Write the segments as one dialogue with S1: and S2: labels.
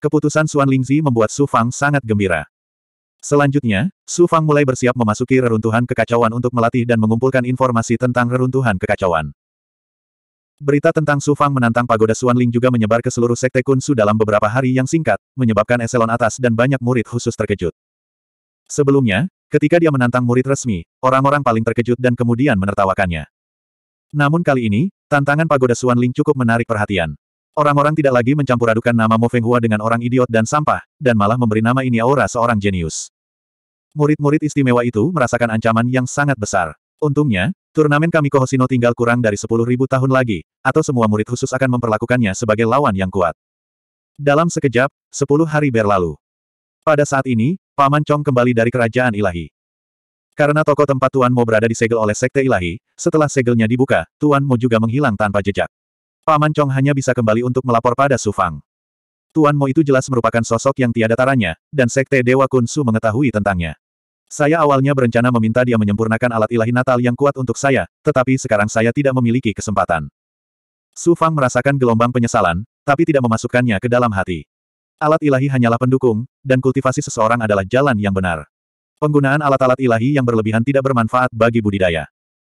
S1: Keputusan Suan Lingzi membuat Su Fang sangat gembira. Selanjutnya, Su Fang mulai bersiap memasuki reruntuhan kekacauan untuk melatih dan mengumpulkan informasi tentang reruntuhan kekacauan. Berita tentang Su Fang menantang pagoda Suan Ling juga menyebar ke seluruh sekte Kun Su dalam beberapa hari yang singkat, menyebabkan eselon atas dan banyak murid khusus terkejut. Sebelumnya, ketika dia menantang murid resmi, orang-orang paling terkejut dan kemudian menertawakannya. Namun kali ini, tantangan pagoda Suan Ling cukup menarik perhatian. Orang-orang tidak lagi mencampur adukan nama Mo Feng Hua dengan orang idiot dan sampah, dan malah memberi nama ini aura seorang jenius. Murid-murid istimewa itu merasakan ancaman yang sangat besar. Untungnya, turnamen Kamiko Hoshino tinggal kurang dari 10.000 tahun lagi, atau semua murid khusus akan memperlakukannya sebagai lawan yang kuat. Dalam sekejap, 10 hari berlalu. Pada saat ini, Paman Chong kembali dari kerajaan ilahi. Karena toko tempat Tuan Mo berada disegel oleh Sekte Ilahi, setelah segelnya dibuka, Tuan Mo juga menghilang tanpa jejak. Paman Chong hanya bisa kembali untuk melapor pada Su Fang. Tuan Mo itu jelas merupakan sosok yang tiada taranya, dan Sekte Dewa Kun Su mengetahui tentangnya. Saya awalnya berencana meminta dia menyempurnakan alat ilahi Natal yang kuat untuk saya, tetapi sekarang saya tidak memiliki kesempatan. Su Fang merasakan gelombang penyesalan, tapi tidak memasukkannya ke dalam hati. Alat ilahi hanyalah pendukung, dan kultivasi seseorang adalah jalan yang benar. Penggunaan alat-alat ilahi yang berlebihan tidak bermanfaat bagi budidaya.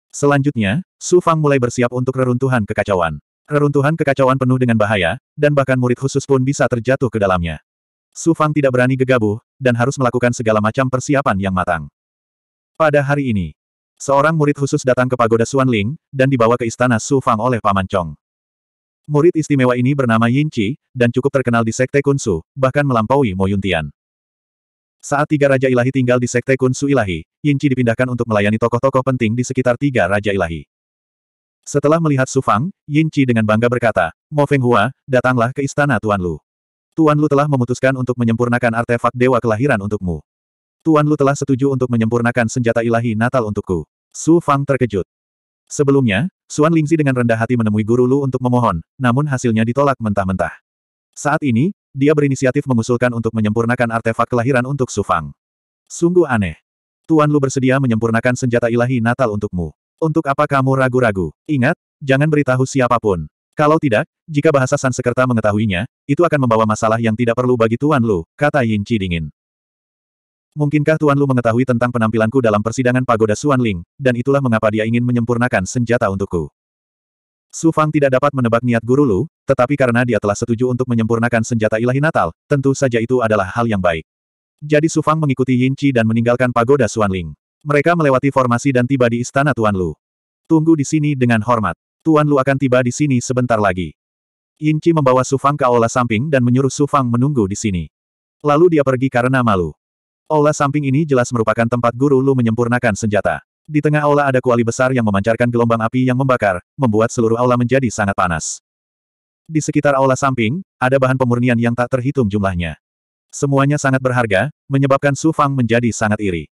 S1: Selanjutnya, Su Fang mulai bersiap untuk reruntuhan kekacauan. Reruntuhan kekacauan penuh dengan bahaya, dan bahkan murid khusus pun bisa terjatuh ke dalamnya. Su Fang tidak berani gegabah, dan harus melakukan segala macam persiapan yang matang. Pada hari ini, seorang murid khusus datang ke pagoda Suan Ling, dan dibawa ke istana Su Fang oleh Paman Chong. Murid istimewa ini bernama Yin Qi, dan cukup terkenal di Sekte Kunsu, bahkan melampaui Mo Yuntian. Saat tiga Raja Ilahi tinggal di Sekte Kunsu Ilahi, Yin Qi dipindahkan untuk melayani tokoh-tokoh penting di sekitar tiga Raja Ilahi. Setelah melihat Su Fang, Yin Qi dengan bangga berkata, Mo Feng Hua, datanglah ke istana Tuan Lu. Tuan Lu telah memutuskan untuk menyempurnakan artefak dewa kelahiran untukmu. Tuan Lu telah setuju untuk menyempurnakan senjata ilahi Natal untukku. Su Fang terkejut. Sebelumnya, Suan Lingzi dengan rendah hati menemui guru Lu untuk memohon, namun hasilnya ditolak mentah-mentah. Saat ini, dia berinisiatif mengusulkan untuk menyempurnakan artefak kelahiran untuk Su Fang. Sungguh aneh. Tuan Lu bersedia menyempurnakan senjata ilahi Natal untukmu. Untuk apa kamu ragu-ragu? Ingat, jangan beritahu siapa pun. Kalau tidak, jika bahasa Sansekerta mengetahuinya, itu akan membawa masalah yang tidak perlu bagi Tuan Lu, kata Yin Chi dingin. Mungkinkah Tuan Lu mengetahui tentang penampilanku dalam persidangan pagoda Suan Ling, dan itulah mengapa dia ingin menyempurnakan senjata untukku. Su Fang tidak dapat menebak niat guru Lu, tetapi karena dia telah setuju untuk menyempurnakan senjata ilahi Natal, tentu saja itu adalah hal yang baik. Jadi Su Fang mengikuti Yin Chi dan meninggalkan pagoda Suan Ling. Mereka melewati formasi dan tiba di istana Tuan Lu. Tunggu di sini dengan hormat. Tuan Lu akan tiba di sini sebentar lagi. Yin Chi membawa Su Fang ke aula samping dan menyuruh Su Fang menunggu di sini. Lalu dia pergi karena malu. Aula samping ini jelas merupakan tempat guru Lu menyempurnakan senjata. Di tengah aula ada kuali besar yang memancarkan gelombang api yang membakar, membuat seluruh aula menjadi sangat panas. Di sekitar aula samping, ada bahan pemurnian yang tak terhitung jumlahnya. Semuanya sangat berharga, menyebabkan Su Fang menjadi sangat iri.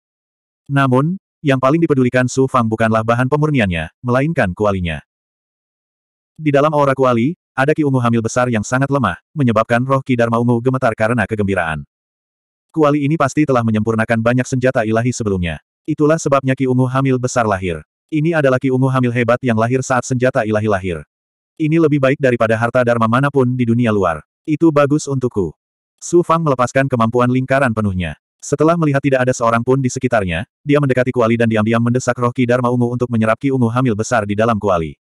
S1: Namun, yang paling dipedulikan Su Fang bukanlah bahan pemurniannya, melainkan kualinya. Di dalam aura kuali, ada ki ungu hamil besar yang sangat lemah, menyebabkan roh ki Dharma ungu gemetar karena kegembiraan. Kuali ini pasti telah menyempurnakan banyak senjata ilahi sebelumnya. Itulah sebabnya ki ungu hamil besar lahir. Ini adalah ki ungu hamil hebat yang lahir saat senjata ilahi lahir. Ini lebih baik daripada harta Dharma mana pun di dunia luar. Itu bagus untukku. Su Fang melepaskan kemampuan lingkaran penuhnya. Setelah melihat tidak ada seorang pun di sekitarnya, dia mendekati kuali dan diam-diam mendesak roh Ki Dharma Ungu untuk menyerap Ki Ungu hamil besar di dalam kuali.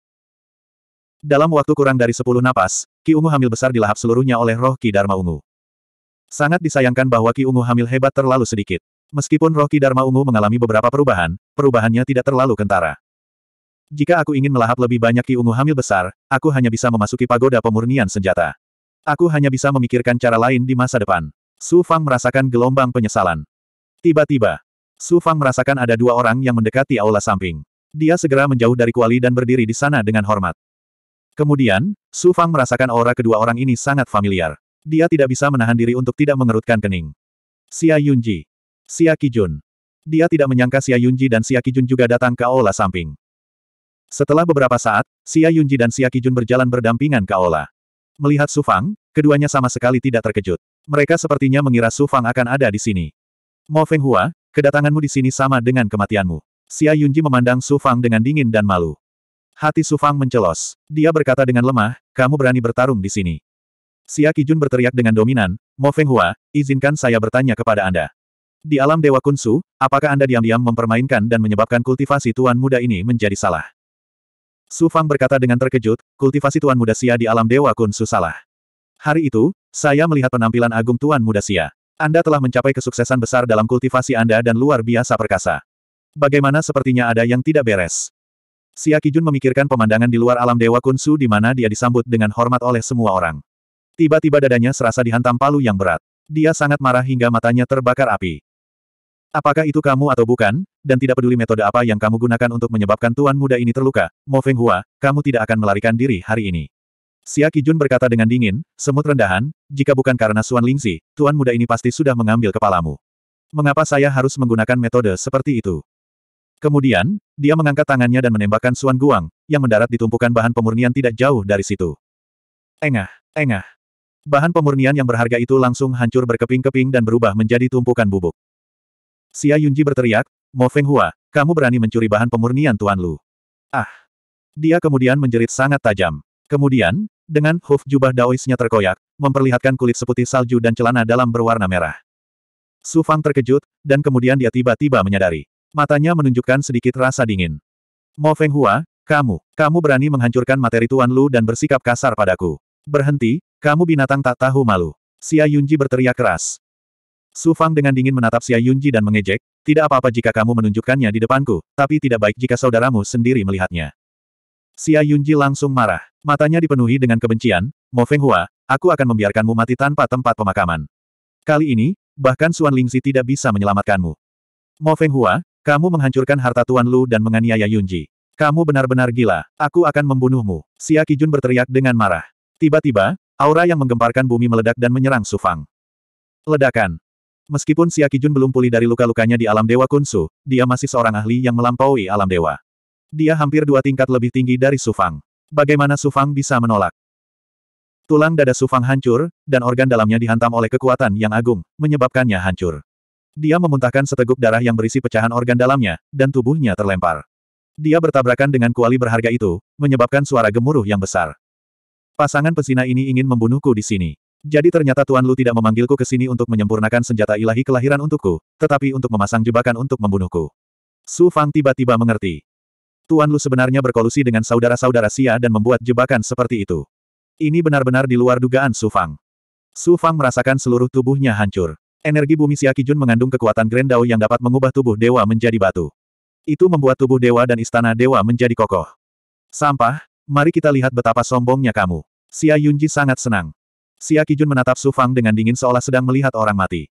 S1: Dalam waktu kurang dari sepuluh napas, Ki Ungu hamil besar dilahap seluruhnya oleh roh Ki Dharma Ungu. Sangat disayangkan bahwa Ki Ungu hamil hebat terlalu sedikit. Meskipun roh Ki Dharma Ungu mengalami beberapa perubahan, perubahannya tidak terlalu kentara. Jika aku ingin melahap lebih banyak Ki Ungu hamil besar, aku hanya bisa memasuki pagoda pemurnian senjata. Aku hanya bisa memikirkan cara lain di masa depan. Su Fang merasakan gelombang penyesalan. Tiba-tiba, Su Fang merasakan ada dua orang yang mendekati aula samping. Dia segera menjauh dari kuali dan berdiri di sana dengan hormat. Kemudian, Su Fang merasakan aura kedua orang ini sangat familiar. Dia tidak bisa menahan diri untuk tidak mengerutkan kening. Xia Yunji. Xia Kijun. Dia tidak menyangka Xia Yunji dan Xia Kijun juga datang ke aula samping. Setelah beberapa saat, Xia Yunji dan Xia Kijun berjalan berdampingan ke aula. Melihat Su Fang, keduanya sama sekali tidak terkejut. Mereka sepertinya mengira Su Fang akan ada di sini. Mo Feng Hua, kedatanganmu di sini sama dengan kematianmu. Xia Yunji memandang Su Fang dengan dingin dan malu. Hati Su Fang mencelos. Dia berkata dengan lemah, kamu berani bertarung di sini. Xia Kijun berteriak dengan dominan, Mo Fenghua, izinkan saya bertanya kepada Anda. Di alam Dewa Kunsu, apakah Anda diam-diam mempermainkan dan menyebabkan kultivasi tuan muda ini menjadi salah? Su Fang berkata dengan terkejut, kultivasi tuan muda Xia di alam Dewa Kunsu salah. Hari itu, saya melihat penampilan agung tuan muda Xia. Anda telah mencapai kesuksesan besar dalam kultivasi Anda dan luar biasa perkasa. Bagaimana sepertinya ada yang tidak beres? Xia Kijun memikirkan pemandangan di luar alam Dewa Kunsu di mana dia disambut dengan hormat oleh semua orang. Tiba-tiba dadanya serasa dihantam palu yang berat. Dia sangat marah hingga matanya terbakar api. Apakah itu kamu atau bukan, dan tidak peduli metode apa yang kamu gunakan untuk menyebabkan tuan muda ini terluka, Mo Feng Hua, kamu tidak akan melarikan diri hari ini. Xia Kijun berkata dengan dingin, semut rendahan, jika bukan karena Suan Lingzi, tuan muda ini pasti sudah mengambil kepalamu. Mengapa saya harus menggunakan metode seperti itu? Kemudian, dia mengangkat tangannya dan menembakkan Suan Guang, yang mendarat di tumpukan bahan pemurnian tidak jauh dari situ. Engah, engah. Bahan pemurnian yang berharga itu langsung hancur berkeping-keping dan berubah menjadi tumpukan bubuk. Xia Yunji berteriak, Mo Feng Hua, kamu berani mencuri bahan pemurnian Tuan Lu. Ah! Dia kemudian menjerit sangat tajam. Kemudian, dengan hoof jubah Daoisnya terkoyak, memperlihatkan kulit seputih salju dan celana dalam berwarna merah. Su Fang terkejut, dan kemudian dia tiba-tiba menyadari. Matanya menunjukkan sedikit rasa dingin. Mo Feng Hua, kamu, kamu berani menghancurkan materi Tuan Lu dan bersikap kasar padaku. Berhenti, kamu binatang tak tahu malu. Xia Yunji berteriak keras. Su Fang dengan dingin menatap Xia Yunji dan mengejek, tidak apa-apa jika kamu menunjukkannya di depanku, tapi tidak baik jika saudaramu sendiri melihatnya. Xia Yunji langsung marah. Matanya dipenuhi dengan kebencian, Mo Feng Hua, aku akan membiarkanmu mati tanpa tempat pemakaman. Kali ini, bahkan Suan Lingzi tidak bisa menyelamatkanmu. Mo Feng Hua, kamu menghancurkan harta Tuan Lu dan menganiaya Yunji. Kamu benar-benar gila, aku akan membunuhmu. Xia Kijun berteriak dengan marah. Tiba-tiba, aura yang menggemparkan bumi meledak dan menyerang Su Fang. Ledakan. Meskipun Xia Kijun belum pulih dari luka-lukanya di alam dewa Kunsu, dia masih seorang ahli yang melampaui alam dewa. Dia hampir dua tingkat lebih tinggi dari Su Fang. Bagaimana Su Fang bisa menolak? Tulang dada Su Fang hancur, dan organ dalamnya dihantam oleh kekuatan yang agung, menyebabkannya hancur. Dia memuntahkan seteguk darah yang berisi pecahan organ dalamnya, dan tubuhnya terlempar. Dia bertabrakan dengan kuali berharga itu, menyebabkan suara gemuruh yang besar. Pasangan pesina ini ingin membunuhku di sini. Jadi ternyata Tuan Lu tidak memanggilku ke sini untuk menyempurnakan senjata ilahi kelahiran untukku, tetapi untuk memasang jebakan untuk membunuhku. Su Fang tiba-tiba mengerti. Tuan Lu sebenarnya berkolusi dengan saudara-saudara Xia dan membuat jebakan seperti itu. Ini benar-benar di luar dugaan Su Fang. Su Fang merasakan seluruh tubuhnya hancur. Energi bumi Xia Kijun mengandung kekuatan Grandao yang dapat mengubah tubuh dewa menjadi batu. Itu membuat tubuh dewa dan istana dewa menjadi kokoh. Sampah, mari kita lihat betapa sombongnya kamu. Xia Yunji sangat senang. Xia Kijun menatap Su Fang dengan dingin seolah sedang melihat orang mati.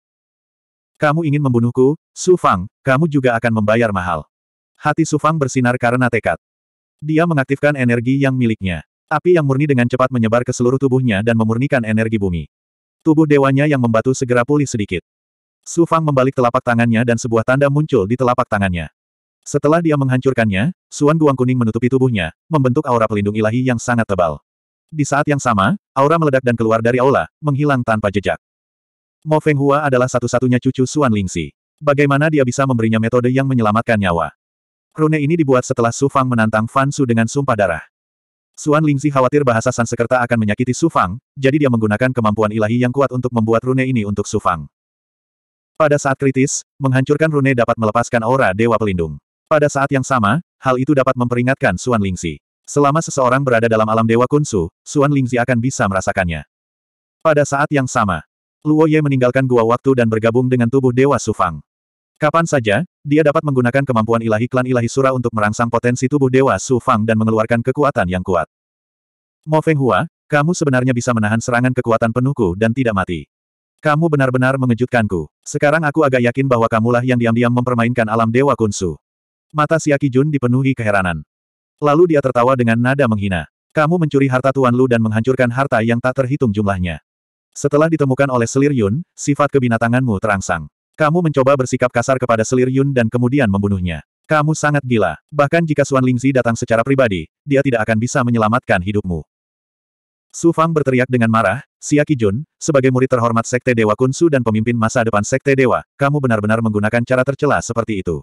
S1: Kamu ingin membunuhku, Su Fang, kamu juga akan membayar mahal. Hati Su Fang bersinar karena tekad. Dia mengaktifkan energi yang miliknya. Api yang murni dengan cepat menyebar ke seluruh tubuhnya dan memurnikan energi bumi. Tubuh dewanya yang membatu segera pulih sedikit. Su Fang membalik telapak tangannya dan sebuah tanda muncul di telapak tangannya. Setelah dia menghancurkannya, Suan Guang Kuning menutupi tubuhnya, membentuk aura pelindung ilahi yang sangat tebal. Di saat yang sama, aura meledak dan keluar dari aula, menghilang tanpa jejak. Mo Feng Hua adalah satu-satunya cucu Suan Lingxi. Bagaimana dia bisa memberinya metode yang menyelamatkan nyawa? Rune ini dibuat setelah Su Fang menantang Fan Su dengan sumpah darah. Suan Lingxi khawatir bahasa Sansekerta akan menyakiti Su Fang, jadi dia menggunakan kemampuan ilahi yang kuat untuk membuat rune ini untuk Su Fang. Pada saat kritis, menghancurkan rune dapat melepaskan aura Dewa Pelindung. Pada saat yang sama, hal itu dapat memperingatkan Suan Lingxi. Selama seseorang berada dalam alam Dewa Kunsu, Suan Lingzi akan bisa merasakannya. Pada saat yang sama, Luo Ye meninggalkan gua waktu dan bergabung dengan tubuh Dewa Sufang. Kapan saja, dia dapat menggunakan kemampuan ilahi klan ilahi sura untuk merangsang potensi tubuh Dewa Sufang dan mengeluarkan kekuatan yang kuat. Mo Feng Hua, kamu sebenarnya bisa menahan serangan kekuatan penuhku dan tidak mati. Kamu benar-benar mengejutkanku. Sekarang aku agak yakin bahwa kamulah yang diam-diam mempermainkan alam Dewa Kunsu. Mata Siaki Jun dipenuhi keheranan. Lalu dia tertawa dengan nada menghina. Kamu mencuri harta Tuan Lu dan menghancurkan harta yang tak terhitung jumlahnya. Setelah ditemukan oleh Selir Yun, sifat kebinatanganmu terangsang. Kamu mencoba bersikap kasar kepada Selir Yun dan kemudian membunuhnya. Kamu sangat gila. Bahkan jika Suan Lingzi datang secara pribadi, dia tidak akan bisa menyelamatkan hidupmu. Su Fang berteriak dengan marah, Xia Kijun, sebagai murid terhormat Sekte Dewa Kunsu dan pemimpin masa depan Sekte Dewa, kamu benar-benar menggunakan cara tercela seperti itu.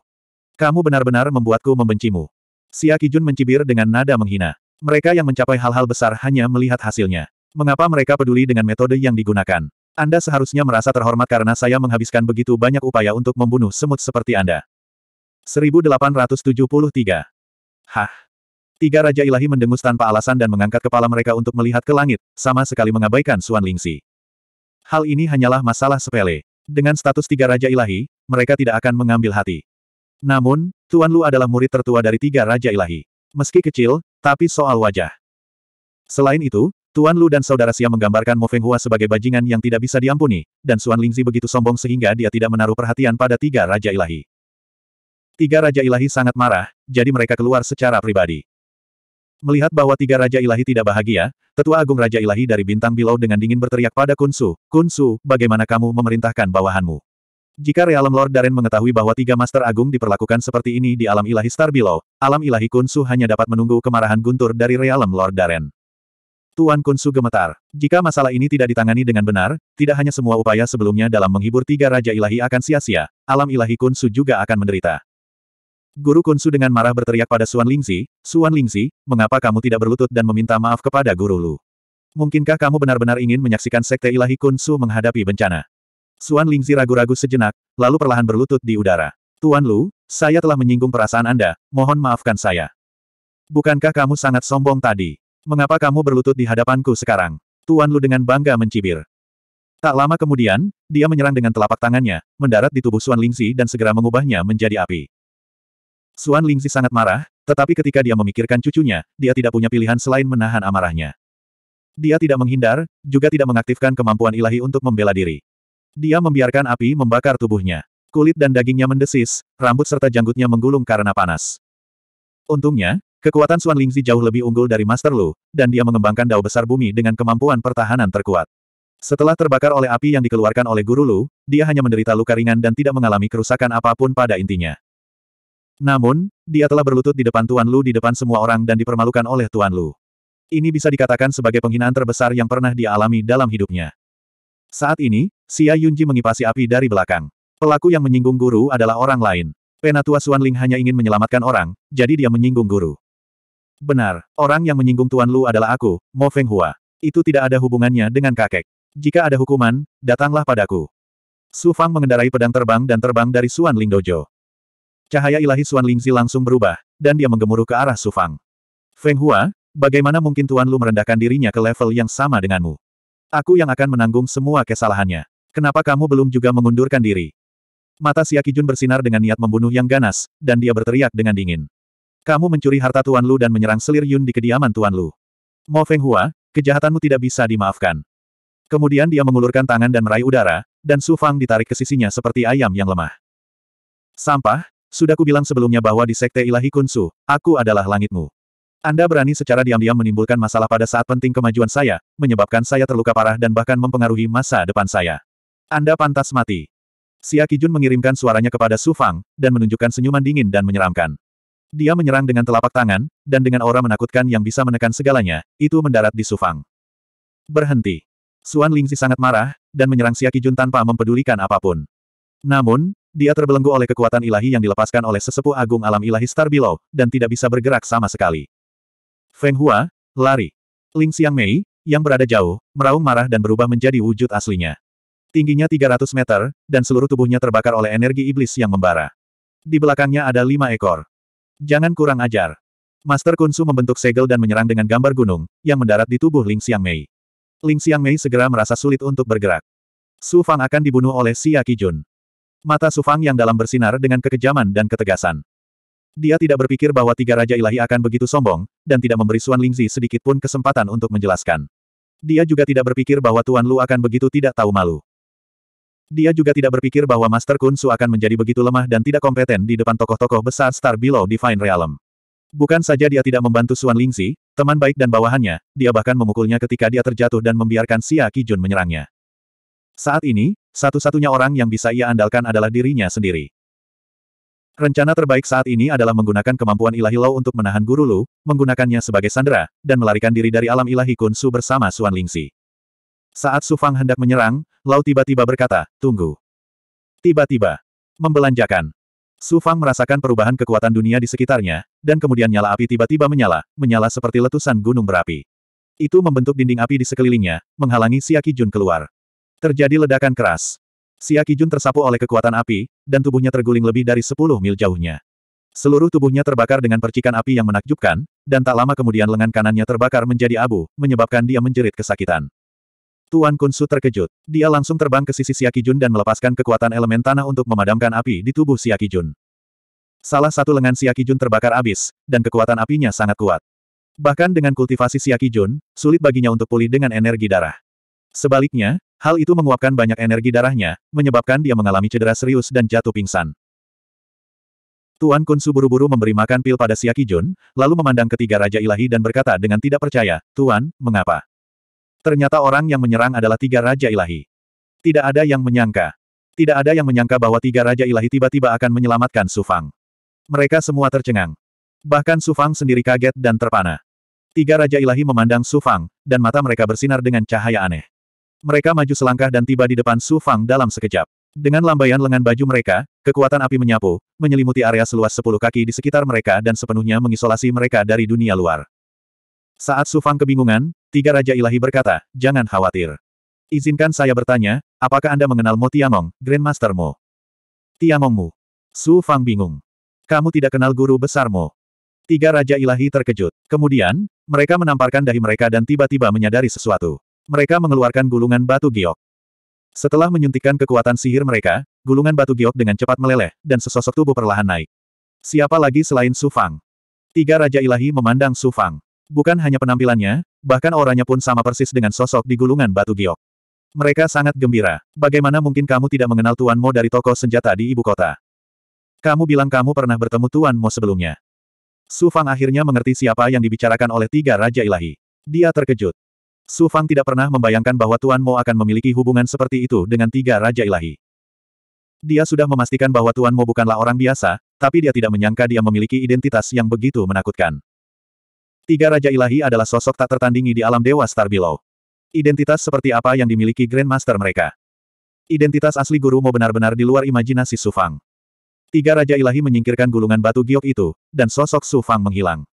S1: Kamu benar-benar membuatku membencimu. Xia Kijun mencibir dengan nada menghina. Mereka yang mencapai hal-hal besar hanya melihat hasilnya. Mengapa mereka peduli dengan metode yang digunakan? Anda seharusnya merasa terhormat karena saya menghabiskan begitu banyak upaya untuk membunuh semut seperti Anda. 1873. Hah? Tiga Raja Ilahi mendengus tanpa alasan dan mengangkat kepala mereka untuk melihat ke langit, sama sekali mengabaikan Suan Lingxi. Hal ini hanyalah masalah sepele. Dengan status tiga Raja Ilahi, mereka tidak akan mengambil hati. Namun, Tuan Lu adalah murid tertua dari tiga Raja Ilahi. Meski kecil, tapi soal wajah. Selain itu, Tuan Lu dan saudara Sia menggambarkan Mo Feng Hua sebagai bajingan yang tidak bisa diampuni, dan Suan Lingzi begitu sombong sehingga dia tidak menaruh perhatian pada tiga Raja Ilahi. Tiga Raja Ilahi sangat marah, jadi mereka keluar secara pribadi. Melihat bahwa tiga Raja Ilahi tidak bahagia, Tetua Agung Raja Ilahi dari Bintang Bilau dengan dingin berteriak pada Kunsu, Kunsu, bagaimana kamu memerintahkan bawahanmu? Jika Realem Lord Daren mengetahui bahwa tiga Master Agung diperlakukan seperti ini di alam ilahi Star Below, alam ilahi Kunsu hanya dapat menunggu kemarahan guntur dari Realem Lord Daren. Tuan Kunsu gemetar. Jika masalah ini tidak ditangani dengan benar, tidak hanya semua upaya sebelumnya dalam menghibur tiga Raja Ilahi akan sia-sia, alam ilahi Kunsu juga akan menderita. Guru Kunsu dengan marah berteriak pada Suan Lingzi, Suan Lingzi, mengapa kamu tidak berlutut dan meminta maaf kepada Guru Lu? Mungkinkah kamu benar-benar ingin menyaksikan Sekte Ilahi Kunsu menghadapi bencana? Suan Lingzi ragu-ragu sejenak, lalu perlahan berlutut di udara. Tuan Lu, saya telah menyinggung perasaan Anda, mohon maafkan saya. Bukankah kamu sangat sombong tadi? Mengapa kamu berlutut di hadapanku sekarang? Tuan Lu dengan bangga mencibir. Tak lama kemudian, dia menyerang dengan telapak tangannya, mendarat di tubuh Suan Lingzi dan segera mengubahnya menjadi api. Suan Lingzi sangat marah, tetapi ketika dia memikirkan cucunya, dia tidak punya pilihan selain menahan amarahnya. Dia tidak menghindar, juga tidak mengaktifkan kemampuan ilahi untuk membela diri. Dia membiarkan api membakar tubuhnya. Kulit dan dagingnya mendesis, rambut serta janggutnya menggulung karena panas. Untungnya, Kekuatan Suan Lingzi jauh lebih unggul dari Master Lu, dan dia mengembangkan dao besar bumi dengan kemampuan pertahanan terkuat. Setelah terbakar oleh api yang dikeluarkan oleh Guru Lu, dia hanya menderita luka ringan dan tidak mengalami kerusakan apa pun pada intinya. Namun, dia telah berlutut di depan Tuan Lu di depan semua orang dan dipermalukan oleh Tuan Lu. Ini bisa dikatakan sebagai penghinaan terbesar yang pernah dia alami dalam hidupnya. Saat ini, Xia Yunji mengipasi api dari belakang. Pelaku yang menyinggung guru adalah orang lain. Penatua Suan Ling hanya ingin menyelamatkan orang, jadi dia menyinggung guru. Benar, orang yang menyinggung Tuan Lu adalah aku, Mo Feng Hua. Itu tidak ada hubungannya dengan kakek. Jika ada hukuman, datanglah padaku. Su Fang mengendarai pedang terbang dan terbang dari Suan Ling Dojo. Cahaya ilahi Suan Lingzi langsung berubah, dan dia menggemuruh ke arah Su Fang. Feng Hua, bagaimana mungkin Tuan Lu merendahkan dirinya ke level yang sama denganmu? Aku yang akan menanggung semua kesalahannya. Kenapa kamu belum juga mengundurkan diri? Mata Siakijun bersinar dengan niat membunuh yang ganas, dan dia berteriak dengan dingin. Kamu mencuri harta Tuan Lu dan menyerang selir Yun di kediaman Tuan Lu. Mo Feng Hua, kejahatanmu tidak bisa dimaafkan. Kemudian dia mengulurkan tangan dan meraih udara, dan Su Fang ditarik ke sisinya seperti ayam yang lemah. Sampah, sudah kubilang sebelumnya bahwa di Sekte Ilahi Kunsu, aku adalah langitmu. Anda berani secara diam-diam menimbulkan masalah pada saat penting kemajuan saya, menyebabkan saya terluka parah dan bahkan mempengaruhi masa depan saya. Anda pantas mati. Xia Kijun mengirimkan suaranya kepada Su Fang, dan menunjukkan senyuman dingin dan menyeramkan. Dia menyerang dengan telapak tangan, dan dengan aura menakutkan yang bisa menekan segalanya, itu mendarat di Sufang. Berhenti. Suan Lingzi sangat marah, dan menyerang Jun tanpa mempedulikan apa pun. Namun, dia terbelenggu oleh kekuatan ilahi yang dilepaskan oleh sesepuh agung alam ilahi Star Below, dan tidak bisa bergerak sama sekali. Feng Hua, lari. Ling Xiang Mei, yang berada jauh, meraung marah dan berubah menjadi wujud aslinya. Tingginya 300 meter, dan seluruh tubuhnya terbakar oleh energi iblis yang membara. Di belakangnya ada lima ekor. Jangan kurang ajar. Master Kunsu membentuk segel dan menyerang dengan gambar gunung, yang mendarat di tubuh Ling Xiangmei. Ling Xiangmei segera merasa sulit untuk bergerak. Su Fang akan dibunuh oleh Xia Qijun. Mata Su Fang yang dalam bersinar dengan kekejaman dan ketegasan. Dia tidak berpikir bahwa tiga Raja Ilahi akan begitu sombong, dan tidak memberi Suan Lingzi sedikit pun kesempatan untuk menjelaskan. Dia juga tidak berpikir bahwa Tuan Lu akan begitu tidak tahu malu. Dia juga tidak berpikir bahwa Master Kun Su akan menjadi begitu lemah dan tidak kompeten di depan tokoh-tokoh besar Star Below Divine Realm. Bukan saja dia tidak membantu Suan Lingxi, teman baik dan bawahannya, dia bahkan memukulnya ketika dia terjatuh dan membiarkan Xia Qijun menyerangnya. Saat ini, satu-satunya orang yang bisa ia andalkan adalah dirinya sendiri. Rencana terbaik saat ini adalah menggunakan kemampuan ilahi Law untuk menahan Guru Lu, menggunakannya sebagai sandera, dan melarikan diri dari alam ilahi Kun Su bersama Suan Lingxi. Saat Su Fang hendak menyerang, Lau tiba-tiba berkata, tunggu. Tiba-tiba. Membelanjakan. Su Fang merasakan perubahan kekuatan dunia di sekitarnya, dan kemudian nyala api tiba-tiba menyala, menyala seperti letusan gunung berapi. Itu membentuk dinding api di sekelilingnya, menghalangi Siaki Jun keluar. Terjadi ledakan keras. Siaki Jun tersapu oleh kekuatan api, dan tubuhnya terguling lebih dari 10 mil jauhnya. Seluruh tubuhnya terbakar dengan percikan api yang menakjubkan, dan tak lama kemudian lengan kanannya terbakar menjadi abu, menyebabkan dia menjerit kesakitan. Tuan Kunsu terkejut. Dia langsung terbang ke sisi Siaki Jun dan melepaskan kekuatan elemen tanah untuk memadamkan api di tubuh Siaki Jun. Salah satu lengan Siaki Jun terbakar habis, dan kekuatan apinya sangat kuat. Bahkan dengan kultivasi Siaki Jun, sulit baginya untuk pulih dengan energi darah. Sebaliknya, hal itu menguapkan banyak energi darahnya, menyebabkan dia mengalami cedera serius dan jatuh pingsan. Tuan Kunsu buru-buru memberi makan pil pada Siaki Jun, lalu memandang ketiga Raja Ilahi dan berkata dengan tidak percaya, Tuan, mengapa? Ternyata orang yang menyerang adalah tiga Raja Ilahi. Tidak ada yang menyangka. Tidak ada yang menyangka bahwa tiga Raja Ilahi tiba-tiba akan menyelamatkan Su Fang. Mereka semua tercengang. Bahkan Su Fang sendiri kaget dan terpana. Tiga Raja Ilahi memandang Su Fang, dan mata mereka bersinar dengan cahaya aneh. Mereka maju selangkah dan tiba di depan Su Fang dalam sekejap. Dengan lambaian lengan baju mereka, kekuatan api menyapu, menyelimuti area seluas 10 kaki di sekitar mereka dan sepenuhnya mengisolasi mereka dari dunia luar. Saat Su Fang kebingungan, tiga Raja Ilahi berkata, jangan khawatir. Izinkan saya bertanya, apakah Anda mengenal Mo Tiangong, Grandmaster Mo? Su Fang bingung. Kamu tidak kenal guru besar Mo. Tiga Raja Ilahi terkejut. Kemudian, mereka menamparkan dahi mereka dan tiba-tiba menyadari sesuatu. Mereka mengeluarkan gulungan batu giok. Setelah menyuntikkan kekuatan sihir mereka, gulungan batu giok dengan cepat meleleh, dan sesosok tubuh perlahan naik. Siapa lagi selain Su Fang? Tiga Raja Ilahi memandang Su Fang. Bukan hanya penampilannya, bahkan orangnya pun sama persis dengan sosok di gulungan batu giok. Mereka sangat gembira. Bagaimana mungkin kamu tidak mengenal Tuan Mo dari toko senjata di ibu kota? Kamu bilang kamu pernah bertemu Tuan Mo sebelumnya. Su Fang akhirnya mengerti siapa yang dibicarakan oleh tiga Raja Ilahi. Dia terkejut. Su Fang tidak pernah membayangkan bahwa Tuan Mo akan memiliki hubungan seperti itu dengan tiga Raja Ilahi. Dia sudah memastikan bahwa Tuan Mo bukanlah orang biasa, tapi dia tidak menyangka dia memiliki identitas yang begitu menakutkan. Tiga Raja Ilahi adalah sosok tak tertandingi di alam Dewa Star Below. Identitas seperti apa yang dimiliki Grandmaster mereka? Identitas asli Guru Mo benar-benar di luar imajinasi Su Fang. Tiga Raja Ilahi menyingkirkan gulungan batu giok itu, dan sosok Su Fang menghilang.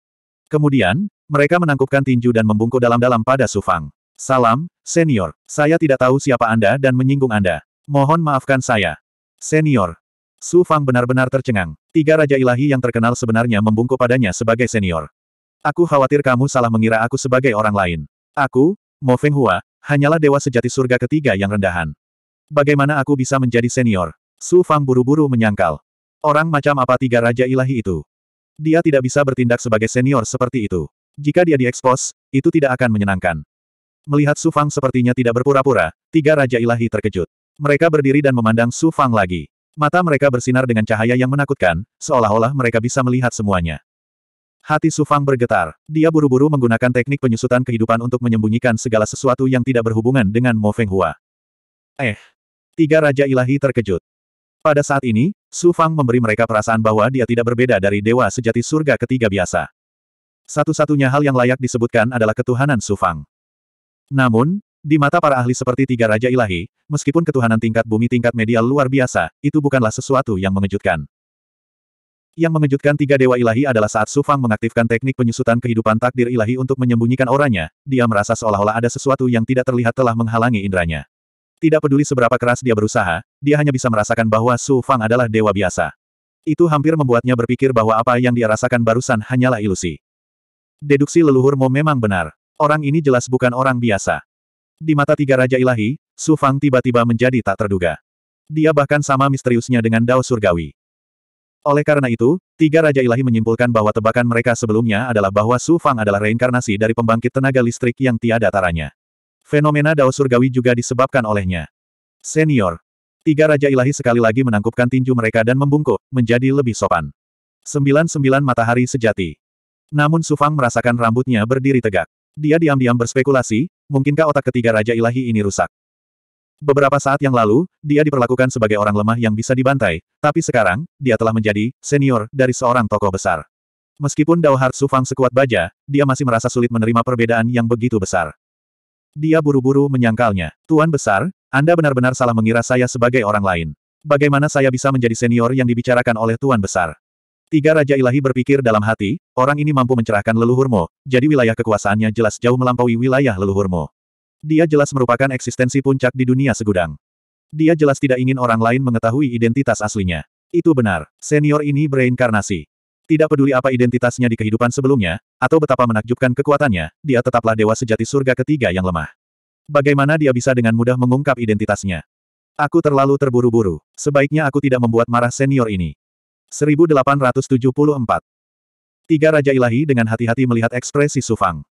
S1: Kemudian, mereka menangkupkan tinju dan membungkuk dalam-dalam pada Su Fang. Salam, senior. Saya tidak tahu siapa Anda dan menyinggung Anda. Mohon maafkan saya. Senior. Su Fang benar-benar tercengang. Tiga Raja Ilahi yang terkenal sebenarnya membungkuk padanya sebagai senior. Aku khawatir kamu salah mengira aku sebagai orang lain. Aku, Mo Feng Hua, hanyalah dewa sejati surga ketiga yang rendahan. Bagaimana aku bisa menjadi senior? Su Fang buru-buru menyangkal. Orang macam apa tiga Raja Ilahi itu? Dia tidak bisa bertindak sebagai senior seperti itu. Jika dia diekspos, itu tidak akan menyenangkan. Melihat Su Fang sepertinya tidak berpura-pura, tiga Raja Ilahi terkejut. Mereka berdiri dan memandang Su Fang lagi. Mata mereka bersinar dengan cahaya yang menakutkan, seolah-olah mereka bisa melihat semuanya. Hati Su Fang bergetar. Dia buru-buru menggunakan teknik penyusutan kehidupan untuk menyembunyikan segala sesuatu yang tidak berhubungan dengan Mo Feng Hua. Eh. Tiga Raja Ilahi terkejut. Pada saat ini, Su Fang memberi mereka perasaan bahwa dia tidak berbeda dari dewa sejati surga ketiga biasa. Satu-satunya hal yang layak disebutkan adalah ketuhanan Su Fang. Namun, di mata para ahli seperti tiga Raja Ilahi, meskipun ketuhanan tingkat bumi tingkat medial luar biasa, itu bukanlah sesuatu yang mengejutkan. Yang mengejutkan tiga dewa ilahi adalah saat Su Fang mengaktifkan teknik penyusutan kehidupan takdir ilahi untuk menyembunyikan orangnya, dia merasa seolah-olah ada sesuatu yang tidak terlihat telah menghalangi indranya. Tidak peduli seberapa keras dia berusaha, dia hanya bisa merasakan bahwa Su Fang adalah dewa biasa. Itu hampir membuatnya berpikir bahwa apa yang dia rasakan barusan hanyalah ilusi. Deduksi leluhur Mo memang benar. Orang ini jelas bukan orang biasa. Di mata tiga Raja Ilahi, Su Fang tiba-tiba menjadi tak terduga. Dia bahkan sama misteriusnya dengan Dao Surgawi. Oleh karena itu, tiga Raja Ilahi menyimpulkan bahwa tebakan mereka sebelumnya adalah bahwa Su Fang adalah reinkarnasi dari pembangkit tenaga listrik yang tiada taranya. Fenomena Dao Surgawi juga disebabkan olehnya. Senior. Tiga Raja Ilahi sekali lagi menangkupkan tinju mereka dan membungkuk, menjadi lebih sopan. Sembilan-sembilan matahari sejati. Namun Su Fang merasakan rambutnya berdiri tegak. Dia diam-diam berspekulasi, mungkinkah otak ketiga Raja Ilahi ini rusak? Beberapa saat yang lalu, dia diperlakukan sebagai orang lemah yang bisa dibantai, tapi sekarang, dia telah menjadi senior dari seorang tokoh besar. Meskipun Dao Heart Su Fang sekuat baja, dia masih merasa sulit menerima perbedaan yang begitu besar. Dia buru-buru menyangkalnya. Tuan besar, Anda benar-benar salah mengira saya sebagai orang lain. Bagaimana saya bisa menjadi senior yang dibicarakan oleh Tuan besar? Tiga Raja Ilahi berpikir dalam hati, orang ini mampu mencerahkan leluhurmu, jadi wilayah kekuasaannya jelas jauh melampaui wilayah leluhurmu. Dia jelas merupakan eksistensi puncak di dunia segudang. Dia jelas tidak ingin orang lain mengetahui identitas aslinya. Itu benar, senior ini bereinkarnasi. Tidak peduli apa identitasnya di kehidupan sebelumnya, atau betapa menakjubkan kekuatannya, dia tetaplah dewa sejati surga ketiga yang lemah. Bagaimana dia bisa dengan mudah mengungkap identitasnya? Aku terlalu terburu-buru. Sebaiknya aku tidak membuat marah senior ini. 1874. Tiga Raja Ilahi dengan hati-hati melihat ekspresi Sufang.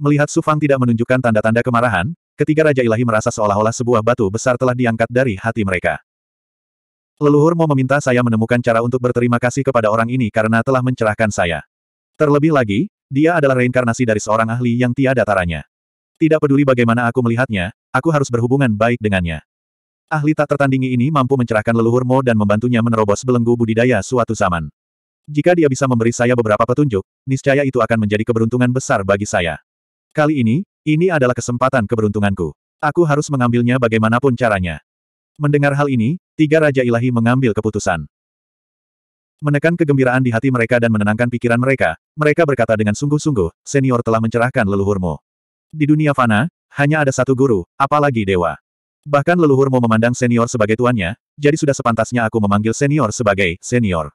S1: Melihat Sufang tidak menunjukkan tanda-tanda kemarahan, ketiga Raja Ilahi merasa seolah-olah sebuah batu besar telah diangkat dari hati mereka. Leluhur mau meminta saya menemukan cara untuk berterima kasih kepada orang ini karena telah mencerahkan saya. Terlebih lagi, dia adalah reinkarnasi dari seorang ahli yang tiada taranya. Tidak peduli bagaimana aku melihatnya, aku harus berhubungan baik dengannya. Ahli tak tertandingi ini mampu mencerahkan leluhur Mo dan membantunya menerobos belenggu budidaya suatu zaman. Jika dia bisa memberi saya beberapa petunjuk, niscaya itu akan menjadi keberuntungan besar bagi saya. Kali ini, ini adalah kesempatan keberuntunganku. Aku harus mengambilnya bagaimanapun caranya. Mendengar hal ini, tiga Raja Ilahi mengambil keputusan. Menekan kegembiraan di hati mereka dan menenangkan pikiran mereka, mereka berkata dengan sungguh-sungguh, senior telah mencerahkan leluhurmu. Di dunia fana, hanya ada satu guru, apalagi dewa. Bahkan leluhur mau memandang senior sebagai tuannya, jadi sudah sepantasnya aku memanggil senior sebagai senior.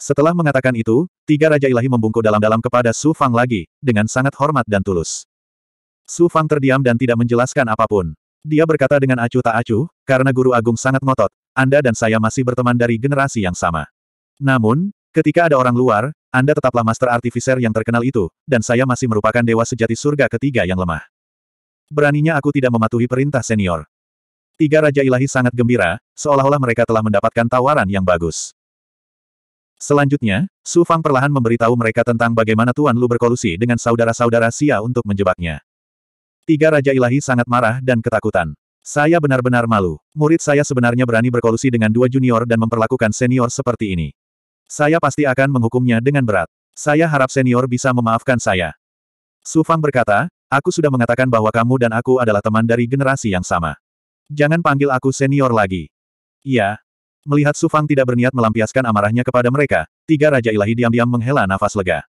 S1: Setelah mengatakan itu, tiga Raja Ilahi membungkuk dalam-dalam kepada Su Fang lagi, dengan sangat hormat dan tulus. Su Fang terdiam dan tidak menjelaskan apa pun. Dia berkata dengan acuh tak acuh, karena Guru Agung sangat ngotot, Anda dan saya masih berteman dari generasi yang sama. Namun, ketika ada orang luar, Anda tetaplah Master Artificer yang terkenal itu, dan saya masih merupakan Dewa Sejati Surga ketiga yang lemah. Beraninya aku tidak mematuhi perintah senior. Tiga Raja Ilahi sangat gembira, seolah-olah mereka telah mendapatkan tawaran yang bagus. Selanjutnya, Su Fang perlahan memberitahu mereka tentang bagaimana Tuan Lu berkolusi dengan saudara-saudara Sia untuk menjebaknya. Tiga Raja Ilahi sangat marah dan ketakutan. Saya benar-benar malu. Murid saya sebenarnya berani berkolusi dengan dua junior dan memperlakukan senior seperti ini. Saya pasti akan menghukumnya dengan berat. Saya harap senior bisa memaafkan saya. Su Fang berkata, Aku sudah mengatakan bahwa kamu dan aku adalah teman dari generasi yang sama. Jangan panggil aku senior lagi. Iya. Melihat Su Fang tidak berniat melampiaskan amarahnya kepada mereka, tiga Raja Ilahi diam-diam menghela nafas lega.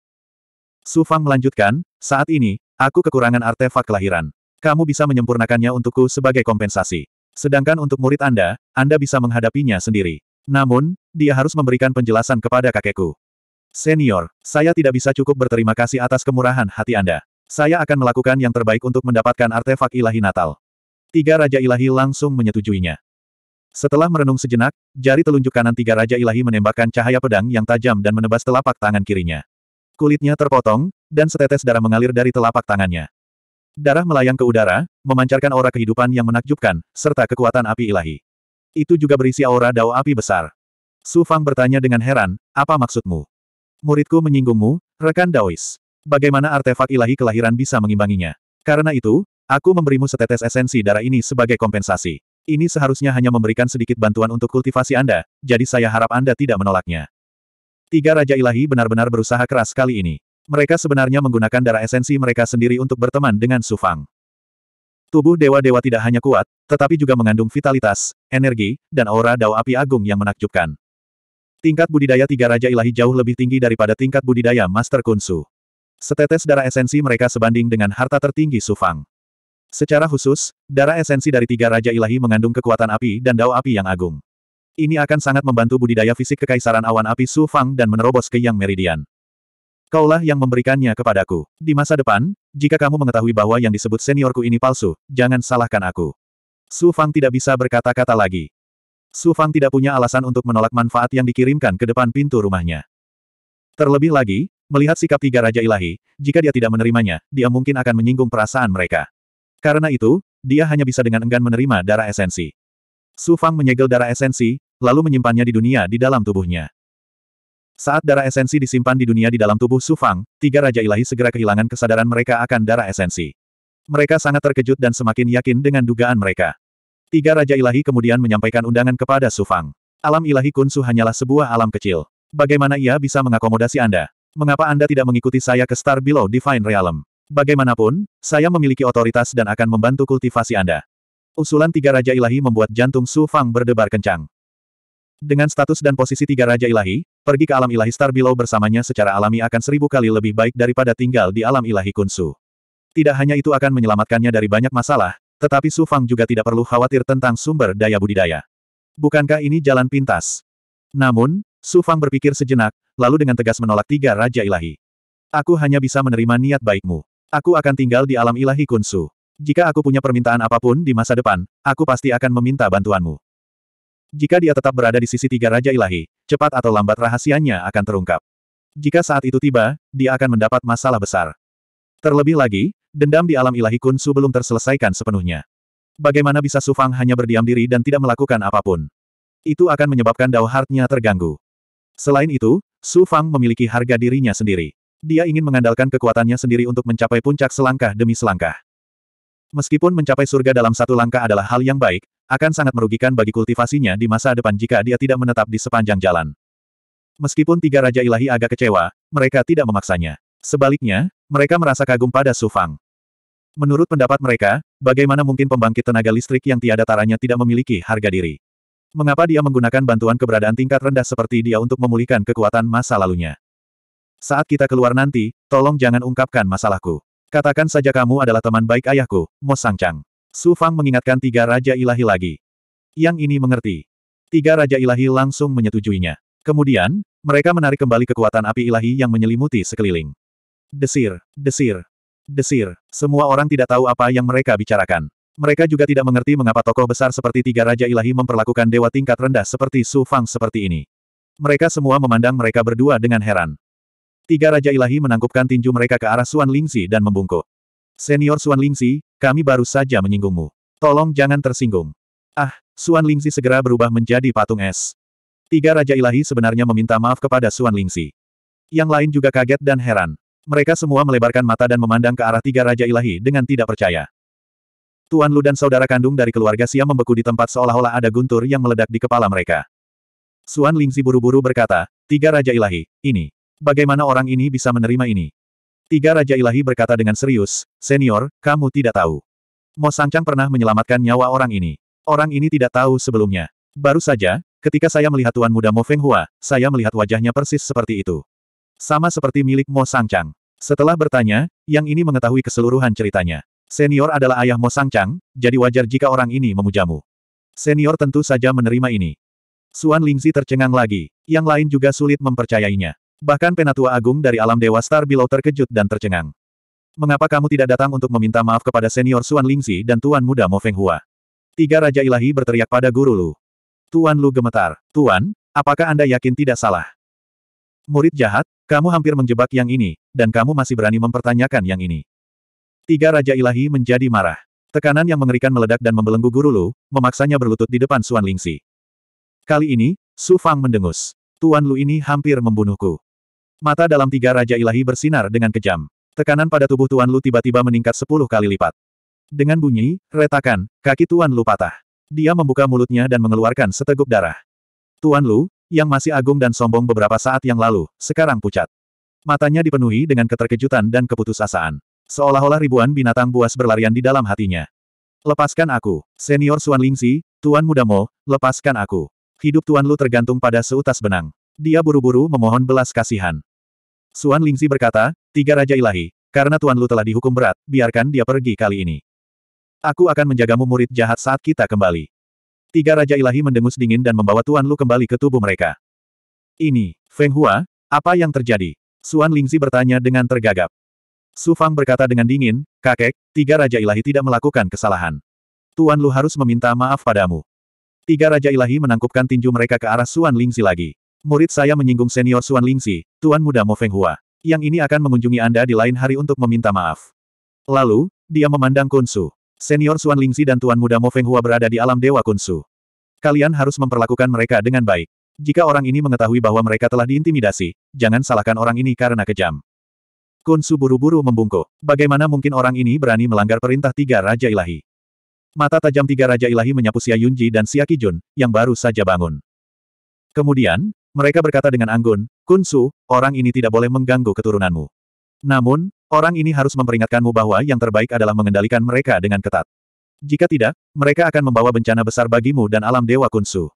S1: Su Fang melanjutkan, saat ini, aku kekurangan artefak kelahiran. Kamu bisa menyempurnakannya untukku sebagai kompensasi. Sedangkan untuk murid Anda, Anda bisa menghadapinya sendiri. Namun, dia harus memberikan penjelasan kepada kakekku. Senior, saya tidak bisa cukup berterima kasih atas kemurahan hati Anda. Saya akan melakukan yang terbaik untuk mendapatkan artefak ilahi Natal. Tiga Raja Ilahi langsung menyetujuinya. Setelah merenung sejenak, jari telunjuk kanan tiga Raja Ilahi menembakkan cahaya pedang yang tajam dan menebas telapak tangan kirinya. Kulitnya terpotong, dan setetes darah mengalir dari telapak tangannya. Darah melayang ke udara, memancarkan aura kehidupan yang menakjubkan, serta kekuatan api ilahi. Itu juga berisi aura dao api besar. Su Fang bertanya dengan heran, apa maksudmu? Muridku menyinggungmu, rekan Daois. Bagaimana artefak ilahi kelahiran bisa mengimbanginya? Karena itu, aku memberimu setetes esensi darah ini sebagai kompensasi. Ini seharusnya hanya memberikan sedikit bantuan untuk kultivasi Anda, jadi saya harap Anda tidak menolaknya. Tiga Raja Ilahi benar-benar berusaha keras kali ini. Mereka sebenarnya menggunakan darah esensi mereka sendiri untuk berteman dengan Sufang. Tubuh dewa-dewa tidak hanya kuat, tetapi juga mengandung vitalitas, energi, dan aura dao api agung yang menakjubkan. Tingkat budidaya tiga Raja Ilahi jauh lebih tinggi daripada tingkat budidaya Master Kunsu. Setetes darah esensi mereka sebanding dengan harta tertinggi Sufang. Secara khusus, darah esensi dari tiga Raja Ilahi mengandung kekuatan api dan dao api yang agung. Ini akan sangat membantu budidaya fisik kekaisaran awan api Sufang dan menerobos ke Yang Meridian. Kaulah yang memberikannya kepadaku. Di masa depan, jika kamu mengetahui bahwa yang disebut seniorku ini palsu, jangan salahkan aku. Su Fang tidak bisa berkata-kata lagi. Su Fang tidak punya alasan untuk menolak manfaat yang dikirimkan ke depan pintu rumahnya. Terlebih lagi, Melihat sikap tiga Raja Ilahi, jika dia tidak menerimanya, dia mungkin akan menyinggung perasaan mereka. Karena itu, dia hanya bisa dengan enggan menerima darah esensi. Su Fang menyegel darah esensi, lalu menyimpannya di dunia di dalam tubuhnya. Saat darah esensi disimpan di dunia di dalam tubuh Su Fang, tiga Raja Ilahi segera kehilangan kesadaran mereka akan darah esensi. Mereka sangat terkejut dan semakin yakin dengan dugaan mereka. Tiga Raja Ilahi kemudian menyampaikan undangan kepada Su Fang. Alam ilahi Kunsu hanyalah sebuah alam kecil. Bagaimana ia bisa mengakomodasi Anda? Mengapa Anda tidak mengikuti saya ke Star Below Divine Realm? Bagaimanapun, saya memiliki otoritas dan akan membantu kultivasi Anda. Usulan tiga Raja Ilahi membuat jantung Su Fang berdebar kencang. Dengan status dan posisi tiga Raja Ilahi, pergi ke alam ilahi Star Below bersamanya secara alami akan seribu kali lebih baik daripada tinggal di alam ilahi Kunsu. Tidak hanya itu akan menyelamatkannya dari banyak masalah, tetapi Su Fang juga tidak perlu khawatir tentang sumber daya budidaya. Bukankah ini jalan pintas? Namun, Su Fang berpikir sejenak, lalu dengan tegas menolak tiga Raja Ilahi. Aku hanya bisa menerima niat baikmu. Aku akan tinggal di alam ilahi Kunsu. Jika aku punya permintaan apa pun di masa depan, aku pasti akan meminta bantuanmu. Jika dia tetap berada di sisi tiga Raja Ilahi, cepat atau lambat rahasianya akan terungkap. Jika saat itu tiba, dia akan mendapat masalah besar. Terlebih lagi, dendam di alam ilahi Kun Su belum terselesaikan sepenuhnya. Bagaimana bisa Su Fang hanya berdiam diri dan tidak melakukan apa pun? Itu akan menyebabkan Dao Heart-nya terganggu. Selain itu, Su Fang memiliki harga dirinya sendiri. Dia ingin mengandalkan kekuatannya sendiri untuk mencapai puncak selangkah demi selangkah. Meskipun mencapai surga dalam satu langkah adalah hal yang baik, akan sangat merugikan bagi kultivasinya di masa depan jika dia tidak menetap di sepanjang jalan. Meskipun tiga Raja Ilahi agak kecewa, mereka tidak memaksanya. Sebaliknya, mereka merasa kagum pada Su Fang. Menurut pendapat mereka, bagaimana mungkin pembangkit tenaga listrik yang tiada taranya tidak memiliki harga diri? Mengapa dia menggunakan bantuan keberadaan tingkat rendah seperti dia untuk memulihkan kekuatan masa lalunya? Saat kita keluar nanti, tolong jangan ungkapkan masalahku. Katakan saja kamu adalah teman baik ayahku, Mo Sangchang. Su Fang mengingatkan tiga Raja Ilahi lagi. Yang ini mengerti. Tiga Raja Ilahi langsung menyetujuinya. Kemudian, mereka menarik kembali kekuatan api ilahi yang menyelimuti sekeliling. Desir, desir, desir. Semua orang tidak tahu apa yang mereka bicarakan. Mereka juga tidak mengerti mengapa tokoh besar seperti tiga Raja Ilahi memperlakukan dewa tingkat rendah seperti Su Fang seperti ini. Mereka semua memandang mereka berdua dengan heran. Tiga Raja Ilahi menangkupkan tinju mereka ke arah Suan Lingzi dan membungkuk. Senior Suan Lingzi, kami baru saja menyinggungmu. Tolong jangan tersinggung. Ah, Suan Lingzi segera berubah menjadi patung es. Tiga Raja Ilahi sebenarnya meminta maaf kepada Suan Lingzi. Yang lain juga kaget dan heran. Mereka semua melebarkan mata dan memandang ke arah tiga Raja Ilahi dengan tidak percaya. Tuan Lu dan saudara kandung dari keluarga Siam membeku di tempat seolah-olah ada guntur yang meledak di kepala mereka. Suan Lingzi buru-buru berkata, Tiga Raja Ilahi, ini. Bagaimana orang ini bisa menerima ini? Tiga Raja Ilahi berkata dengan serius, Senior, kamu tidak tahu. Mo Sangchang pernah menyelamatkan nyawa orang ini. Orang ini tidak tahu sebelumnya. Baru saja, ketika saya melihat Tuan Muda Mo Feng Hua, saya melihat wajahnya persis seperti itu. Sama seperti milik Mo Sangchang. Setelah bertanya, yang ini mengetahui keseluruhan ceritanya. Senior adalah ayah Mo Sangchang, jadi wajar jika orang ini memujamu. Senior tentu saja menerima ini. Suan Lingzi tercengang lagi. Yang lain juga sulit mempercayainya. Bahkan penatua agung dari alam dewa Star Below terkejut dan tercengang. Mengapa kamu tidak datang untuk meminta maaf kepada senior Suan Lingzi dan Tuan Muda Mo Feng Hua? Tiga Raja Ilahi berteriak pada Guru Lu. Tuan Lu gemetar. Tuan, apakah Anda yakin tidak salah? Murid jahat, kamu hampir menjebak yang ini, dan kamu masih berani mempertanyakan yang ini. Tiga Raja Ilahi menjadi marah. Tekanan yang mengerikan meledak dan membelenggu Guru Lu, memaksanya berlutut di depan Suan Lingzi. Kali ini, Su Fang mendengus. Tuan Lu ini hampir membunuhku. Mata dalam tiga Raja Ilahi bersinar dengan kejam. Tekanan pada tubuh Tuan Lu tiba-tiba meningkat sepuluh kali lipat. Dengan bunyi, retakan, kaki Tuan Lu patah. Dia membuka mulutnya dan mengeluarkan seteguk darah. Tuan Lu, yang masih agung dan sombong beberapa saat yang lalu, sekarang pucat. Matanya dipenuhi dengan keterkejutan dan keputusasaan. Seolah-olah ribuan binatang buas berlarian di dalam hatinya. Lepaskan aku, senior Suan Lingzi, Tuan Muda Mo, lepaskan aku. Hidup Tuan Lu tergantung pada seutas benang. Dia buru-buru memohon belas kasihan. Suan Lingzi berkata, Tiga Raja Ilahi, karena Tuan Lu telah dihukum berat, biarkan dia pergi kali ini. Aku akan menjagamu murid jahat saat kita kembali. Tiga Raja Ilahi mendengus dingin dan membawa Tuan Lu kembali ke tubuh mereka. Ini, Feng Hua, apa yang terjadi? Suan Lingzi bertanya dengan tergagap. Su Fang berkata dengan dingin, kakek, tiga Raja Ilahi tidak melakukan kesalahan. Tuan Lu harus meminta maaf padamu. Tiga Raja Ilahi menangkupkan tinju mereka ke arah Suan Lingzi lagi. Murid saya menyinggung senior Suan Lingxi, Tuan Muda Mo Feng Hua. Yang ini akan mengunjungi Anda di lain hari untuk meminta maaf. Lalu, dia memandang Kunsu. Senior Suan Lingxi dan Tuan Muda Mo Feng Hua berada di alam Dewa Kunsu. Kalian harus memperlakukan mereka dengan baik. Jika orang ini mengetahui bahwa mereka telah diintimidasi, jangan salahkan orang ini karena kejam. Kunsu buru-buru membungkuk. Bagaimana mungkin orang ini berani melanggar perintah tiga Raja Ilahi? Mata tajam tiga Raja Ilahi menyapu Xia Yunji dan Xia Kijun, yang baru saja bangun. Kemudian, mereka berkata dengan anggun, Kunsu, orang ini tidak boleh mengganggu keturunanmu. Namun, orang ini harus memperingatkanmu bahwa yang terbaik adalah mengendalikan mereka dengan ketat. Jika tidak, mereka akan membawa bencana besar bagimu dan alam Dewa Kunsu.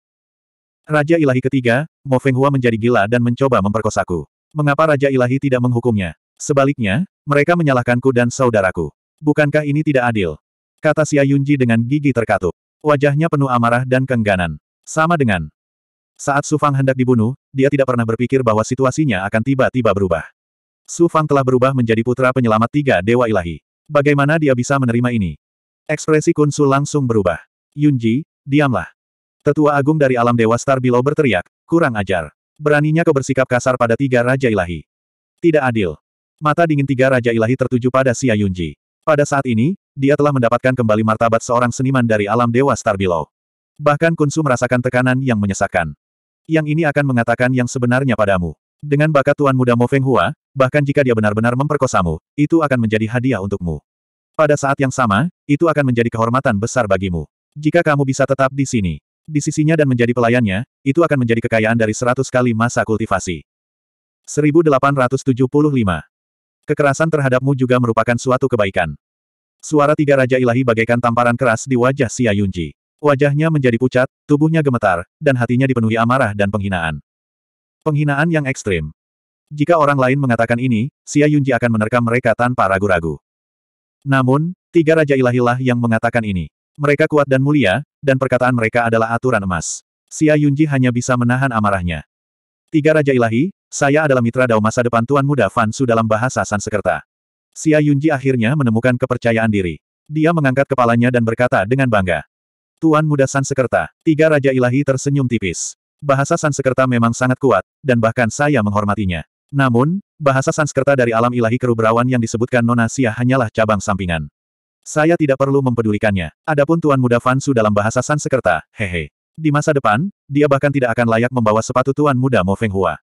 S1: Raja ilahi ketiga, Mo Fenghua menjadi gila dan mencoba memperkosaku. Mengapa Raja ilahi tidak menghukumnya? Sebaliknya, mereka menyalahkanku dan saudaraku. Bukankah ini tidak adil? Kata Xia Yunji dengan gigi terkatup. Wajahnya penuh amarah dan kengganan. Sama dengan saat Su Fang hendak dibunuh, dia tidak pernah berpikir bahwa situasinya akan tiba-tiba berubah. Su Fang telah berubah menjadi putra penyelamat tiga dewa ilahi. Bagaimana dia bisa menerima ini? Ekspresi Kun Su langsung berubah. Yunji, diamlah. Tetua Agung dari alam Dewa Star Below berteriak, kurang ajar. Beraninya kau bersikap kasar pada tiga Raja Ilahi. Tidak adil. Mata dingin tiga Raja Ilahi tertuju pada Xia Yunji. Pada saat ini, dia telah mendapatkan kembali martabat seorang seniman dari alam Dewa Star Below. Bahkan Kunsu merasakan tekanan yang menyesakkan. Yang ini akan mengatakan yang sebenarnya padamu. Dengan bakat Tuan Muda Mo Feng Hua, bahkan jika dia benar-benar memperkosamu, itu akan menjadi hadiah untukmu. Pada saat yang sama, itu akan menjadi kehormatan besar bagimu. Jika kamu bisa tetap di sini, di sisinya dan menjadi pelayannya, itu akan menjadi kekayaan dari seratus kali masa kultivasi. 1875 Kekerasan terhadapmu juga merupakan suatu kebaikan. Suara tiga Raja Ilahi bagaikan tamparan keras di wajah Xia Yunji. Wajahnya menjadi pucat, tubuhnya gemetar, dan hatinya dipenuhi amarah dan penghinaan. Penghinaan yang ekstrim. Jika orang lain mengatakan ini, Xia Yunji akan menerkam mereka tanpa ragu-ragu. Namun, tiga Raja Ilahilah yang mengatakan ini. Mereka kuat dan mulia, dan perkataan mereka adalah aturan emas. Xia Yunji hanya bisa menahan amarahnya. Tiga Raja Ilahi, saya adalah mitra dao masa depan Tuan Muda Fan Su dalam bahasa Sanskerta. Xia Yunji akhirnya menemukan kepercayaan diri. Dia mengangkat kepalanya dan berkata dengan bangga. Tuan Muda Sanskerta, tiga Raja Ilahi tersenyum tipis. Bahasa Sanskerta memang sangat kuat, dan bahkan saya menghormatinya. Namun, bahasa Sanskerta dari alam ilahi keruberawan yang disebutkan Nona Xia hanyalah cabang sampingan. Saya tidak perlu mempedulikannya. Adapun Tuan Muda Fan Su dalam bahasa Sanskerta, hehe. Di masa depan, dia bahkan tidak akan layak membawa sepatu Tuan Muda Mo Feng Hua.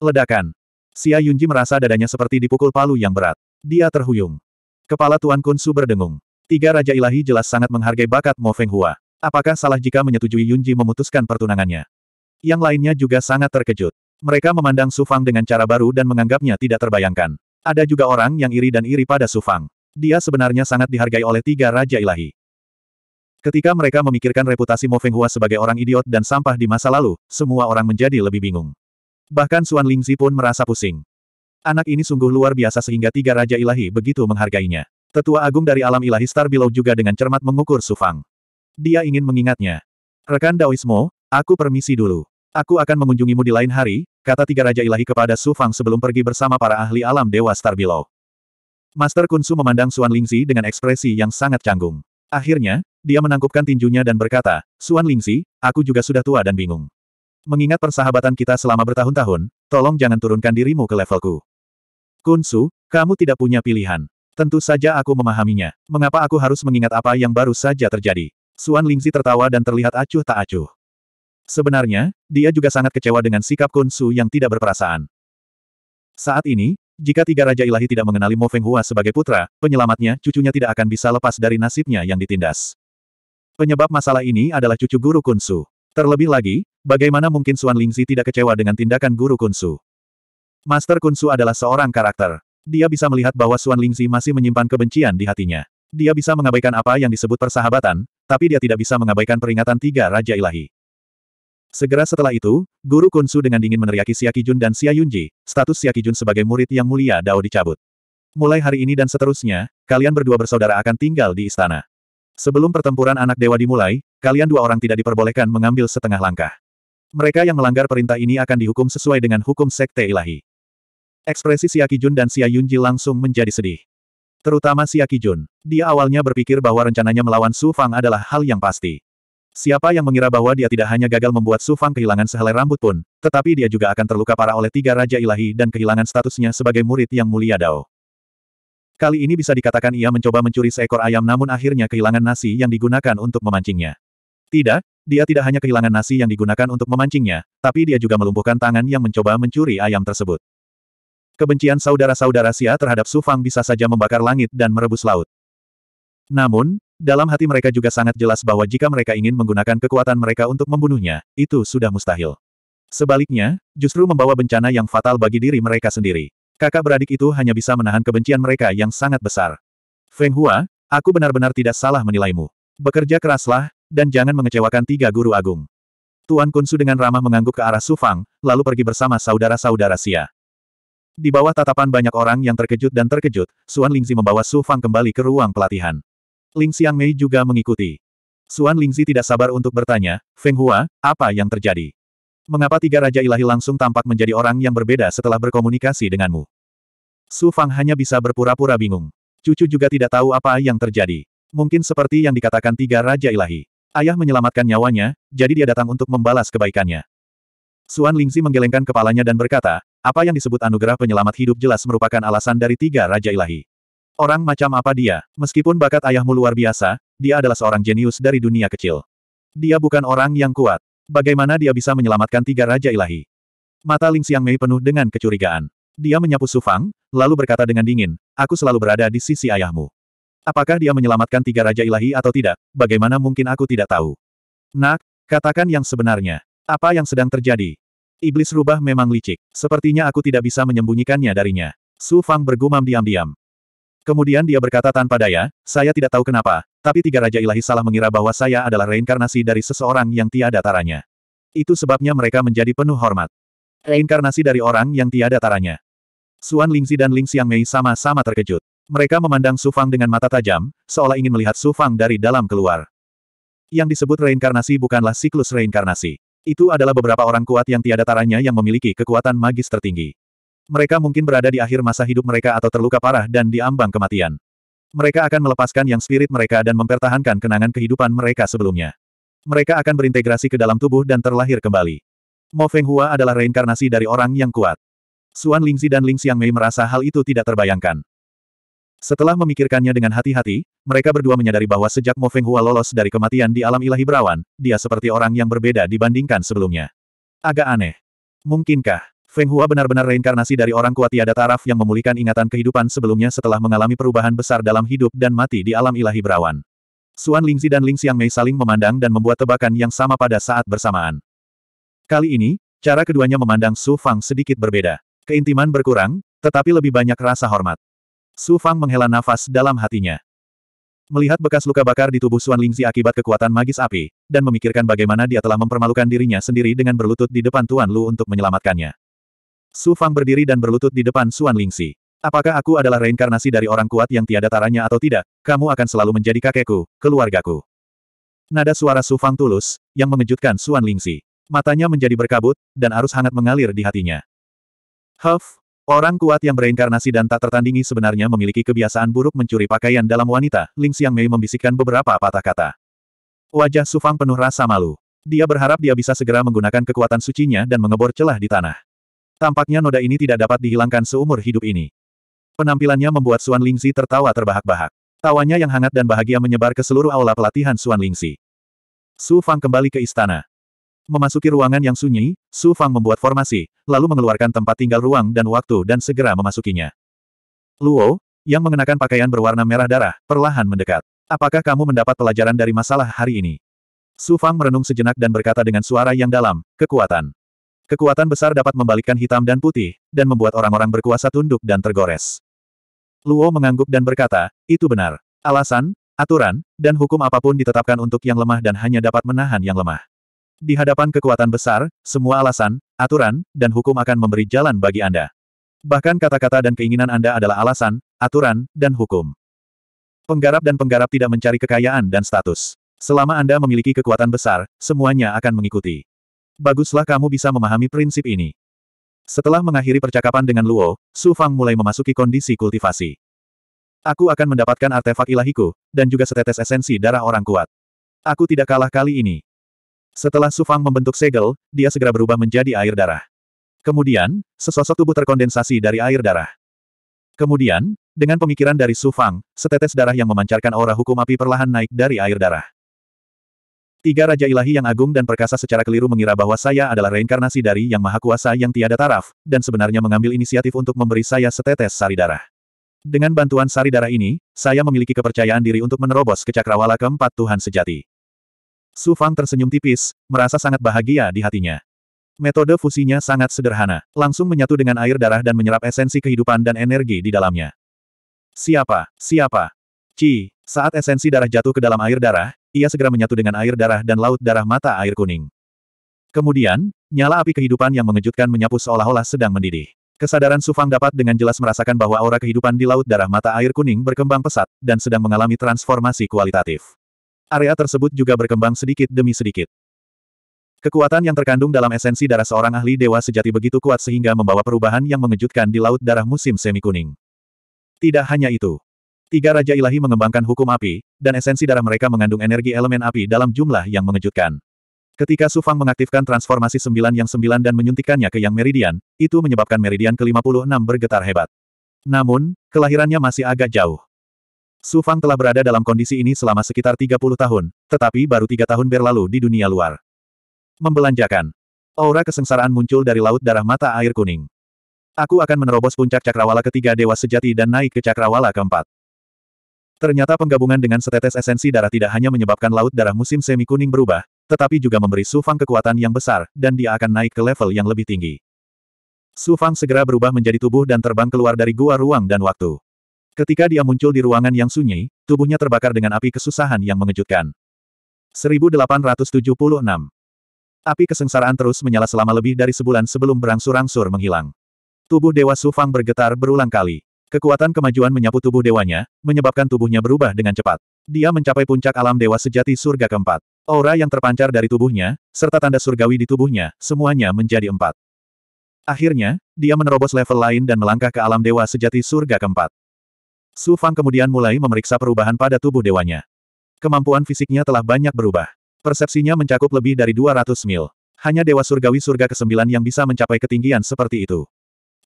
S1: Ledakan. Xia Yunji merasa dadanya seperti dipukul palu yang berat. Dia terhuyung. Kepala Tuan Kun Su berdengung. Tiga Raja Ilahi jelas sangat menghargai bakat Mo Feng Hua. Apakah salah jika menyetujui Yunji memutuskan pertunangannya? Yang lainnya juga sangat terkejut. Mereka memandang Su Fang dengan cara baru dan menganggapnya tidak terbayangkan. Ada juga orang yang iri dan iri pada Su Fang. Dia sebenarnya sangat dihargai oleh tiga Raja Ilahi. Ketika mereka memikirkan reputasi Mo Feng Hua sebagai orang idiot dan sampah di masa lalu, semua orang menjadi lebih bingung. Bahkan Suan Lingzi pun merasa pusing. Anak ini sungguh luar biasa sehingga tiga Raja Ilahi begitu menghargainya. Tetua Agung dari alam ilahi Star Below juga dengan cermat mengukur Sufang. Dia ingin mengingatnya. Rekan Daoismo, aku permisi dulu. Aku akan mengunjungimu di lain hari, kata tiga Raja Ilahi kepada Sufang sebelum pergi bersama para ahli alam Dewa Star Below. Master Kunsu memandang Suan Lingzi dengan ekspresi yang sangat canggung. Akhirnya, dia menangkupkan tinjunya dan berkata, Suan Lingzi, aku juga sudah tua dan bingung. Mengingat persahabatan kita selama bertahun-tahun, tolong jangan turunkan dirimu ke levelku. Kunsu, kamu tidak punya pilihan. Tentu saja aku memahaminya. Mengapa aku harus mengingat apa yang baru saja terjadi? Suan Lingzi tertawa dan terlihat acuh tak acuh. Sebenarnya, dia juga sangat kecewa dengan sikap Kunsu yang tidak berperasaan. Saat ini, jika tiga Raja Ilahi tidak mengenali Mo Feng Hua sebagai putra, penyelamatnya, cucunya tidak akan bisa lepas dari nasibnya yang ditindas. Penyebab masalah ini adalah cucu guru Kunsu. Terlebih lagi, bagaimana mungkin Suan Lingzi tidak kecewa dengan tindakan guru Kunsu? Master Kunsu adalah seorang karakter. Dia bisa melihat bahwa Suan Lingzi masih menyimpan kebencian di hatinya. Dia bisa mengabaikan apa yang disebut persahabatan, tapi dia tidak bisa mengabaikan peringatan tiga Raja Ilahi. Segera setelah itu, Guru Kunsu dengan dingin meneriaki Xia Kijun dan Xia Yunji, status Xia Kijun sebagai murid yang mulia Dao dicabut. Mulai hari ini dan seterusnya, kalian berdua bersaudara akan tinggal di istana. Sebelum pertempuran anak dewa dimulai, kalian dua orang tidak diperbolehkan mengambil setengah langkah. Mereka yang melanggar perintah ini akan dihukum sesuai dengan hukum sekte ilahi. Ekspresi Xia Kijun dan Xia Yunji langsung menjadi sedih. Terutama Xia Kijun. Dia awalnya berpikir bahwa rencananya melawan Su Fang adalah hal yang pasti. Siapa yang mengira bahwa dia tidak hanya gagal membuat Su Fang kehilangan sehelai rambut pun, tetapi dia juga akan terluka parah oleh tiga Raja Ilahi dan kehilangan statusnya sebagai murid yang mulia Dao. Kali ini bisa dikatakan ia mencoba mencuri seekor ayam namun akhirnya kehilangan nasi yang digunakan untuk memancingnya. Tidak, dia tidak hanya kehilangan nasi yang digunakan untuk memancingnya, tapi dia juga melumpuhkan tangan yang mencoba mencuri ayam tersebut. Kebencian saudara-saudara Sia terhadap Su Fang bisa saja membakar langit dan merebus laut. Namun, dalam hati mereka juga sangat jelas bahwa jika mereka ingin menggunakan kekuatan mereka untuk membunuhnya, itu sudah mustahil. Sebaliknya, justru membawa bencana yang fatal bagi diri mereka sendiri. Kakak beradik itu hanya bisa menahan kebencian mereka yang sangat besar. Feng Hua, aku benar-benar tidak salah menilaimu. Bekerja keraslah, dan jangan mengecewakan tiga guru agung. Tuan Kunsu dengan ramah mengangguk ke arah Su Fang, lalu pergi bersama saudara-saudara Xia. Di bawah tatapan banyak orang yang terkejut dan terkejut, Suan Lingzi membawa Su Fang kembali ke ruang pelatihan. Ling Xiang Mei juga mengikuti. Suan Lingzi tidak sabar untuk bertanya, Feng Hua, apa yang terjadi? Mengapa tiga Raja Ilahi langsung tampak menjadi orang yang berbeda setelah berkomunikasi denganmu? Su Fang hanya bisa berpura-pura bingung. Cucu juga tidak tahu apa yang terjadi. Mungkin seperti yang dikatakan tiga Raja Ilahi. Ayah menyelamatkan nyawanya, jadi dia datang untuk membalas kebaikannya. Suan Lingzi menggelengkan kepalanya dan berkata, apa yang disebut anugerah penyelamat hidup jelas merupakan alasan dari tiga Raja Ilahi. Orang macam apa dia? Meskipun bakat ayahmu luar biasa, dia adalah seorang jenius dari dunia kecil. Dia bukan orang yang kuat. Bagaimana dia bisa menyelamatkan tiga Raja Ilahi? Mata Ling Xiang Mei penuh dengan kecurigaan. Dia menyapu Su Fang, lalu berkata dengan dingin, aku selalu berada di sisi ayahmu. Apakah dia menyelamatkan tiga Raja Ilahi atau tidak, bagaimana mungkin aku tidak tahu? Nak, katakan yang sebenarnya. Apa yang sedang terjadi? Iblis rubah memang licik. Sepertinya aku tidak bisa menyembunyikannya darinya. Su Fang bergumam diam-diam. Kemudian dia berkata tanpa daya, saya tidak tahu kenapa, tapi tiga Raja Ilahi salah mengira bahwa saya adalah reinkarnasi dari seseorang yang tiada taranya. Itu sebabnya mereka menjadi penuh hormat. Reinkarnasi dari orang yang tiada taranya. Suan Lingzi dan Ling Xiang Mei sama-sama terkejut. Mereka memandang Su Fang dengan mata tajam, seolah ingin melihat Su Fang dari dalam keluar. Yang disebut reinkarnasi bukanlah siklus reinkarnasi. Itu adalah beberapa orang kuat yang tiada taranya yang memiliki kekuatan magis tertinggi. Mereka mungkin berada di akhir masa hidup mereka atau terluka parah dan di ambang kematian. Mereka akan melepaskan yang spirit mereka dan mempertahankan kenangan kehidupan mereka sebelumnya. Mereka akan berintegrasi ke dalam tubuh dan terlahir kembali. Mo Feng Hua adalah reinkarnasi dari orang yang kuat. Suan Lingzi dan Ling Xiang Mei merasa hal itu tidak terbayangkan. Setelah memikirkannya dengan hati-hati, mereka berdua menyadari bahwa sejak Mo Feng Hua lolos dari kematian di alam ilahi berawan, dia seperti orang yang berbeda dibandingkan sebelumnya. Agak aneh. Mungkinkah, Feng Hua benar-benar reinkarnasi dari orang kuat tiada taraf yang memulihkan ingatan kehidupan sebelumnya setelah mengalami perubahan besar dalam hidup dan mati di alam ilahi berawan. Suan Lingzi dan Ling Xiang Mei saling memandang dan membuat tebakan yang sama pada saat bersamaan. Kali ini, cara keduanya memandang Su Fang sedikit berbeda. Keintiman berkurang, tetapi lebih banyak rasa hormat. Su Fang menghela nafas dalam hatinya. Melihat bekas luka bakar di tubuh Suan Lingzi akibat kekuatan magis api, dan memikirkan bagaimana dia telah mempermalukan dirinya sendiri dengan berlutut di depan Tuan Lu untuk menyelamatkannya. Su Fang berdiri dan berlutut di depan Suan Lingzi. Apakah aku adalah reinkarnasi dari orang kuat yang tiada taranya atau tidak, kamu akan selalu menjadi kakekku, keluargaku. Nada suara Su Fang tulus, yang mengejutkan Suan Lingzi. Matanya menjadi berkabut, dan arus hangat mengalir di hatinya. Huff, Orang kuat yang bereinkarnasi dan tak tertandingi sebenarnya memiliki kebiasaan buruk mencuri pakaian dalam wanita, Ling Xiang Mei membisikkan beberapa patah kata. Wajah Su Fang penuh rasa malu. Dia berharap dia bisa segera menggunakan kekuatan sucinya dan mengebor celah di tanah. Tampaknya noda ini tidak dapat dihilangkan seumur hidup ini. Penampilannya membuat Suan Lingzi tertawa terbahak-bahak. Tawanya yang hangat dan bahagia menyebar ke seluruh aula pelatihan Suan Lingzi. Su Fang kembali ke istana. Memasuki ruangan yang sunyi, Su Fang membuat formasi, lalu mengeluarkan tempat tinggal ruang dan waktu dan segera memasukinya. Luo, yang mengenakan pakaian berwarna merah darah, perlahan mendekat. Apakah kamu mendapat pelajaran dari masalah hari ini? Su Fang merenung sejenak dan berkata dengan suara yang dalam, kekuatan. Kekuatan besar dapat membalikkan hitam dan putih, dan membuat orang-orang berkuasa tunduk dan tergores. Luo mengangguk dan berkata, itu benar. Alasan, aturan, dan hukum apa pun ditetapkan untuk yang lemah dan hanya dapat menahan yang lemah. Di hadapan kekuatan besar, semua alasan, aturan, dan hukum akan memberi jalan bagi Anda. Bahkan kata-kata dan keinginan Anda adalah alasan, aturan, dan hukum. Penggarap dan penggarap tidak mencari kekayaan dan status. Selama Anda memiliki kekuatan besar, semuanya akan mengikuti. Baguslah kamu bisa memahami prinsip ini. Setelah mengakhiri percakapan dengan Luo, Su Fang mulai memasuki kondisi kultivasi. Aku akan mendapatkan artefak ilahiku, dan juga setetes esensi darah orang kuat. Aku tidak kalah kali ini. Setelah Su Fang membentuk segel, dia segera berubah menjadi air darah. Kemudian, sesosok tubuh terkondensasi dari air darah. Kemudian, dengan pemikiran dari Su Fang, setetes darah yang memancarkan aura hukum api perlahan naik dari air darah. Tiga Raja Ilahi yang agung dan perkasa secara keliru mengira bahwa saya adalah reinkarnasi dari Yang Maha Kuasa yang tiada taraf, dan sebenarnya mengambil inisiatif untuk memberi saya setetes sari darah. Dengan bantuan sari darah ini, saya memiliki kepercayaan diri untuk menerobos ke cakrawala keempat Tuhan sejati. Su Fang tersenyum tipis, merasa sangat bahagia di hatinya. Metode fusinya sangat sederhana, langsung menyatu dengan air darah dan menyerap esensi kehidupan dan energi di dalamnya. Siapa? Siapa? Ci, saat esensi darah jatuh ke dalam air darah, ia segera menyatu dengan air darah dan laut darah mata air kuning. Kemudian, nyala api kehidupan yang mengejutkan menyapu seolah-olah sedang mendidih. Kesadaran Sufang dapat dengan jelas merasakan bahwa aura kehidupan di laut darah mata air kuning berkembang pesat, dan sedang mengalami transformasi kualitatif. Area tersebut juga berkembang sedikit demi sedikit. Kekuatan yang terkandung dalam esensi darah seorang ahli dewa sejati begitu kuat sehingga membawa perubahan yang mengejutkan di laut darah musim semi kuning. Tidak hanya itu. Tiga Raja Ilahi mengembangkan hukum api, dan esensi darah mereka mengandung energi elemen api dalam jumlah yang mengejutkan. Ketika Su Fang mengaktifkan transformasi sembilan yang sembilan dan menyuntikkannya ke Yang Meridian, itu menyebabkan Meridian ke-56 bergetar hebat. Namun, kelahirannya masih agak jauh. Su Fang telah berada dalam kondisi ini selama sekitar 30 tahun, tetapi baru tiga tahun berlalu di dunia luar. Membelanjakan. Aura kesengsaraan muncul dari laut darah mata air kuning. Aku akan menerobos puncak cakrawala ketiga dewa sejati dan naik ke cakrawala keempat. Ternyata penggabungan dengan setetes esensi darah tidak hanya menyebabkan laut darah musim semi kuning berubah, tetapi juga memberi Su Fang kekuatan yang besar, dan dia akan naik ke level yang lebih tinggi. Su Fang segera berubah menjadi tubuh dan terbang keluar dari gua ruang dan waktu. Ketika dia muncul di ruangan yang sunyi, tubuhnya terbakar dengan api kesusahan yang mengejutkan. 1876 Api kesengsaraan terus menyala selama lebih dari sebulan sebelum berangsur-angsur menghilang. Tubuh Dewa Su Fang bergetar berulang kali. Kekuatan kemajuan menyapu tubuh dewanya, menyebabkan tubuhnya berubah dengan cepat. Dia mencapai puncak alam dewa sejati surga keempat. Aura yang terpancar dari tubuhnya, serta tanda surgawi di tubuhnya, semuanya menjadi empat. Akhirnya, dia menerobos level lain dan melangkah ke alam dewa sejati surga keempat. Su Fang kemudian mulai memeriksa perubahan pada tubuh dewanya. Kemampuan fisiknya telah banyak berubah. Persepsinya mencakup lebih dari 200 mil. Hanya dewa surgawi surga ke-9 yang bisa mencapai ketinggian seperti itu.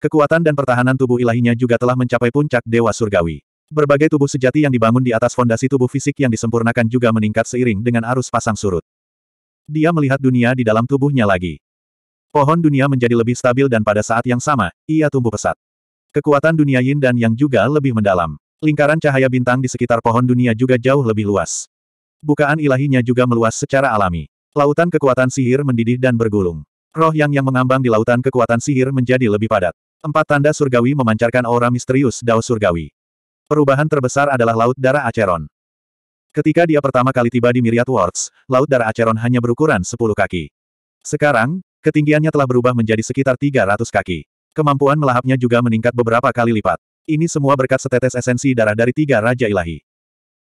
S1: Kekuatan dan pertahanan tubuh ilahinya juga telah mencapai puncak dewa surgawi. Berbagai tubuh sejati yang dibangun di atas fondasi tubuh fisik yang disempurnakan juga meningkat seiring dengan arus pasang surut. Dia melihat dunia di dalam tubuhnya lagi. Pohon dunia menjadi lebih stabil dan pada saat yang sama, ia tumbuh pesat. Kekuatan dunia yin dan yang juga lebih mendalam. Lingkaran cahaya bintang di sekitar pohon dunia juga jauh lebih luas. Bukaan ilahinya juga meluas secara alami. Lautan kekuatan sihir mendidih dan bergulung. Roh yang yang mengambang di lautan kekuatan sihir menjadi lebih padat. Empat tanda surgawi memancarkan aura misterius dao surgawi. Perubahan terbesar adalah Laut Darah Acheron. Ketika dia pertama kali tiba di Myriad Worlds, Laut Darah Acheron hanya berukuran 10 kaki. Sekarang, ketinggiannya telah berubah menjadi sekitar 300 kaki. Kemampuan melahapnya juga meningkat beberapa kali lipat. Ini semua berkat setetes esensi darah dari tiga Raja Ilahi.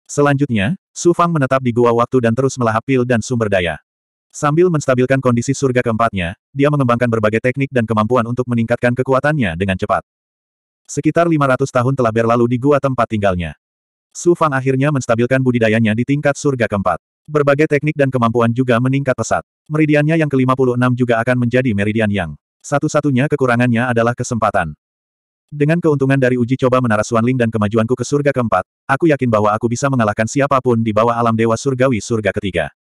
S1: Selanjutnya, Su Fang menetap di Gua Waktu dan terus melahap pil dan sumber daya. Sambil menstabilkan kondisi surga keempatnya, dia mengembangkan berbagai teknik dan kemampuan untuk meningkatkan kekuatannya dengan cepat. Sekitar 500 tahun telah berlalu di gua tempat tinggalnya. Su Fang akhirnya menstabilkan budidayanya di tingkat surga keempat. Berbagai teknik dan kemampuan juga meningkat pesat. Meridiannya yang ke-56 juga akan menjadi meridian yang. Satu-satunya kekurangannya adalah kesempatan. Dengan keuntungan dari uji coba menara Suanling dan kemajuanku ke surga keempat, aku yakin bahwa aku bisa mengalahkan siapa pun di bawah alam dewa surgawi surga ketiga.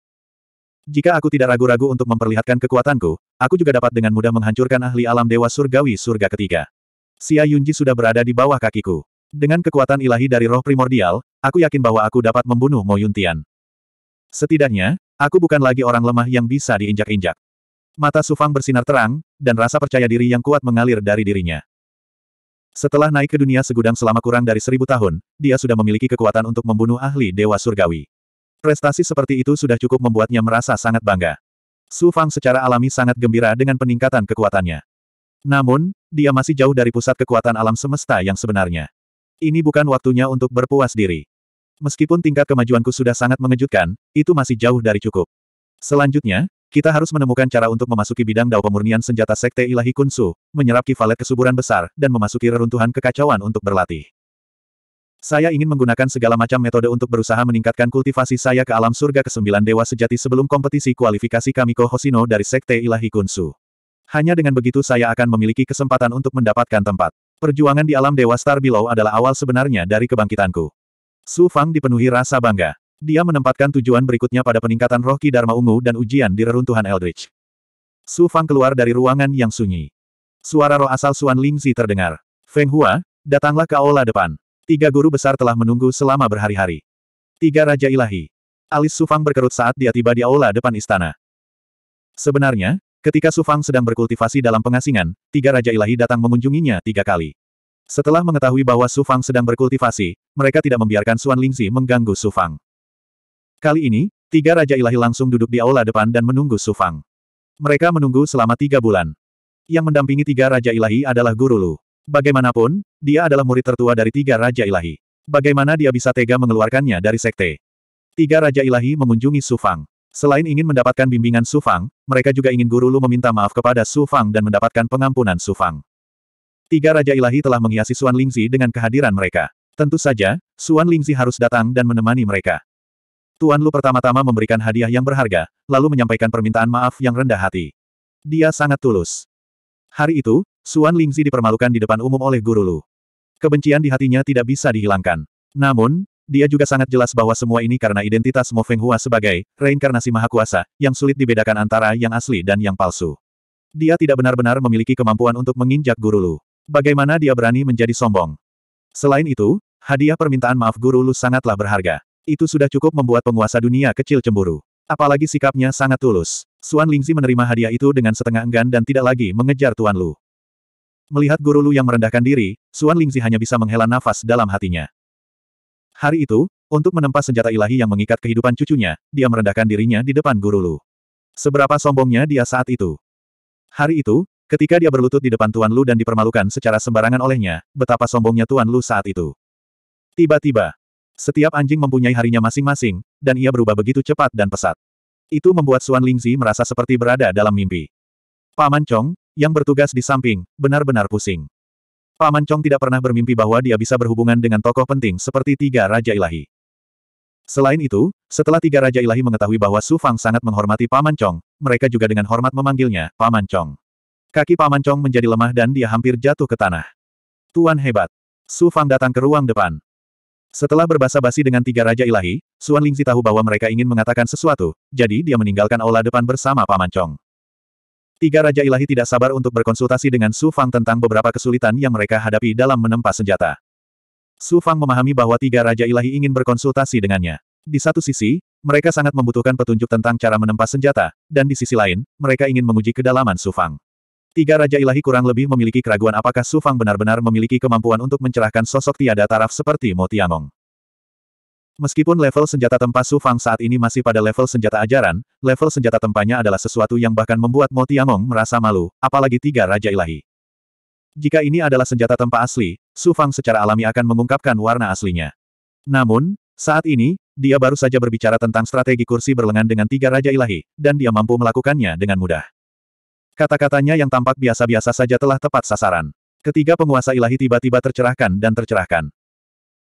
S1: Jika aku tidak ragu-ragu untuk memperlihatkan kekuatanku, aku juga dapat dengan mudah menghancurkan ahli alam dewa surgawi surga ketiga. Xia Yunji sudah berada di bawah kakiku. Dengan kekuatan ilahi dari roh primordial, aku yakin bahwa aku dapat membunuh Mo Yuntian. Setidaknya, aku bukan lagi orang lemah yang bisa diinjak-injak. Mata Sufang bersinar terang, dan rasa percaya diri yang kuat mengalir dari dirinya. Setelah naik ke dunia segudang selama kurang dari seribu tahun, dia sudah memiliki kekuatan untuk membunuh ahli Dewa Surgawi. Prestasi seperti itu sudah cukup membuatnya merasa sangat bangga. Su Fang secara alami sangat gembira dengan peningkatan kekuatannya. Namun, dia masih jauh dari pusat kekuatan alam semesta yang sebenarnya. Ini bukan waktunya untuk berpuas diri. Meskipun tingkat kemajuanku sudah sangat mengejutkan, itu masih jauh dari cukup. Selanjutnya, kita harus menemukan cara untuk memasuki bidang dao pemurnian senjata Sekte Ilahi Kunsu, menyerap kifalet kesuburan besar, dan memasuki reruntuhan kekacauan untuk berlatih. Saya ingin menggunakan segala macam metode untuk berusaha meningkatkan kultivasi saya ke alam surga ke-9 Dewa Sejati sebelum kompetisi kualifikasi Kamiko Hoshino dari Sekte Ilahi Kunsu. Hanya dengan begitu saya akan memiliki kesempatan untuk mendapatkan tempat. Perjuangan di alam Dewa Star Below adalah awal sebenarnya dari kebangkitanku. Su Fang dipenuhi rasa bangga. Dia menempatkan tujuan berikutnya pada peningkatan roh Ki Dharma Ungu dan ujian di reruntuhan Eldritch. Su Fang keluar dari ruangan yang sunyi. Suara roh asal Suan Lingzi terdengar. Feng Hua, datanglah ke aula depan. Tiga guru besar telah menunggu selama berhari-hari. Tiga Raja Ilahi. Alis Su Fang berkerut saat dia tiba di aula depan istana. Sebenarnya, Ketika Su Fang sedang berkultivasi dalam pengasingan, tiga Raja Ilahi datang mengunjunginya tiga kali. Setelah mengetahui bahwa Su Fang sedang berkultivasi, mereka tidak membiarkan Suan Lingzi mengganggu Su Fang. Kali ini, tiga Raja Ilahi langsung duduk di aula depan dan menunggu Su Fang. Mereka menunggu selama tiga bulan. Yang mendampingi tiga Raja Ilahi adalah Guru Lu. Bagaimanapun, dia adalah murid tertua dari tiga Raja Ilahi. Bagaimana dia bisa tega mengeluarkannya dari sekte? Tiga Raja Ilahi mengunjungi Su Fang. Selain ingin mendapatkan bimbingan Su Fang, mereka juga ingin Guru Lu meminta maaf kepada Su Fang dan mendapatkan pengampunan Su Fang. Tiga Raja Ilahi telah menghiasi Suan Lingzi dengan kehadiran mereka. Tentu saja, Suan Lingzi harus datang dan menemani mereka. Tuan Lu pertama-tama memberikan hadiah yang berharga, lalu menyampaikan permintaan maaf yang rendah hati. Dia sangat tulus. Hari itu, Suan Lingzi dipermalukan di depan umum oleh Guru Lu. Kebencian di hatinya tidak bisa dihilangkan. Namun, dia juga sangat jelas bahwa semua ini karena identitas Mo Feng Hua sebagai reinkarnasi Maha Kuasa, yang sulit dibedakan antara yang asli dan yang palsu. Dia tidak benar-benar memiliki kemampuan untuk menginjak Guru Lu. Bagaimana dia berani menjadi sombong? Selain itu, hadiah permintaan maaf guru Lu sangatlah berharga. Itu sudah cukup membuat penguasa dunia kecil cemburu. Apalagi sikapnya sangat tulus. Suan Lingzi menerima hadiah itu dengan setengah enggan dan tidak lagi mengejar Tuan Lu. Melihat guru Lu yang merendahkan diri, Suan Lingzi hanya bisa menghela nafas dalam hatinya. Hari itu, untuk menempa senjata ilahi yang mengikat kehidupan cucunya, dia merendahkan dirinya di depan guru Lu. Seberapa sombongnya dia saat itu. Hari itu, Ketika dia berlutut di depan Tuan Lu dan dipermalukan secara sembarangan olehnya, betapa sombongnya Tuan Lu saat itu. Tiba-tiba, setiap anjing mempunyai harinya masing-masing, dan ia berubah begitu cepat dan pesat. Itu membuat Suan Lingzi merasa seperti berada dalam mimpi. Paman Chong, yang bertugas di samping, benar-benar pusing. Paman Chong tidak pernah bermimpi bahwa dia bisa berhubungan dengan tokoh penting seperti tiga Raja Ilahi. Selain itu, setelah tiga Raja Ilahi mengetahui bahwa Su Fang sangat menghormati Paman Chong, mereka juga dengan hormat memanggilnya, Paman Chong. Kaki Paman Chong menjadi lemah dan dia hampir jatuh ke tanah. Tuan hebat. Su Fang datang ke ruang depan. Setelah berbasa-basi dengan tiga Raja Ilahi, Suan Lingzi tahu bahwa mereka ingin mengatakan sesuatu, jadi dia meninggalkan aula depan bersama Paman Chong. Tiga Raja Ilahi tidak sabar untuk berkonsultasi dengan Su Fang tentang beberapa kesulitan yang mereka hadapi dalam menempa senjata. Su Fang memahami bahwa tiga Raja Ilahi ingin berkonsultasi dengannya. Di satu sisi, mereka sangat membutuhkan petunjuk tentang cara menempa senjata, dan di sisi lain, mereka ingin menguji kedalaman Su Fang. Tiga Raja Ilahi kurang lebih memiliki keraguan apakah Su Fang benar-benar memiliki kemampuan untuk mencerahkan sosok tiada taraf seperti Mo Tiangong. Meskipun level senjata tempa Su Fang saat ini masih pada level senjata ajaran, level senjata tempanya adalah sesuatu yang bahkan membuat Mo Tiangong merasa malu, apalagi tiga Raja Ilahi. Jika ini adalah senjata tempa asli, Su Fang secara alami akan mengungkapkan warna aslinya. Namun, saat ini, dia baru saja berbicara tentang strategi kursi berlengan dengan tiga Raja Ilahi, dan dia mampu melakukannya dengan mudah. Kata-katanya yang tampak biasa-biasa saja telah tepat sasaran. Ketiga penguasa ilahi tiba-tiba tercerahkan dan tercerahkan.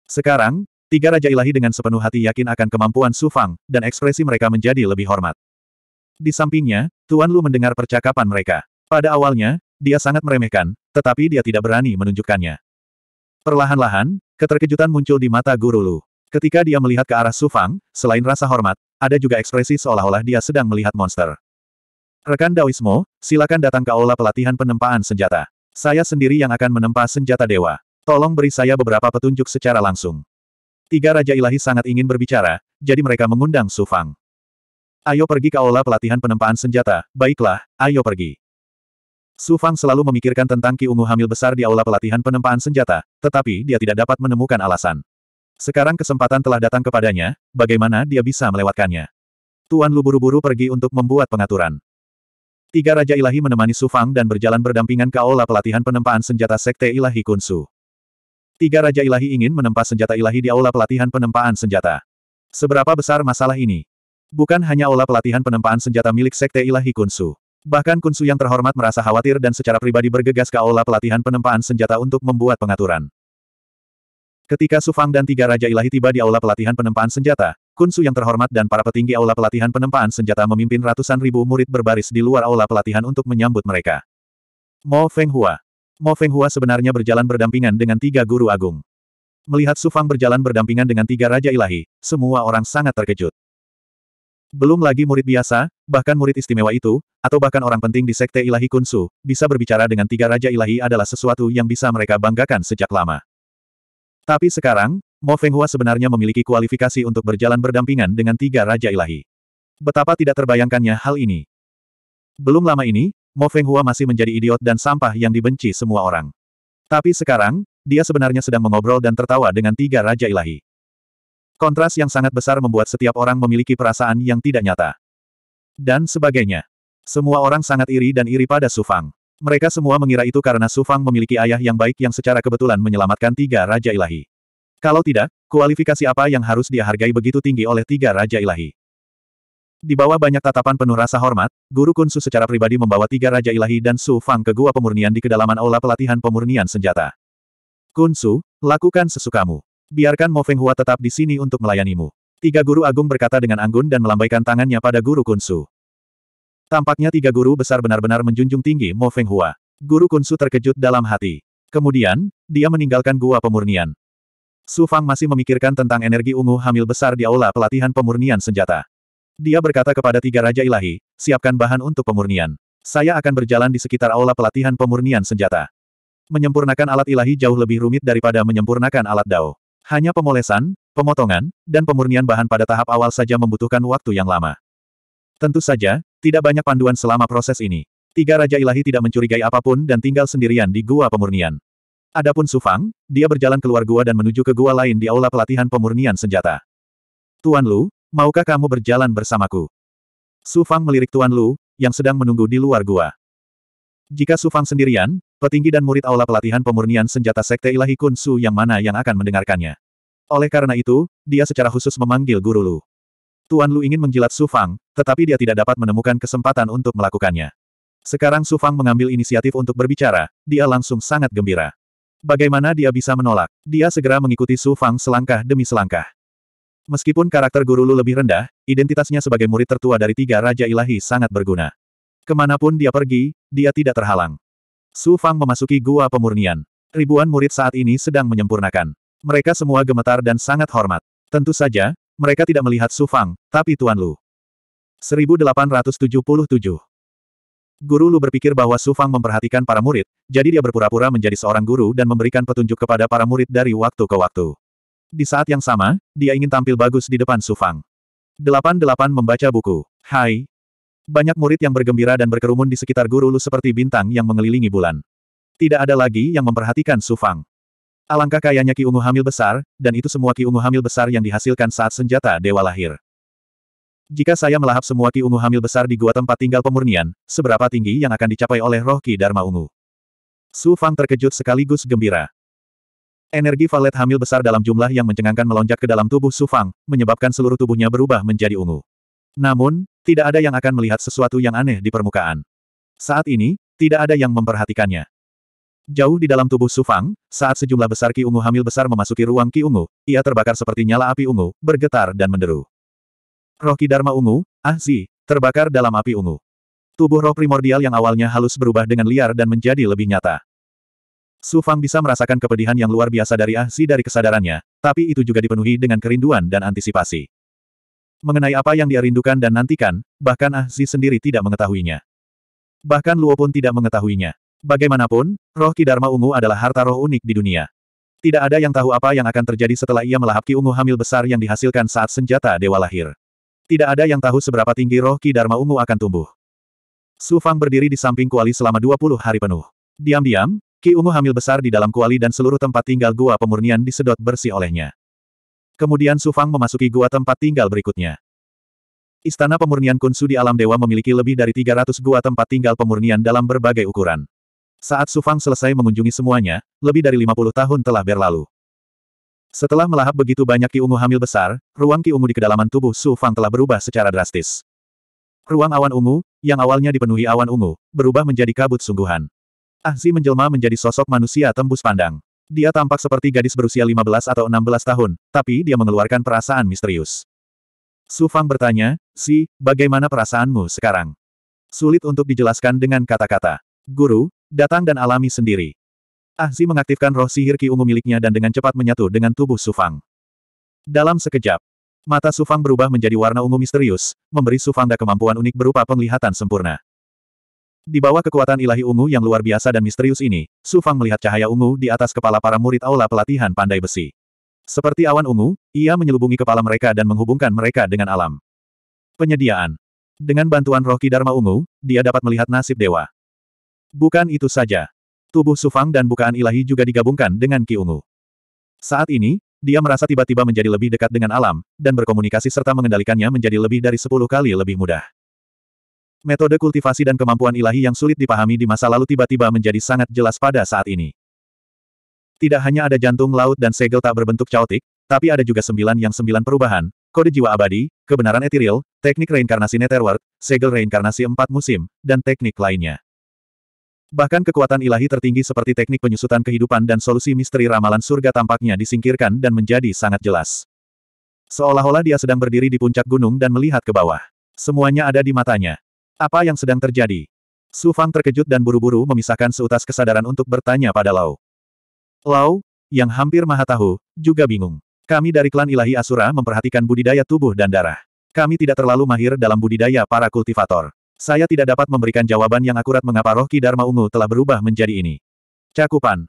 S1: Sekarang, tiga raja ilahi dengan sepenuh hati yakin akan kemampuan Su Fang, dan ekspresi mereka menjadi lebih hormat. Di sampingnya, Tuan Lu mendengar percakapan mereka. Pada awalnya, dia sangat meremehkan, tetapi dia tidak berani menunjukkannya. Perlahan-lahan, keterkejutan muncul di mata Guru Lu. Ketika dia melihat ke arah Su Fang, selain rasa hormat, ada juga ekspresi seolah-olah dia sedang melihat monster. Rekan Daoismo, silakan datang ke aula pelatihan penempaan senjata. Saya sendiri yang akan menempa senjata dewa. Tolong beri saya beberapa petunjuk secara langsung. Tiga Raja Ilahi sangat ingin berbicara, jadi mereka mengundang Su Fang. Ayo pergi ke aula pelatihan penempaan senjata, baiklah, ayo pergi. Su Fang selalu memikirkan tentang Ki Ungu hamil besar di aula pelatihan penempaan senjata, tetapi dia tidak dapat menemukan alasan. Sekarang kesempatan telah datang kepadanya, bagaimana dia bisa melewatkannya. Tuan Lu buru-buru pergi untuk membuat pengaturan. Tiga Raja Ilahi menemani Su Fang dan berjalan berdampingan ke aula pelatihan penempaan senjata Sekte Ilahi Kunsu. Tiga Raja Ilahi ingin menempa senjata ilahi di aula pelatihan penempaan senjata. Seberapa besar masalah ini? Bukan hanya aula pelatihan penempaan senjata milik Sekte Ilahi Kunsu. Bahkan Kunsu yang terhormat merasa khawatir dan secara pribadi bergegas ke aula pelatihan penempaan senjata untuk membuat pengaturan. Ketika Su Fang dan tiga Raja Ilahi tiba di aula pelatihan penempaan senjata, Kunsu yang terhormat dan para petinggi aula pelatihan penempaan senjata memimpin ratusan ribu murid berbaris di luar aula pelatihan untuk menyambut mereka. Mo Feng Hua. Mo Feng Hua sebenarnya berjalan berdampingan dengan tiga guru agung. Melihat Su Fang berjalan berdampingan dengan tiga raja ilahi, semua orang sangat terkejut. Belum lagi murid biasa, bahkan murid istimewa itu, atau bahkan orang penting di sekte ilahi Kunsu, bisa berbicara dengan tiga raja ilahi adalah sesuatu yang bisa mereka banggakan sejak lama. Tapi sekarang, Mo Fenghua sebenarnya memiliki kualifikasi untuk berjalan berdampingan dengan tiga Raja Ilahi. Betapa tidak terbayangkannya hal ini. Belum lama ini, Mo Fenghua masih menjadi idiot dan sampah yang dibenci semua orang. Tapi sekarang, dia sebenarnya sedang mengobrol dan tertawa dengan tiga Raja Ilahi. Kontras yang sangat besar membuat setiap orang memiliki perasaan yang tidak nyata. Dan sebagainya. Semua orang sangat iri dan iri pada Su Fang. Mereka semua mengira itu karena Su Fang memiliki ayah yang baik yang secara kebetulan menyelamatkan tiga Raja Ilahi. Kalau tidak, kualifikasi apa yang harus dia hargai begitu tinggi oleh tiga Raja Ilahi? Di bawah banyak tatapan penuh rasa hormat, Guru Kunsu secara pribadi membawa tiga Raja Ilahi dan Su Fang ke gua pemurnian di kedalaman aula pelatihan pemurnian senjata. Kunsu, lakukan sesukamu. Biarkan Mo Feng Hua tetap di sini untuk melayanimu. Tiga guru agung berkata dengan anggun dan melambaikan tangannya pada Guru Kunsu. Tampaknya tiga guru besar benar-benar menjunjung tinggi Mo Feng Hua. Guru Kunsu terkejut dalam hati. Kemudian, dia meninggalkan gua pemurnian. Su Fang masih memikirkan tentang energi ungu hamil besar di aula pelatihan pemurnian senjata. Dia berkata kepada tiga Raja Ilahi, siapkan bahan untuk pemurnian. Saya akan berjalan di sekitar aula pelatihan pemurnian senjata. Menyempurnakan alat ilahi jauh lebih rumit daripada menyempurnakan alat dao. Hanya pemolesan, pemotongan, dan pemurnian bahan pada tahap awal saja membutuhkan waktu yang lama. Tentu saja, tidak banyak panduan selama proses ini. Tiga Raja Ilahi tidak mencurigai apa pun dan tinggal sendirian di gua pemurnian. Adapun Su Fang, dia berjalan keluar gua dan menuju ke gua lain di aula pelatihan pemurnian senjata. Tuan Lu, maukah kamu berjalan bersamaku? Su Fang melirik Tuan Lu, yang sedang menunggu di luar gua. Jika Su Fang sendirian, petinggi dan murid aula pelatihan pemurnian senjata Sekte Ilahi Kun Su yang mana yang akan mendengarkannya. Oleh karena itu, dia secara khusus memanggil Guru Lu. Tuan Lu ingin menjilat Su Fang, tetapi dia tidak dapat menemukan kesempatan untuk melakukannya. Sekarang Su Fang mengambil inisiatif untuk berbicara, dia langsung sangat gembira. Bagaimana dia bisa menolak? Dia segera mengikuti Su Fang selangkah demi selangkah. Meskipun karakter Guru Lu lebih rendah, identitasnya sebagai murid tertua dari tiga Raja Ilahi sangat berguna. Ke mana pun dia pergi, dia tidak terhalang. Su Fang memasuki gua pemurnian. Ribuan murid saat ini sedang menyempurnakan. Mereka semua gemetar dan sangat hormat. Tentu saja, mereka tidak melihat Su Fang, tapi Tuan Lu. 1877 Guru Lu berpikir bahwa Su Fang memperhatikan para murid, jadi dia berpura-pura menjadi seorang guru dan memberikan petunjuk kepada para murid dari waktu ke waktu. Di saat yang sama, dia ingin tampil bagus di depan Su Fang. 88 membaca buku. Hai. Banyak murid yang bergembira dan berkerumun di sekitar guru Lu seperti bintang yang mengelilingi bulan. Tidak ada lagi yang memperhatikan Su Fang. Alangkah kayanya Ki Ungu hamil besar, dan itu semua Ki Ungu hamil besar yang dihasilkan saat senjata dewa lahir. Jika saya melahap semua Ki Ungu hamil besar di gua tempat tinggal pemurnian, seberapa tinggi yang akan dicapai oleh roh Ki Dharma Ungu? Su Fang terkejut sekaligus gembira. Energi valet hamil besar dalam jumlah yang mencengangkan melonjak ke dalam tubuh Su Fang, menyebabkan seluruh tubuhnya berubah menjadi ungu. Namun, tidak ada yang akan melihat sesuatu yang aneh di permukaan. Saat ini, tidak ada yang memperhatikannya. Jauh di dalam tubuh Su Fang, saat sejumlah besar Ki Ungu hamil besar memasuki ruang Ki Ungu, ia terbakar seperti nyala api ungu, bergetar dan menderu. Roh Ki Dharma Ungu, Ah Zi, terbakar dalam api ungu. Tubuh roh primordial yang awalnya halus berubah dengan liar dan menjadi lebih nyata. Su Fang bisa merasakan kepedihan yang luar biasa dari Ah Zi dari kesadarannya, tapi itu juga dipenuhi dengan kerinduan dan antisipasi. Mengenai apa yang dia rindukan dan nantikan, bahkan Ah Zi sendiri tidak mengetahuinya. Bahkan Luo pun tidak mengetahuinya. Bagaimanapun, roh Ki Dharma Ungu adalah harta roh unik di dunia. Tidak ada yang tahu apa yang akan terjadi setelah ia melahap Ki Ungu hamil besar yang dihasilkan saat senjata dewa lahir. Tidak ada yang tahu seberapa tinggi roh Ki Dharma Ungu akan tumbuh. Su Fang berdiri di samping kuali selama 20 hari penuh. Diam-diam, Ki Ungu hamil besar di dalam kuali dan seluruh tempat tinggal gua pemurnian disedot bersih olehnya. Kemudian Su Fang memasuki gua tempat tinggal berikutnya. Istana pemurnian Kunsu di alam dewa memiliki lebih dari 300 gua tempat tinggal pemurnian dalam berbagai ukuran. Saat Su Fang selesai mengunjungi semuanya, lebih dari 50 tahun telah berlalu. Setelah melahap begitu banyak Ki Ungu hamil besar, ruang Ki Ungu di kedalaman tubuh Su Fang telah berubah secara drastis. Ruang awan ungu, yang awalnya dipenuhi awan ungu, berubah menjadi kabut sungguhan. Ahzi menjelma menjadi sosok manusia tembus pandang. Dia tampak seperti gadis berusia 15 atau 16 tahun, tapi dia mengeluarkan perasaan misterius. Su Fang bertanya, Si, bagaimana perasaanmu sekarang? Sulit untuk dijelaskan dengan kata-kata. Guru, Datang dan alami sendiri. Ahzi mengaktifkan roh sihir ki ungu miliknya dan dengan cepat menyatu dengan tubuh Sufang. Dalam sekejap, mata Sufang berubah menjadi warna ungu misterius, memberi Sufangda kemampuan unik berupa penglihatan sempurna. Di bawah kekuatan ilahi ungu yang luar biasa dan misterius ini, Sufang melihat cahaya ungu di atas kepala para murid aula pelatihan pandai besi. Seperti awan ungu, ia menyelubungi kepala mereka dan menghubungkan mereka dengan alam. Penyediaan. Dengan bantuan roh Kidharma ungu, dia dapat melihat nasib dewa. Bukan itu saja. Tubuh Sufang dan bukaan ilahi juga digabungkan dengan Ki Ungu. Saat ini, dia merasa tiba-tiba menjadi lebih dekat dengan alam, dan berkomunikasi serta mengendalikannya menjadi lebih dari sepuluh kali lebih mudah. Metode kultivasi dan kemampuan ilahi yang sulit dipahami di masa lalu tiba-tiba menjadi sangat jelas pada saat ini. Tidak hanya ada jantung laut dan segel tak berbentuk caotik, tapi ada juga sembilan yang sembilan perubahan, kode jiwa abadi, kebenaran etiril, teknik reinkarnasi netherworld, segel reinkarnasi empat musim, dan teknik lainnya. Bahkan kekuatan ilahi tertinggi seperti teknik penyusutan kehidupan dan solusi misteri ramalan surga tampaknya disingkirkan dan menjadi sangat jelas. Seolah-olah dia sedang berdiri di puncak gunung dan melihat ke bawah. Semuanya ada di matanya. Apa yang sedang terjadi? Su Fang terkejut dan buru-buru memisahkan seutas kesadaran untuk bertanya pada Lau. Lau, yang hampir maha tahu, juga bingung. Kami dari klan ilahi Asura memperhatikan budidaya tubuh dan darah. Kami tidak terlalu mahir dalam budidaya para kultivator. Saya tidak dapat memberikan jawaban yang akurat mengapa roh Ki Dharma Ungu telah berubah menjadi ini. Cakupan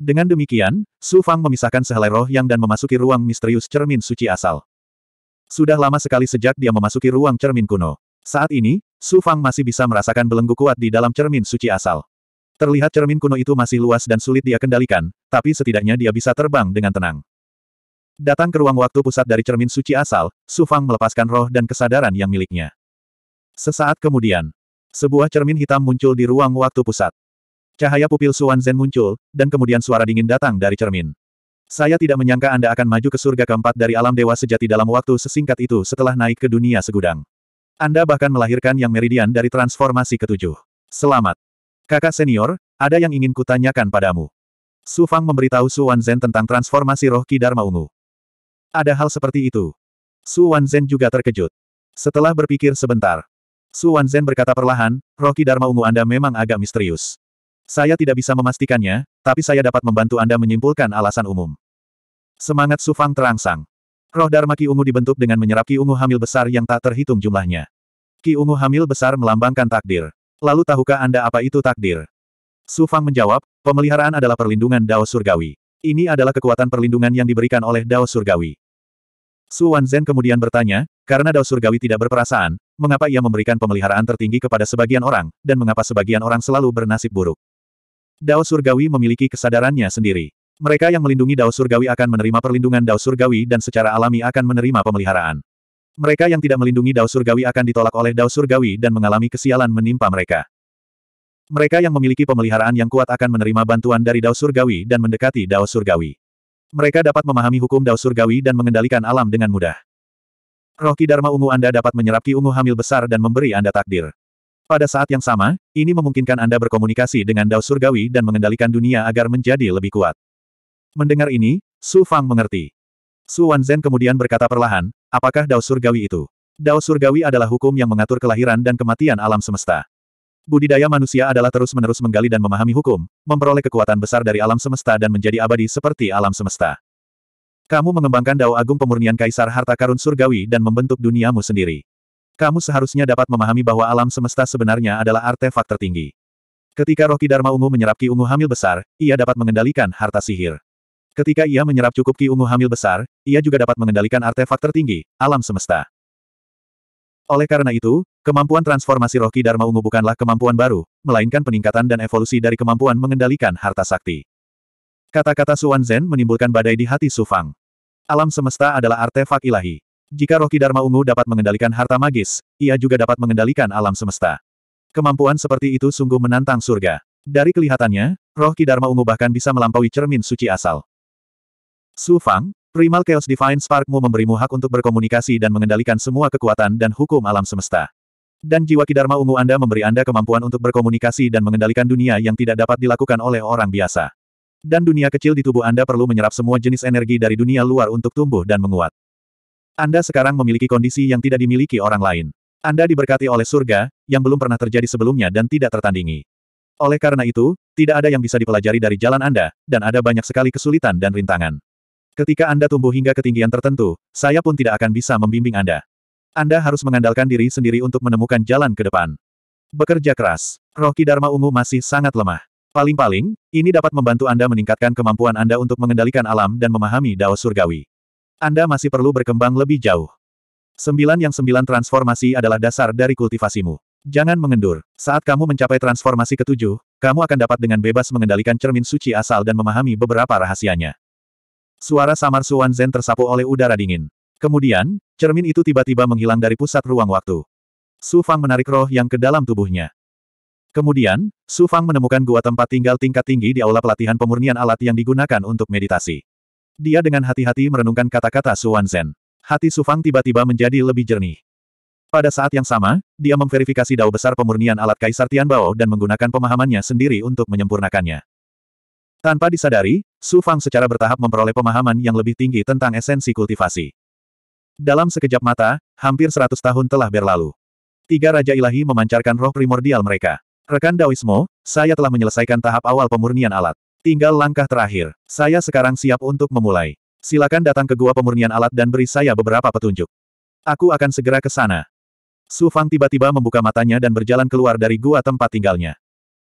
S1: Dengan demikian, Su Fang memisahkan sehelai roh yang dan memasuki ruang misterius cermin suci asal. Sudah lama sekali sejak dia memasuki ruang cermin kuno. Saat ini, Su Fang masih bisa merasakan belenggu kuat di dalam cermin suci asal. Terlihat cermin kuno itu masih luas dan sulit dia kendalikan, tapi setidaknya dia bisa terbang dengan tenang. Datang ke ruang waktu pusat dari cermin suci asal, Su Fang melepaskan roh dan kesadaran yang miliknya. Sesaat kemudian, sebuah cermin hitam muncul di ruang waktu pusat. Cahaya pupil Suan Zen muncul, dan kemudian suara dingin datang dari cermin. Saya tidak menyangka Anda akan maju ke surga keempat dari alam dewa sejati dalam waktu sesingkat itu setelah naik ke dunia segudang. Anda bahkan melahirkan yang meridian dari transformasi ketujuh. Selamat. Kakak senior, ada yang ingin kutanyakan padamu. Su Fang memberitahu Su Wanzhen tentang transformasi roh Ki Dharma Ungu. Ada hal seperti itu. Su Wanzhen juga terkejut. Setelah berpikir sebentar, Su Wanzhen berkata perlahan, Rocky Dharma ungu Anda memang agak misterius. Saya tidak bisa memastikannya, tapi saya dapat membantu Anda menyimpulkan alasan umum. Semangat Su Fang terangsang. Roh Dharma Ki Ungu dibentuk dengan menyerap Ki Ungu hamil besar yang tak terhitung jumlahnya. Ki Ungu hamil besar melambangkan takdir. Lalu tahukah Anda apa itu takdir? Su Fang menjawab, pemeliharaan adalah perlindungan Dao Surgawi. Ini adalah kekuatan perlindungan yang diberikan oleh Dao Surgawi. Su Wanzhen kemudian bertanya, karena Dao Surgawi tidak berperasaan, mengapa ia memberikan pemeliharaan tertinggi kepada sebagian orang, dan mengapa sebagian orang selalu bernasib buruk. Dao Surgawi memiliki kesadarannya sendiri. Mereka yang melindungi Dao Surgawi akan menerima perlindungan Dao Surgawi dan secara alami akan menerima pemeliharaan. Mereka yang tidak melindungi Dao Surgawi akan ditolak oleh Dao Surgawi dan mengalami kesialan menimpa mereka. Mereka yang memiliki pemeliharaan yang kuat akan menerima bantuan dari Dao Surgawi dan mendekati Dao Surgawi. Mereka dapat memahami hukum Dao Surgawi dan mengendalikan alam dengan mudah. Roh Ki Dharma ungu Anda dapat menyerap Ki ungu hamil besar dan memberi Anda takdir. Pada saat yang sama, ini memungkinkan Anda berkomunikasi dengan Dao Surgawi dan mengendalikan dunia agar menjadi lebih kuat. Mendengar ini, Su Fang mengerti. Su Wanzhen kemudian berkata perlahan, apakah Dao Surgawi itu? Dao Surgawi adalah hukum yang mengatur kelahiran dan kematian alam semesta. Budidaya manusia adalah terus-menerus menggali dan memahami hukum, memperoleh kekuatan besar dari alam semesta dan menjadi abadi seperti alam semesta. Kamu mengembangkan dao agung pemurnian kaisar harta karun surgawi dan membentuk duniamu sendiri. Kamu seharusnya dapat memahami bahwa alam semesta sebenarnya adalah artefak tertinggi. Ketika Rocky Dharma Ungu menyerap Ki Ungu hamil besar, ia dapat mengendalikan harta sihir. Ketika ia menyerap cukup Ki Ungu hamil besar, ia juga dapat mengendalikan artefak tertinggi, alam semesta. Oleh karena itu, kemampuan transformasi Rocky Dharma Ungu bukanlah kemampuan baru, melainkan peningkatan dan evolusi dari kemampuan mengendalikan harta sakti. Kata-kata Suan Zen menimbulkan badai di hati Su Fang. Alam semesta adalah artefak ilahi. Jika Rocky Dharma Ungu dapat mengendalikan harta magis, ia juga dapat mengendalikan alam semesta. Kemampuan seperti itu sungguh menantang surga. Dari kelihatannya, roh Ki Dharma Ungu bahkan bisa melampaui cermin suci asal. Su Fang, Primal Chaos Divine Sparkmu memberimu hak untuk berkomunikasi dan mengendalikan semua kekuatan dan hukum alam semesta. Dan jiwa Ki Dharma Ungu Anda memberi Anda kemampuan untuk berkomunikasi dan mengendalikan dunia yang tidak dapat dilakukan oleh orang biasa. Dan dunia kecil di tubuh Anda perlu menyerap semua jenis energi dari dunia luar untuk tumbuh dan menguat. Anda sekarang memiliki kondisi yang tidak dimiliki orang lain. Anda diberkati oleh surga, yang belum pernah terjadi sebelumnya dan tidak tertandingi. Oleh karena itu, tidak ada yang bisa dipelajari dari jalan Anda, dan ada banyak sekali kesulitan dan rintangan. Ketika Anda tumbuh hingga ketinggian tertentu, saya pun tidak akan bisa membimbing Anda. Anda harus mengandalkan diri sendiri untuk menemukan jalan ke depan. Bekerja keras. Rocky Dharma Ungu masih sangat lemah. Paling-paling, ini dapat membantu Anda meningkatkan kemampuan Anda untuk mengendalikan alam dan memahami Dao Surgawi. Anda masih perlu berkembang lebih jauh. Sembilan yang sembilan transformasi adalah dasar dari kultivasimu. Jangan mengendur. Saat kamu mencapai transformasi ketujuh, kamu akan dapat dengan bebas mengendalikan cermin suci asal dan memahami beberapa rahasianya. Suara samar Suan Zen tersapu oleh udara dingin. Kemudian, cermin itu tiba-tiba menghilang dari pusat ruang waktu. Su Fang menarik roh yang ke dalam tubuhnya. Kemudian, Su Fang menemukan gua tempat tinggal tingkat tinggi di aula pelatihan pemurnian alat yang digunakan untuk meditasi. Dia dengan hati-hati merenungkan kata-kata Su Wanzhen. Hati Su Fang tiba-tiba menjadi lebih jernih. Pada saat yang sama, dia memverifikasi dao besar pemurnian alat Kaisar Tianbao dan menggunakan pemahamannya sendiri untuk menyempurnakannya. Tanpa disadari, Su Fang secara bertahap memperoleh pemahaman yang lebih tinggi tentang esensi kultivasi. Dalam sekejap mata, hampir seratus tahun telah berlalu. Tiga Raja Ilahi memancarkan roh primordial mereka. Rekan Daoismo, saya telah menyelesaikan tahap awal pemurnian alat. Tinggal langkah terakhir. Saya sekarang siap untuk memulai. Silakan datang ke gua pemurnian alat dan beri saya beberapa petunjuk. Aku akan segera ke sana. Su Fang tiba-tiba membuka matanya dan berjalan keluar dari gua tempat tinggalnya.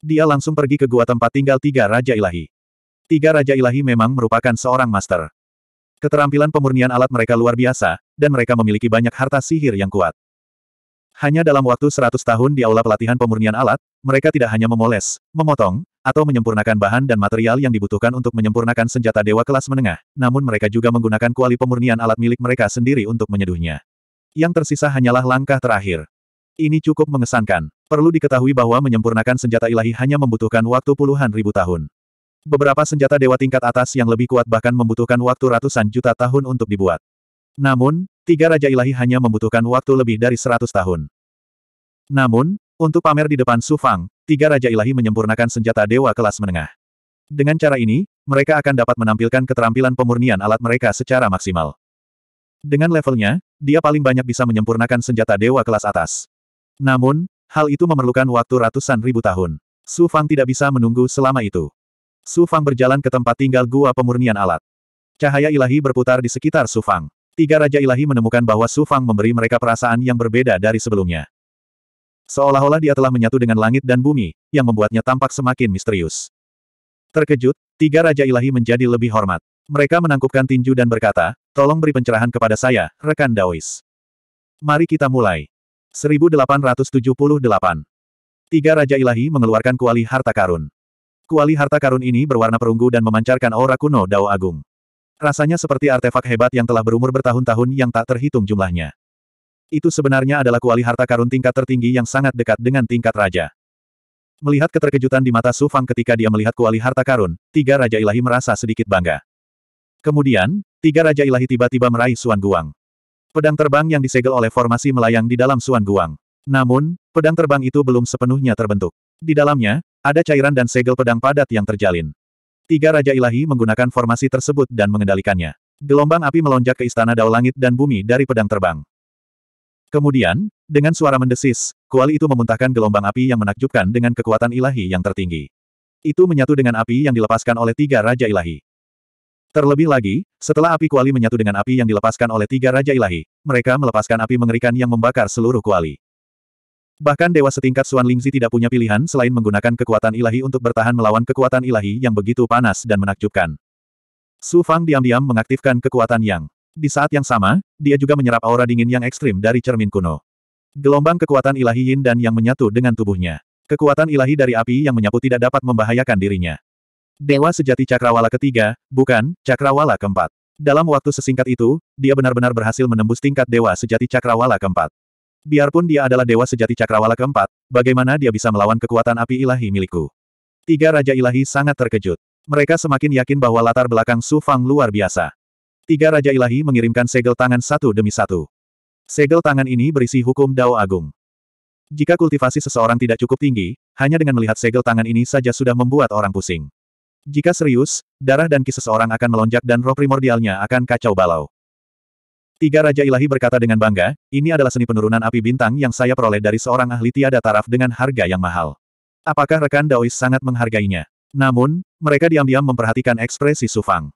S1: Dia langsung pergi ke gua tempat tinggal tiga Raja Ilahi. Tiga Raja Ilahi memang merupakan seorang master. Keterampilan pemurnian alat mereka luar biasa, dan mereka memiliki banyak harta sihir yang kuat. Hanya dalam waktu 100 tahun di aula pelatihan pemurnian alat, mereka tidak hanya memoles, memotong, atau menyempurnakan bahan dan material yang dibutuhkan untuk menyempurnakan senjata dewa kelas menengah, namun mereka juga menggunakan kuali pemurnian alat milik mereka sendiri untuk menyeduhnya. Yang tersisa hanyalah langkah terakhir. Ini cukup mengesankan. Perlu diketahui bahwa menyempurnakan senjata ilahi hanya membutuhkan waktu puluhan ribu tahun. Beberapa senjata dewa tingkat atas yang lebih kuat bahkan membutuhkan waktu ratusan juta tahun untuk dibuat. Namun, tiga Raja Ilahi hanya membutuhkan waktu lebih dari seratus tahun. Namun, untuk pamer di depan Su Fang, tiga Raja Ilahi menyempurnakan senjata dewa kelas menengah. Dengan cara ini, mereka akan dapat menampilkan keterampilan pemurnian alat mereka secara maksimal. Dengan levelnya, dia paling banyak bisa menyempurnakan senjata dewa kelas atas. Namun, hal itu memerlukan waktu ratusan ribu tahun. Su Fang tidak bisa menunggu selama itu. Su Fang berjalan ke tempat tinggal gua pemurnian alat. Cahaya ilahi berputar di sekitar Su Fang. Tiga Raja Ilahi menemukan bahwa Su Fang memberi mereka perasaan yang berbeda dari sebelumnya. Seolah-olah dia telah menyatu dengan langit dan bumi, yang membuatnya tampak semakin misterius. Terkejut, tiga Raja Ilahi menjadi lebih hormat. Mereka menangkupkan tinju dan berkata, tolong beri pencerahan kepada saya, rekan Daois. Mari kita mulai. 1878. Tiga Raja Ilahi mengeluarkan kuali harta karun. Kuali harta karun ini berwarna perunggu dan memancarkan aura kuno Dao Agung. Rasanya seperti artefak hebat yang telah berumur bertahun-tahun yang tak terhitung jumlahnya. Itu sebenarnya adalah kuali harta karun tingkat tertinggi yang sangat dekat dengan tingkat raja. Melihat keterkejutan di mata Su Fang ketika dia melihat kuali harta karun, tiga Raja Ilahi merasa sedikit bangga. Kemudian, tiga Raja Ilahi tiba-tiba meraih Suan Guang. Pedang terbang yang disegel oleh formasi melayang di dalam Suan Guang. Namun, pedang terbang itu belum sepenuhnya terbentuk. Di dalamnya, ada cairan dan segel pedang padat yang terjalin. Tiga Raja Ilahi menggunakan formasi tersebut dan mengendalikannya. Gelombang api melonjak ke istana Dao Langit dan Bumi dari pedang terbang. Kemudian, dengan suara mendesis, kuali itu memuntahkan gelombang api yang menakjubkan dengan kekuatan ilahi yang tertinggi. Itu menyatu dengan api yang dilepaskan oleh tiga Raja Ilahi. Terlebih lagi, setelah api kuali menyatu dengan api yang dilepaskan oleh tiga Raja Ilahi, mereka melepaskan api mengerikan yang membakar seluruh kuali. Bahkan dewa setingkat Suan Lingzi tidak punya pilihan selain menggunakan kekuatan ilahi untuk bertahan melawan kekuatan ilahi yang begitu panas dan menakjubkan. Su Fang diam-diam mengaktifkan kekuatan yang. Di saat yang sama, dia juga menyerap aura dingin yang ekstrim dari cermin kuno. Gelombang kekuatan ilahi yin dan yang menyatu dengan tubuhnya. Kekuatan ilahi dari api yang menyapu tidak dapat membahayakan dirinya. Dewa sejati cakrawala ketiga, bukan, cakrawala keempat. Dalam waktu sesingkat itu, dia benar-benar berhasil menembus tingkat dewa sejati cakrawala keempat. Biarpun dia adalah dewa sejati cakrawala keempat, bagaimana dia bisa melawan kekuatan api ilahi milikku? Tiga Raja Ilahi sangat terkejut. Mereka semakin yakin bahwa latar belakang Su Fang luar biasa. Tiga Raja Ilahi mengirimkan segel tangan satu demi satu. Segel tangan ini berisi hukum Dao Agung. Jika kultivasi seseorang tidak cukup tinggi, hanya dengan melihat segel tangan ini saja sudah membuat orang pusing. Jika serius, darah dan ki seseorang akan melonjak dan roh primordialnya akan kacau balau. Tiga Raja Ilahi berkata dengan bangga, ini adalah seni penurunan api bintang yang saya peroleh dari seorang ahli tiada taraf dengan harga yang mahal. Apakah rekan Daois sangat menghargainya? Namun, mereka diam-diam memperhatikan ekspresi Su Fang.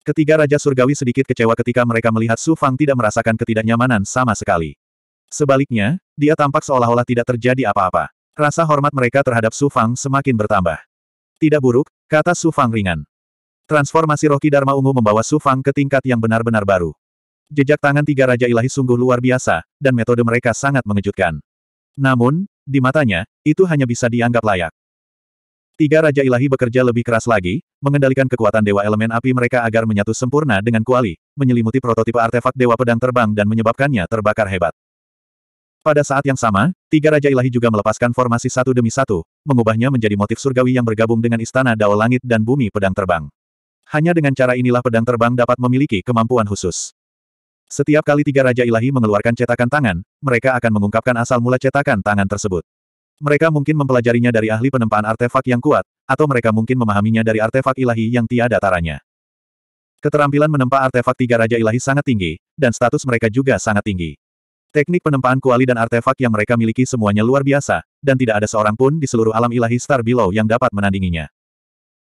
S1: Ketiga Raja Surgawi sedikit kecewa ketika mereka melihat Su Fang tidak merasakan ketidaknyamanan sama sekali. Sebaliknya, dia tampak seolah-olah tidak terjadi apa-apa. Rasa hormat mereka terhadap Su Fang semakin bertambah. Tidak buruk, kata Su Fang ringan. Transformasi Rocky Dharma Ungu membawa Su Fang ke tingkat yang benar-benar baru. Jejak tangan tiga Raja Ilahi sungguh luar biasa, dan metode mereka sangat mengejutkan. Namun, di matanya, itu hanya bisa dianggap layak. Tiga Raja Ilahi bekerja lebih keras lagi, mengendalikan kekuatan Dewa Elemen Api mereka agar menyatu sempurna dengan kuali, menyelimuti prototipe artefak Dewa Pedang Terbang dan menyebabkannya terbakar hebat. Pada saat yang sama, tiga Raja Ilahi juga melepaskan formasi satu demi satu, mengubahnya menjadi motif surgawi yang bergabung dengan istana Dao Langit dan Bumi Pedang Terbang. Hanya dengan cara inilah pedang terbang dapat memiliki kemampuan khusus. Setiap kali tiga Raja Ilahi mengeluarkan cetakan tangan, mereka akan mengungkapkan asal mula cetakan tangan tersebut. Mereka mungkin mempelajarinya dari ahli penempaan artefak yang kuat, atau mereka mungkin memahaminya dari artefak ilahi yang tiada taranya. Keterampilan menempa artefak tiga Raja Ilahi sangat tinggi, dan status mereka juga sangat tinggi. Teknik penempaan kuali dan artefak yang mereka miliki semuanya luar biasa, dan tidak ada seorang pun di seluruh alam ilahi Star Below yang dapat menandinginya.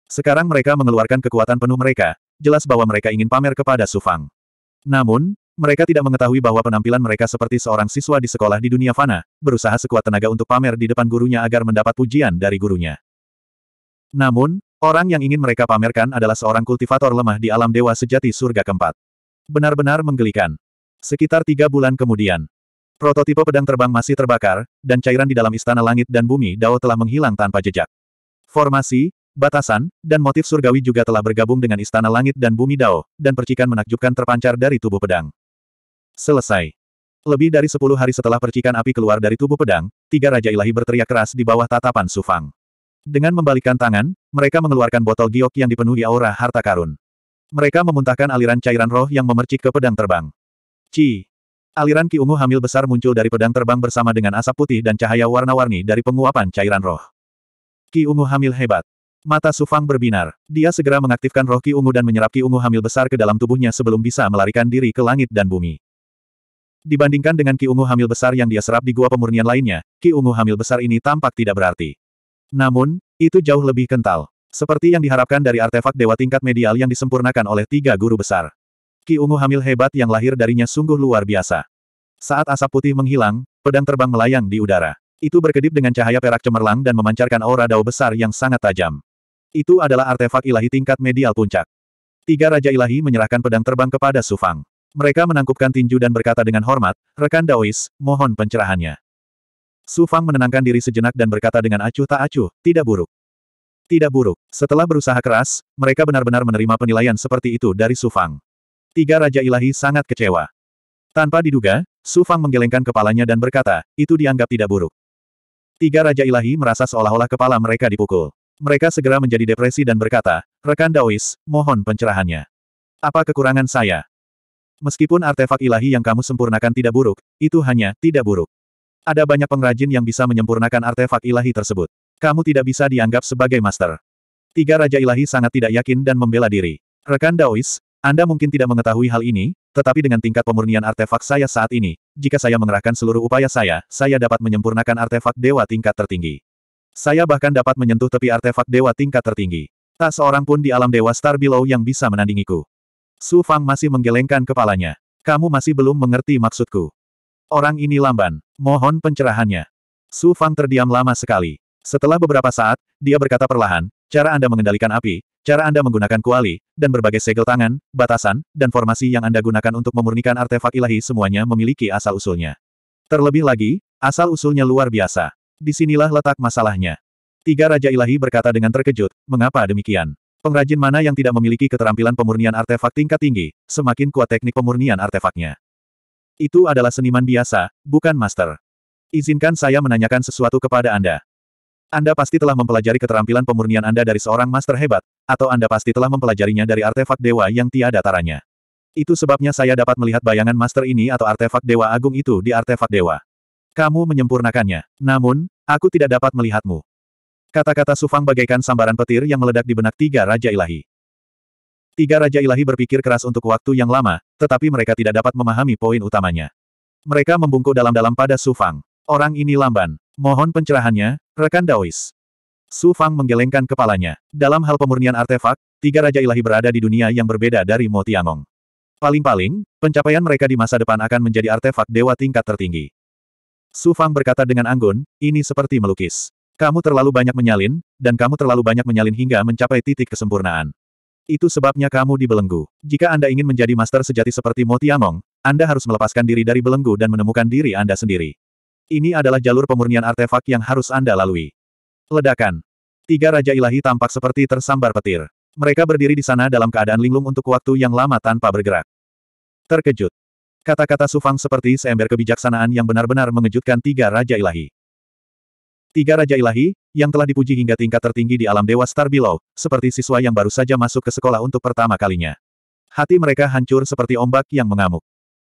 S1: Sekarang mereka mengeluarkan kekuatan penuh mereka, jelas bahwa mereka ingin pamer kepada Su Fang. Namun, mereka tidak mengetahui bahwa penampilan mereka seperti seorang siswa di sekolah di dunia fana, berusaha sekuat tenaga untuk pamer di depan gurunya agar mendapat pujian dari gurunya. Namun, orang yang ingin mereka pamerkan adalah seorang kultivator lemah di alam dewa sejati surga keempat. Benar-benar menggelikan. Sekitar tiga bulan kemudian, prototipe pedang terbang masih terbakar, dan cairan di dalam istana langit dan bumi Dao telah menghilang tanpa jejak. Formasi, batasan, dan motif surgawi juga telah bergabung dengan istana langit dan bumi Dao, dan percikan menakjubkan terpancar dari tubuh pedang. Selesai. Lebih dari sepuluh hari setelah percikan api keluar dari tubuh pedang, tiga Raja Ilahi berteriak keras di bawah tatapan Sufang. Dengan membalikkan tangan, mereka mengeluarkan botol giok yang dipenuhi aura harta karun. Mereka memuntahkan aliran cairan roh yang memercik ke pedang terbang. Ci. Aliran ki ungu hamil besar muncul dari pedang terbang bersama dengan asap putih dan cahaya warna-warni dari penguapan cairan roh. Ki ungu hamil hebat. Mata Sufang berbinar. Dia segera mengaktifkan roh ki ungu dan menyerap ki ungu hamil besar ke dalam tubuhnya sebelum bisa melarikan diri ke langit dan bumi. Dibandingkan dengan Ki Ungu hamil besar yang dia serap di gua pemurnian lainnya, Ki Ungu hamil besar ini tampak tidak berarti. Namun, itu jauh lebih kental. Seperti yang diharapkan dari artefak dewa tingkat medial yang disempurnakan oleh tiga guru besar. Ki Ungu hamil hebat yang lahir darinya sungguh luar biasa. Saat asap putih menghilang, pedang terbang melayang di udara. Itu berkedip dengan cahaya perak cemerlang dan memancarkan aura dao besar yang sangat tajam. Itu adalah artefak ilahi tingkat medial puncak. Tiga Raja Ilahi menyerahkan pedang terbang kepada Sufang. Mereka menangkupkan tinju dan berkata dengan hormat, rekan Daois, mohon pencerahannya. Su Fang menenangkan diri sejenak dan berkata dengan acuh tak acuh, tidak buruk. Tidak buruk. Setelah berusaha keras, mereka benar-benar menerima penilaian seperti itu dari Su Fang. Tiga Raja Ilahi sangat kecewa. Tanpa diduga, Su Fang menggelengkan kepalanya dan berkata, itu dianggap tidak buruk. Tiga Raja Ilahi merasa seolah-olah kepala mereka dipukul. Mereka segera menjadi depresi dan berkata, rekan Daois, mohon pencerahannya. Apa kekurangan saya? Meskipun artefak ilahi yang kamu sempurnakan tidak buruk, itu hanya tidak buruk. Ada banyak pengrajin yang bisa menyempurnakan artefak ilahi tersebut. Kamu tidak bisa dianggap sebagai master. Tiga Raja Ilahi sangat tidak yakin dan membela diri. Rekan Daois, Anda mungkin tidak mengetahui hal ini, tetapi dengan tingkat pemurnian artefak saya saat ini, jika saya mengerahkan seluruh upaya saya, saya dapat menyempurnakan artefak dewa tingkat tertinggi. Saya bahkan dapat menyentuh tepi artefak dewa tingkat tertinggi. Tak seorang pun di alam dewa Star Below yang bisa menandingiku. Su Fang masih menggelengkan kepalanya. Kamu masih belum mengerti maksudku. Orang ini lamban. Mohon pencerahannya. Su Fang terdiam lama sekali. Setelah beberapa saat, dia berkata perlahan, cara Anda mengendalikan api, cara Anda menggunakan kuali, dan berbagai segel tangan, batasan, dan formasi yang Anda gunakan untuk memurnikan artefak ilahi semuanya memiliki asal-usulnya. Terlebih lagi, asal-usulnya luar biasa. Di sinilah letak masalahnya. Tiga Raja Ilahi berkata dengan terkejut, mengapa demikian? Pengrajin mana yang tidak memiliki keterampilan pemurnian artefak tingkat tinggi, semakin kuat teknik pemurnian artefaknya. Itu adalah seniman biasa, bukan master. Izinkan saya menanyakan sesuatu kepada Anda. Anda pasti telah mempelajari keterampilan pemurnian Anda dari seorang master hebat, atau Anda pasti telah mempelajarinya dari artefak dewa yang tiada taranya. Itu sebabnya saya dapat melihat bayangan master ini atau artefak dewa agung itu di artefak dewa. Kamu menyempurnakannya. Namun, aku tidak dapat melihatmu. Kata-kata Sufang bagaikan sambaran petir yang meledak di benak tiga Raja Ilahi. Tiga Raja Ilahi berpikir keras untuk waktu yang lama, tetapi mereka tidak dapat memahami poin utamanya. Mereka membungkuk dalam-dalam pada Sufang. Orang ini lamban. Mohon pencerahannya, rekan Daois. Su Fang menggelengkan kepalanya. Dalam hal pemurnian artefak, tiga Raja Ilahi berada di dunia yang berbeda dari Mo Tiangong. Paling-paling, pencapaian mereka di masa depan akan menjadi artefak dewa tingkat tertinggi. Su Fang berkata dengan anggun, ini seperti melukis. Kamu terlalu banyak menyalin, dan kamu terlalu banyak menyalin hingga mencapai titik kesempurnaan. Itu sebabnya kamu dibelenggu. Jika Anda ingin menjadi master sejati seperti Mo Tiangong, Anda harus melepaskan diri dari belenggu dan menemukan diri Anda sendiri. Ini adalah jalur pemurnian artefak yang harus Anda lalui. Ledakan. Tiga Raja Ilahi tampak seperti tersambar petir. Mereka berdiri di sana dalam keadaan linglung untuk waktu yang lama tanpa bergerak. Terkejut. Kata-kata Su Fang seperti seember kebijaksanaan yang benar-benar mengejutkan tiga Raja Ilahi. Tiga Raja Ilahi, yang telah dipuji hingga tingkat tertinggi di alam Dewa Star Below, seperti siswa yang baru saja masuk ke sekolah untuk pertama kalinya. Hati mereka hancur seperti ombak yang mengamuk.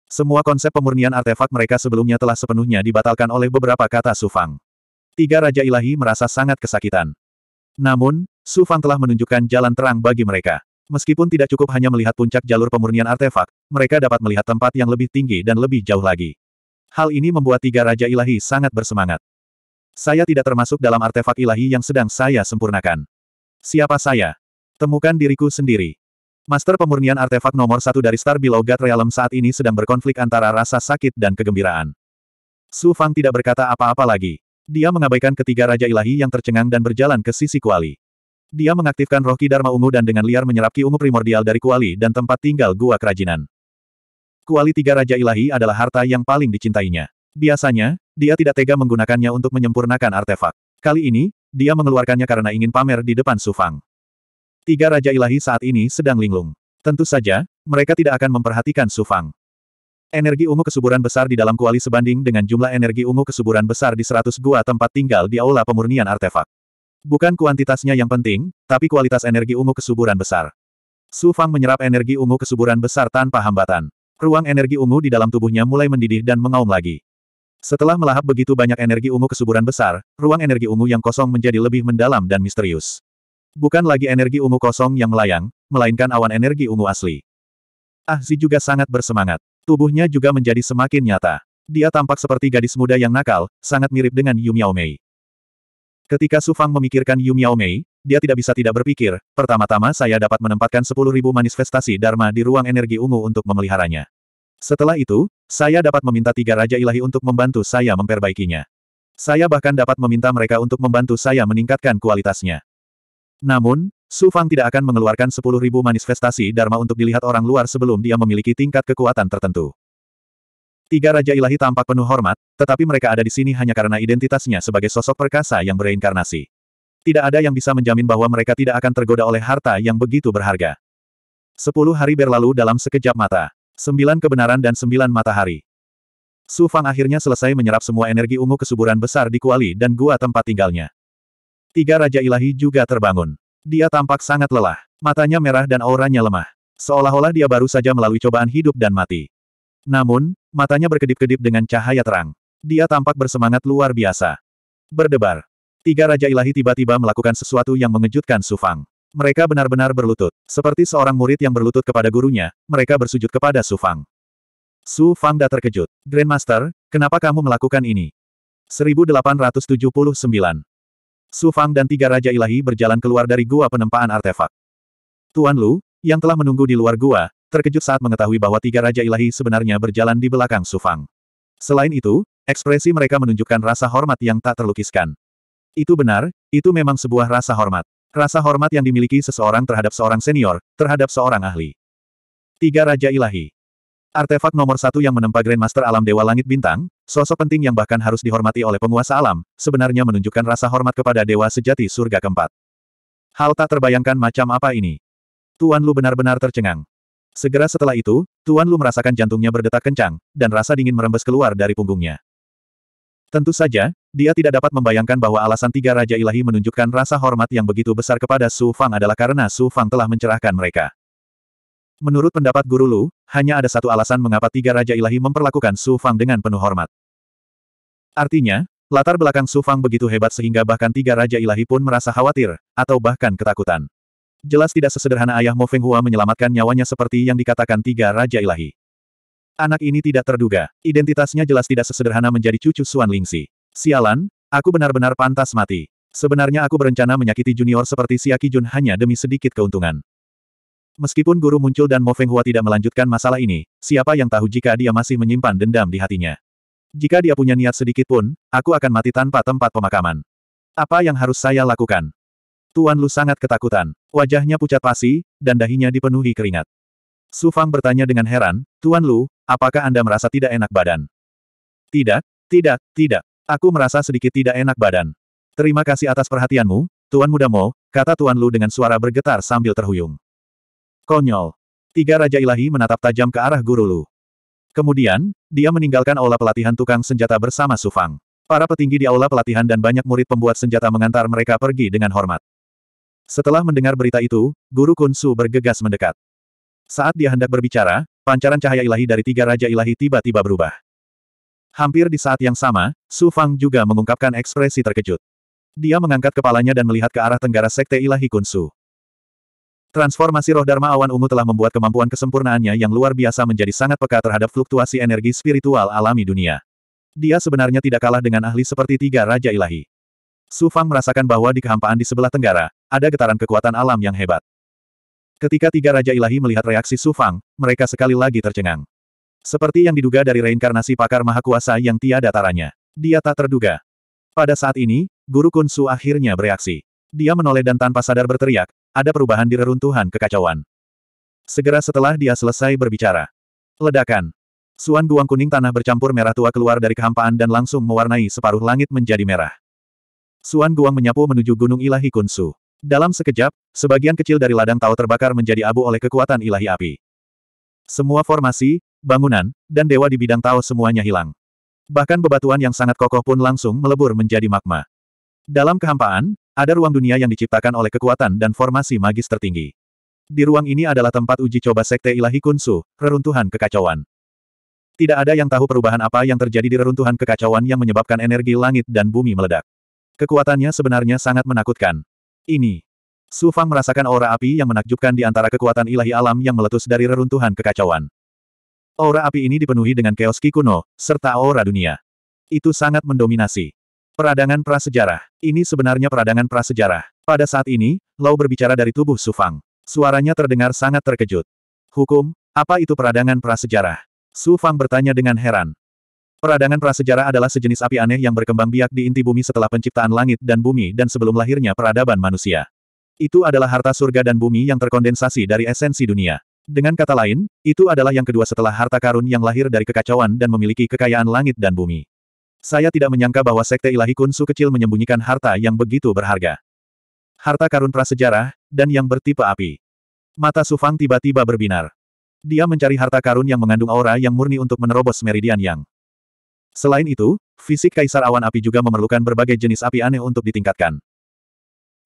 S1: Semua konsep pemurnian artefak mereka sebelumnya telah sepenuhnya dibatalkan oleh beberapa kata Su Fang. Tiga Raja Ilahi merasa sangat kesakitan. Namun, Su Fang telah menunjukkan jalan terang bagi mereka. Meskipun tidak cukup hanya melihat puncak jalur pemurnian artefak, mereka dapat melihat tempat yang lebih tinggi dan lebih jauh lagi. Hal ini membuat tiga Raja Ilahi sangat bersemangat. Saya tidak termasuk dalam artefak ilahi yang sedang saya sempurnakan. Siapa saya? Temukan diriku sendiri. Master pemurnian artefak nomor satu dari Star Below God Realm saat ini sedang berkonflik antara rasa sakit dan kegembiraan. Su Fang tidak berkata apa-apa lagi. Dia mengabaikan ketiga Raja Ilahi yang tercengang dan berjalan ke sisi kuali. Dia mengaktifkan roh Ki Dharma ungu dan dengan liar menyerap Ki ungu primordial dari kuali dan tempat tinggal gua kerajinan. Kuali tiga Raja Ilahi adalah harta yang paling dicintainya. Biasanya, dia tidak tega menggunakannya untuk menyempurnakan artefak. Kali ini, dia mengeluarkannya karena ingin pamer di depan Sufang. Tiga Raja Ilahi saat ini sedang linglung. Tentu saja, mereka tidak akan memperhatikan Sufang. Energi ungu kesuburan besar di dalam kuali sebanding dengan jumlah energi ungu kesuburan besar di seratus gua tempat tinggal di aula pemurnian artefak. Bukan kuantitasnya yang penting, tapi kualitas energi ungu kesuburan besar. Su Fang menyerap energi ungu kesuburan besar tanpa hambatan. Ruang energi ungu di dalam tubuhnya mulai mendidih dan mengaum lagi. Setelah melahap begitu banyak energi ungu kesuburan besar, ruang energi ungu yang kosong menjadi lebih mendalam dan misterius. Bukan lagi energi ungu kosong yang melayang, melainkan awan energi ungu asli. Ah Zi juga sangat bersemangat. Tubuhnya juga menjadi semakin nyata. Dia tampak seperti gadis muda yang nakal, sangat mirip dengan Yu Mei. Ketika Su Fang memikirkan Yu Mei, dia tidak bisa tidak berpikir, pertama-tama saya dapat menempatkan 10.000 manifestasi Dharma di ruang energi ungu untuk memeliharanya. Setelah itu, saya dapat meminta tiga Raja Ilahi untuk membantu saya memperbaikinya. Saya bahkan dapat meminta mereka untuk membantu saya meningkatkan kualitasnya. Namun, Su Fang tidak akan mengeluarkan 10.000 manifestasi Dharma untuk dilihat orang luar sebelum dia memiliki tingkat kekuatan tertentu. Tiga Raja Ilahi tampak penuh hormat, tetapi mereka ada di sini hanya karena identitasnya sebagai sosok perkasa yang bereinkarnasi. Tidak ada yang bisa menjamin bahwa mereka tidak akan tergoda oleh harta yang begitu berharga. Sepuluh hari berlalu dalam sekejap mata. Sembilan kebenaran dan sembilan matahari. Su Fang akhirnya selesai menyerap semua energi ungu kesuburan besar di kuali dan gua tempat tinggalnya. Tiga Raja Ilahi juga terbangun. Dia tampak sangat lelah. Matanya merah dan auranya lemah. Seolah-olah dia baru saja melalui cobaan hidup dan mati. Namun, matanya berkedip-kedip dengan cahaya terang. Dia tampak bersemangat luar biasa. Berdebar. Tiga Raja Ilahi tiba-tiba melakukan sesuatu yang mengejutkan Su Fang. Mereka benar-benar berlutut. Seperti seorang murid yang berlutut kepada gurunya, mereka bersujud kepada Su Fang. Su Fang dah terkejut. Grandmaster, kenapa kamu melakukan ini? 1879. Su Fang dan tiga Raja Ilahi berjalan keluar dari gua penempaan artefak. Tuan Lu, yang telah menunggu di luar gua, terkejut saat mengetahui bahwa tiga Raja Ilahi sebenarnya berjalan di belakang Sufang. Selain itu, ekspresi mereka menunjukkan rasa hormat yang tak terlukiskan. Itu benar, itu memang sebuah rasa hormat. Rasa hormat yang dimiliki seseorang terhadap seorang senior, terhadap seorang ahli. Tiga Raja Ilahi. Artefak nomor satu yang menempa Grandmaster Alam Dewa Langit Bintang, sosok penting yang bahkan harus dihormati oleh penguasa alam, sebenarnya menunjukkan rasa hormat kepada Dewa Sejati Surga keempat. Hal tak terbayangkan macam apa ini. Tuan Lu benar-benar tercengang. Segera setelah itu, Tuan Lu merasakan jantungnya berdetak kencang, dan rasa dingin merembes keluar dari punggungnya. Tentu saja, dia tidak dapat membayangkan bahwa alasan tiga Raja Ilahi menunjukkan rasa hormat yang begitu besar kepada Su Fang adalah karena Su Fang telah mencerahkan mereka. Menurut pendapat Guru Lu, hanya ada satu alasan mengapa tiga Raja Ilahi memperlakukan Su Fang dengan penuh hormat. Artinya, latar belakang Su Fang begitu hebat sehingga bahkan tiga Raja Ilahi pun merasa khawatir, atau bahkan ketakutan. Jelas tidak sesederhana ayah Mo Feng Hua menyelamatkan nyawanya seperti yang dikatakan tiga Raja Ilahi. Anak ini tidak terduga. Identitasnya jelas tidak sesederhana menjadi cucu Suan Lingxi. Sialan, aku benar-benar pantas mati. Sebenarnya aku berencana menyakiti junior seperti Xia Jun hanya demi sedikit keuntungan. Meskipun guru muncul dan Mo Feng Hua tidak melanjutkan masalah ini, siapa yang tahu jika dia masih menyimpan dendam di hatinya. Jika dia punya niat sedikit pun, aku akan mati tanpa tempat pemakaman. Apa yang harus saya lakukan? Tuan Lu sangat ketakutan. Wajahnya pucat pasi, dan dahinya dipenuhi keringat. Su Fang bertanya dengan heran, Tuan Lu, apakah Anda merasa tidak enak badan? Tidak, tidak, tidak. Aku merasa sedikit tidak enak badan. Terima kasih atas perhatianmu, Tuan Muda Mo, kata Tuan Lu dengan suara bergetar sambil terhuyung. Konyol. Tiga Raja Ilahi menatap tajam ke arah Guru Lu. Kemudian, dia meninggalkan aula pelatihan tukang senjata bersama Su Fang. Para petinggi di aula pelatihan dan banyak murid pembuat senjata mengantar mereka pergi dengan hormat. Setelah mendengar berita itu, Guru Kun Su bergegas mendekat. Saat dia hendak berbicara, pancaran cahaya ilahi dari tiga raja ilahi tiba-tiba berubah. Hampir di saat yang sama, Su Fang juga mengungkapkan ekspresi terkejut. Dia mengangkat kepalanya dan melihat ke arah tenggara sekte ilahi Kun Su. Transformasi roh Dharma awan ungu telah membuat kemampuan kesempurnaannya yang luar biasa menjadi sangat peka terhadap fluktuasi energi spiritual alami dunia. Dia sebenarnya tidak kalah dengan ahli seperti tiga Raja Ilahi. Su Fang merasakan bahwa di kehampaan di sebelah tenggara, ada getaran kekuatan alam yang hebat. Ketika tiga Raja Ilahi melihat reaksi Su Fang, mereka sekali lagi tercengang. Seperti yang diduga dari reinkarnasi pakar maha kuasa yang tiada taranya. Dia tak terduga. Pada saat ini, Guru Kun Su akhirnya bereaksi. Dia menoleh dan tanpa sadar berteriak, ada perubahan di reruntuhan kekacauan. Segera setelah dia selesai berbicara. Ledakan. Suan guang kuning tanah bercampur merah tua keluar dari kehampaan dan langsung mewarnai separuh langit menjadi merah. Suan guang menyapu menuju gunung ilahi Kunsu. Dalam sekejap, sebagian kecil dari ladang tau terbakar menjadi abu oleh kekuatan ilahi api. Semua formasi, bangunan, dan dewa di bidang tau semuanya hilang. Bahkan bebatuan yang sangat kokoh pun langsung melebur menjadi magma. Dalam kehampaan, ada ruang dunia yang diciptakan oleh kekuatan dan formasi magis tertinggi. Di ruang ini adalah tempat uji coba Sekte Ilahi Kunsu, reruntuhan kekacauan. Tidak ada yang tahu perubahan apa yang terjadi di reruntuhan kekacauan yang menyebabkan energi langit dan bumi meledak. Kekuatannya sebenarnya sangat menakutkan. Ini. Su Fang merasakan aura api yang menakjubkan di antara kekuatan ilahi alam yang meletus dari reruntuhan kekacauan. Aura api ini dipenuhi dengan keos kuno, serta aura dunia. Itu sangat mendominasi. Peradangan prasejarah. Ini sebenarnya peradangan prasejarah. Pada saat ini, Lau berbicara dari tubuh Su Fang. Suaranya terdengar sangat terkejut. Hukum, apa itu peradangan prasejarah? Su Fang bertanya dengan heran. Peradangan prasejarah adalah sejenis api aneh yang berkembang biak di inti bumi setelah penciptaan langit dan bumi dan sebelum lahirnya peradaban manusia. Itu adalah harta surga dan bumi yang terkondensasi dari esensi dunia. Dengan kata lain, itu adalah yang kedua setelah harta karun yang lahir dari kekacauan dan memiliki kekayaan langit dan bumi. Saya tidak menyangka bahwa Sekte Ilahi Kunsu kecil menyembunyikan harta yang begitu berharga. Harta karun prasejarah, dan yang bertipe api. Mata Sufang tiba-tiba berbinar. Dia mencari harta karun yang mengandung aura yang murni untuk menerobos meridian yang. Selain itu, fisik Kaisar Awan Api juga memerlukan berbagai jenis api aneh untuk ditingkatkan.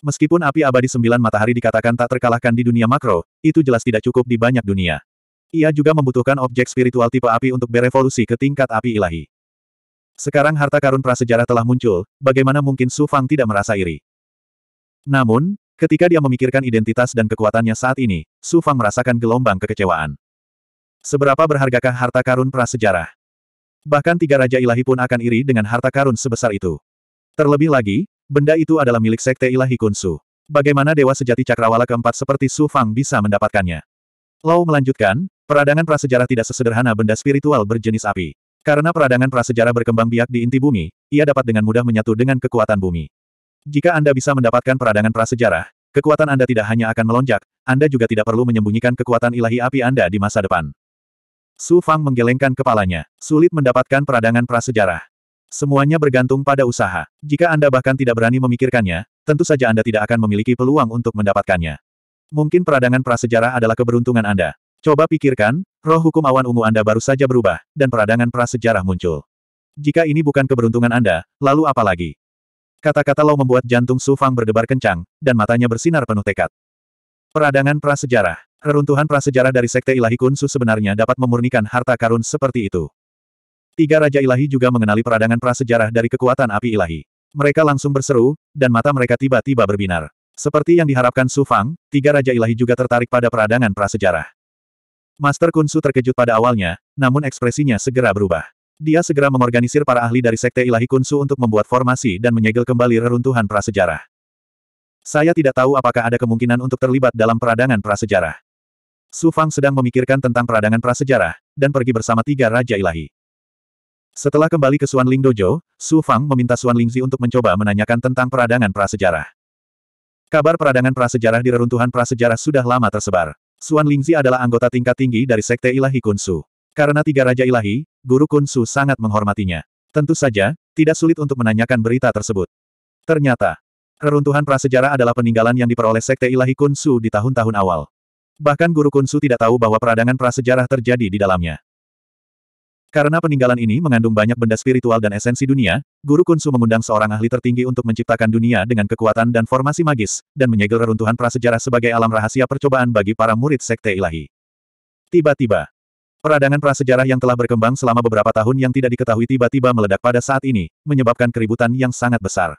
S1: Meskipun api abadi sembilan matahari dikatakan tak terkalahkan di dunia makro, itu jelas tidak cukup di banyak dunia. Ia juga membutuhkan objek spiritual tipe api untuk berevolusi ke tingkat api ilahi. Sekarang harta karun prasejarah telah muncul, bagaimana mungkin Su Fang tidak merasa iri? Namun, ketika dia memikirkan identitas dan kekuatannya saat ini, Su Fang merasakan gelombang kekecewaan. Seberapa berhargakah harta karun prasejarah? Bahkan tiga raja ilahi pun akan iri dengan harta karun sebesar itu. Terlebih lagi, benda itu adalah milik sekte ilahi Kunsu. Bagaimana dewa sejati cakrawala keempat seperti Su Fang bisa mendapatkannya? Lau melanjutkan, peradangan prasejarah tidak sesederhana benda spiritual berjenis api. Karena peradangan prasejarah berkembang biak di inti bumi, ia dapat dengan mudah menyatu dengan kekuatan bumi. Jika Anda bisa mendapatkan peradangan prasejarah, kekuatan Anda tidak hanya akan melonjak, Anda juga tidak perlu menyembunyikan kekuatan ilahi api Anda di masa depan. Su Fang menggelengkan kepalanya. Sulit mendapatkan peradangan prasejarah. Semuanya bergantung pada usaha. Jika Anda bahkan tidak berani memikirkannya, tentu saja Anda tidak akan memiliki peluang untuk mendapatkannya. Mungkin peradangan prasejarah adalah keberuntungan Anda. Coba pikirkan, roh hukum awan ungu Anda baru saja berubah, dan peradangan prasejarah muncul. Jika ini bukan keberuntungan Anda, lalu apa lagi? Kata-kata Lau membuat jantung Su Fang berdebar kencang, dan matanya bersinar penuh tekad. Peradangan prasejarah. Reruntuhan prasejarah dari Sekte Ilahi Kunsu sebenarnya dapat memurnikan harta karun seperti itu. Tiga Raja Ilahi juga mengenali peradangan prasejarah dari kekuatan api ilahi. Mereka langsung berseru, dan mata mereka tiba-tiba berbinar. Seperti yang diharapkan Su Fang, tiga Raja Ilahi juga tertarik pada peradangan prasejarah. Master Kunsu terkejut pada awalnya, namun ekspresinya segera berubah. Dia segera mengorganisir para ahli dari Sekte Ilahi Kunsu untuk membuat formasi dan menyegel kembali reruntuhan prasejarah. Saya tidak tahu apakah ada kemungkinan untuk terlibat dalam peradangan prasejarah. Su Fang sedang memikirkan tentang peradangan prasejarah, dan pergi bersama tiga Raja Ilahi. Setelah kembali ke Suan Ling Dojo, Su Fang meminta Suan Lingzi untuk mencoba menanyakan tentang peradangan prasejarah. Kabar peradangan prasejarah di reruntuhan prasejarah sudah lama tersebar. Suan Lingzi adalah anggota tingkat tinggi dari Sekte Ilahi Kunsu. Karena tiga Raja Ilahi, Guru Kunsu sangat menghormatinya. Tentu saja, tidak sulit untuk menanyakan berita tersebut. Ternyata, reruntuhan prasejarah adalah peninggalan yang diperoleh Sekte Ilahi Kunsu di tahun-tahun awal. Bahkan Guru Kunsu tidak tahu bahwa peradangan prasejarah terjadi di dalamnya. Karena peninggalan ini mengandung banyak benda spiritual dan esensi dunia, Guru Kunsu mengundang seorang ahli tertinggi untuk menciptakan dunia dengan kekuatan dan formasi magis, dan menyegel reruntuhan prasejarah sebagai alam rahasia percobaan bagi para murid Sekte Ilahi. Tiba-tiba, peradangan prasejarah yang telah berkembang selama beberapa tahun yang tidak diketahui tiba-tiba meledak pada saat ini, menyebabkan keributan yang sangat besar.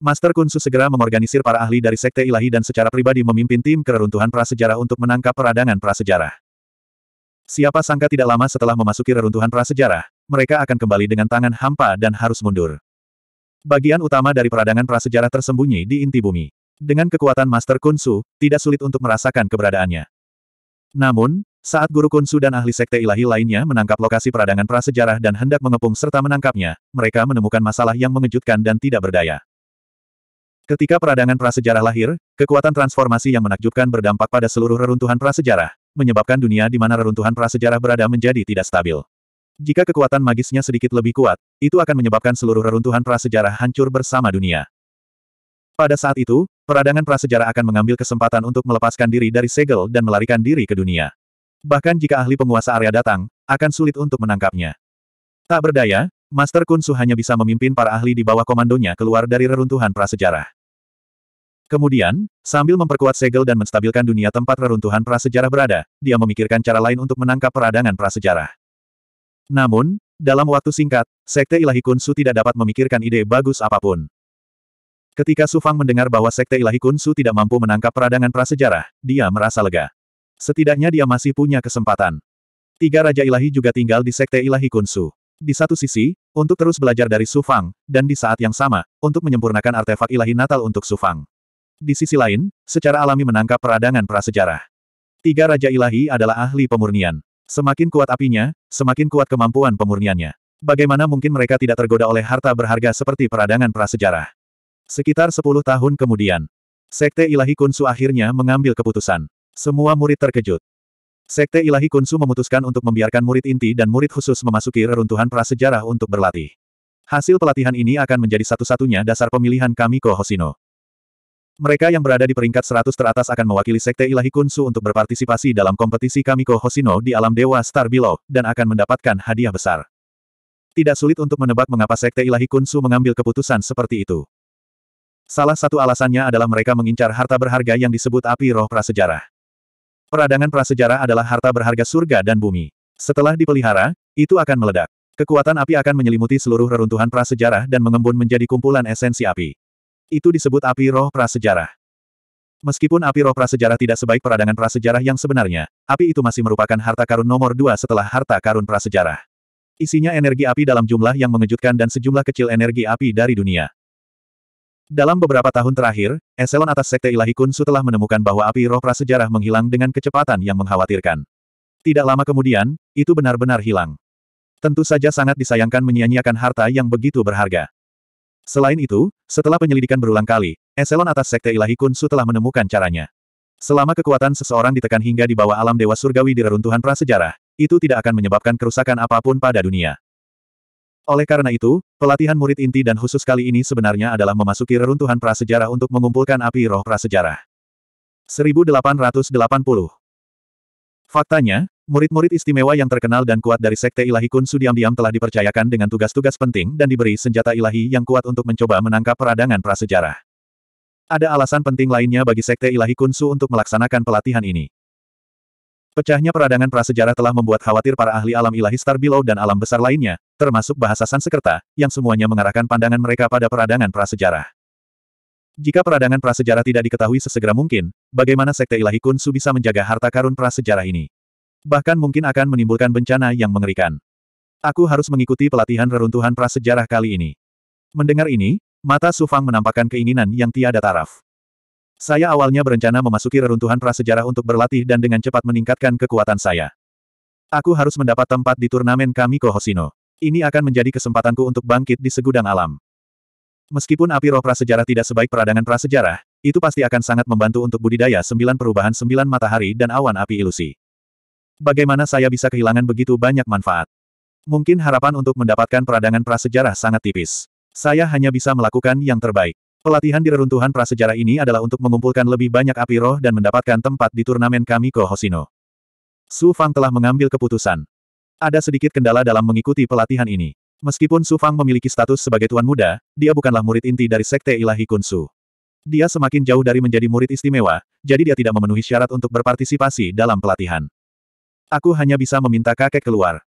S1: Master Kunsu segera mengorganisir para ahli dari Sekte Ilahi dan secara pribadi memimpin tim keruntuhan prasejarah untuk menangkap peradangan prasejarah. Siapa sangka tidak lama setelah memasuki reruntuhan prasejarah, mereka akan kembali dengan tangan hampa dan harus mundur. Bagian utama dari peradangan prasejarah tersembunyi di inti bumi. Dengan kekuatan Master Kunsu, tidak sulit untuk merasakan keberadaannya. Namun, saat Guru Kunsu dan ahli sekte ilahi lainnya menangkap lokasi peradangan prasejarah dan hendak mengepung serta menangkapnya, mereka menemukan masalah yang mengejutkan dan tidak berdaya. Ketika peradangan prasejarah lahir, kekuatan transformasi yang menakjubkan berdampak pada seluruh reruntuhan prasejarah, menyebabkan dunia di mana reruntuhan prasejarah berada menjadi tidak stabil. Jika kekuatan magisnya sedikit lebih kuat, itu akan menyebabkan seluruh reruntuhan prasejarah hancur bersama dunia. Pada saat itu, peradangan prasejarah akan mengambil kesempatan untuk melepaskan diri dari segel dan melarikan diri ke dunia. Bahkan jika ahli penguasa area datang, akan sulit untuk menangkapnya. Tak berdaya, Master Kunsu hanya bisa memimpin para ahli di bawah komandonya keluar dari reruntuhan prasejarah. Kemudian, sambil memperkuat segel dan menstabilkan dunia tempat reruntuhan prasejarah berada, dia memikirkan cara lain untuk menangkap peradangan prasejarah. Namun, dalam waktu singkat, Sekte Ilahi Kunsu tidak dapat memikirkan ide bagus apa pun. Ketika Su Fang mendengar bahwa Sekte Ilahi Kunsu tidak mampu menangkap peradangan prasejarah, dia merasa lega. Setidaknya dia masih punya kesempatan. Tiga Raja Ilahi juga tinggal di Sekte Ilahi Kunsu. Di satu sisi, untuk terus belajar dari Su Fang, dan di saat yang sama, untuk menyempurnakan artefak ilahi natal untuk Su Fang. Di sisi lain, secara alami menangkap peradangan prasejarah. Tiga Raja Ilahi adalah ahli pemurnian. Semakin kuat apinya, semakin kuat kemampuan pemurniannya. Bagaimana mungkin mereka tidak tergoda oleh harta berharga seperti peradangan prasejarah? Sekitar sepuluh tahun kemudian, Sekte Ilahi Kunsu akhirnya mengambil keputusan. Semua murid terkejut. Sekte Ilahi Kunsu memutuskan untuk membiarkan murid inti dan murid khusus memasuki reruntuhan prasejarah untuk berlatih. Hasil pelatihan ini akan menjadi satu-satunya dasar pemilihan Kamiko Hoshino. Mereka yang berada di peringkat 100 teratas akan mewakili Sekte Ilahi Kunsu untuk berpartisipasi dalam kompetisi Kamiko Hoshino di alam Dewa Star Below, dan akan mendapatkan hadiah besar. Tidak sulit untuk menebak mengapa Sekte Ilahi Kunsu mengambil keputusan seperti itu. Salah satu alasannya adalah mereka mengincar harta berharga yang disebut api roh prasejarah. Peradangan prasejarah adalah harta berharga surga dan bumi. Setelah dipelihara, itu akan meledak. Kekuatan api akan menyelimuti seluruh reruntuhan prasejarah dan mengembun menjadi kumpulan esensi api. Itu disebut api roh prasejarah. Meskipun api roh prasejarah tidak sebaik peradangan prasejarah yang sebenarnya, api itu masih merupakan harta karun nomor dua setelah harta karun prasejarah. Isinya energi api dalam jumlah yang mengejutkan dan sejumlah kecil energi api dari dunia. Dalam beberapa tahun terakhir, eselon atas Sekte Ilahi Kunsu telah menemukan bahwa api roh prasejarah menghilang dengan kecepatan yang mengkhawatirkan. Tidak lama kemudian, itu benar-benar hilang. Tentu saja sangat disayangkan menyia-nyiakan harta yang begitu berharga. Selain itu, setelah penyelidikan berulang kali, eselon atas Sekte Ilahi Kunsu telah menemukan caranya. Selama kekuatan seseorang ditekan hingga di bawah alam Dewa Surgawi di reruntuhan prasejarah, itu tidak akan menyebabkan kerusakan apa pun pada dunia. Oleh karena itu, pelatihan murid inti dan khusus kali ini sebenarnya adalah memasuki reruntuhan prasejarah untuk mengumpulkan api roh prasejarah. 1880 Faktanya, Murid-murid istimewa yang terkenal dan kuat dari Sekte Ilahi Kunsu diam-diam telah dipercayakan dengan tugas-tugas penting dan diberi senjata ilahi yang kuat untuk mencoba menangkap peradangan prasejarah. Ada alasan penting lainnya bagi Sekte Ilahi Kunsu untuk melaksanakan pelatihan ini. Pecahnya peradangan prasejarah telah membuat khawatir para ahli alam ilahi Star Below dan alam besar lainnya, termasuk bahasa Sansekerta, yang semuanya mengarahkan pandangan mereka pada peradangan prasejarah. Jika peradangan prasejarah tidak diketahui sesegera mungkin, bagaimana Sekte Ilahi Kunsu bisa menjaga harta karun prasejarah ini? Bahkan mungkin akan menimbulkan bencana yang mengerikan. Aku harus mengikuti pelatihan reruntuhan prasejarah kali ini. Mendengar ini, mata Su Fang menampakkan keinginan yang tiada taraf. Saya awalnya berencana memasuki reruntuhan prasejarah untuk berlatih dan dengan cepat meningkatkan kekuatan saya. Aku harus mendapat tempat di turnamen Kamiko Hoshino. Ini akan menjadi kesempatanku untuk bangkit di segudang alam. Meskipun api roh prasejarah tidak sebaik peradangan prasejarah, itu pasti akan sangat membantu untuk budidaya sembilan perubahan sembilan matahari dan awan api ilusi. Bagaimana saya bisa kehilangan begitu banyak manfaat? Mungkin harapan untuk mendapatkan peradangan prasejarah sangat tipis. Saya hanya bisa melakukan yang terbaik. Pelatihan di reruntuhan prasejarah ini adalah untuk mengumpulkan lebih banyak api roh dan mendapatkan tempat di turnamen Kamiko Hoshino. Su Fang telah mengambil keputusan. Ada sedikit kendala dalam mengikuti pelatihan ini. Meskipun Su Fang memiliki status sebagai tuan muda, dia bukanlah murid inti dari Sekte Ilahi Kunsu. Dia semakin jauh dari menjadi murid istimewa, jadi dia tidak memenuhi syarat untuk berpartisipasi dalam pelatihan. Aku hanya bisa meminta kakek keluar.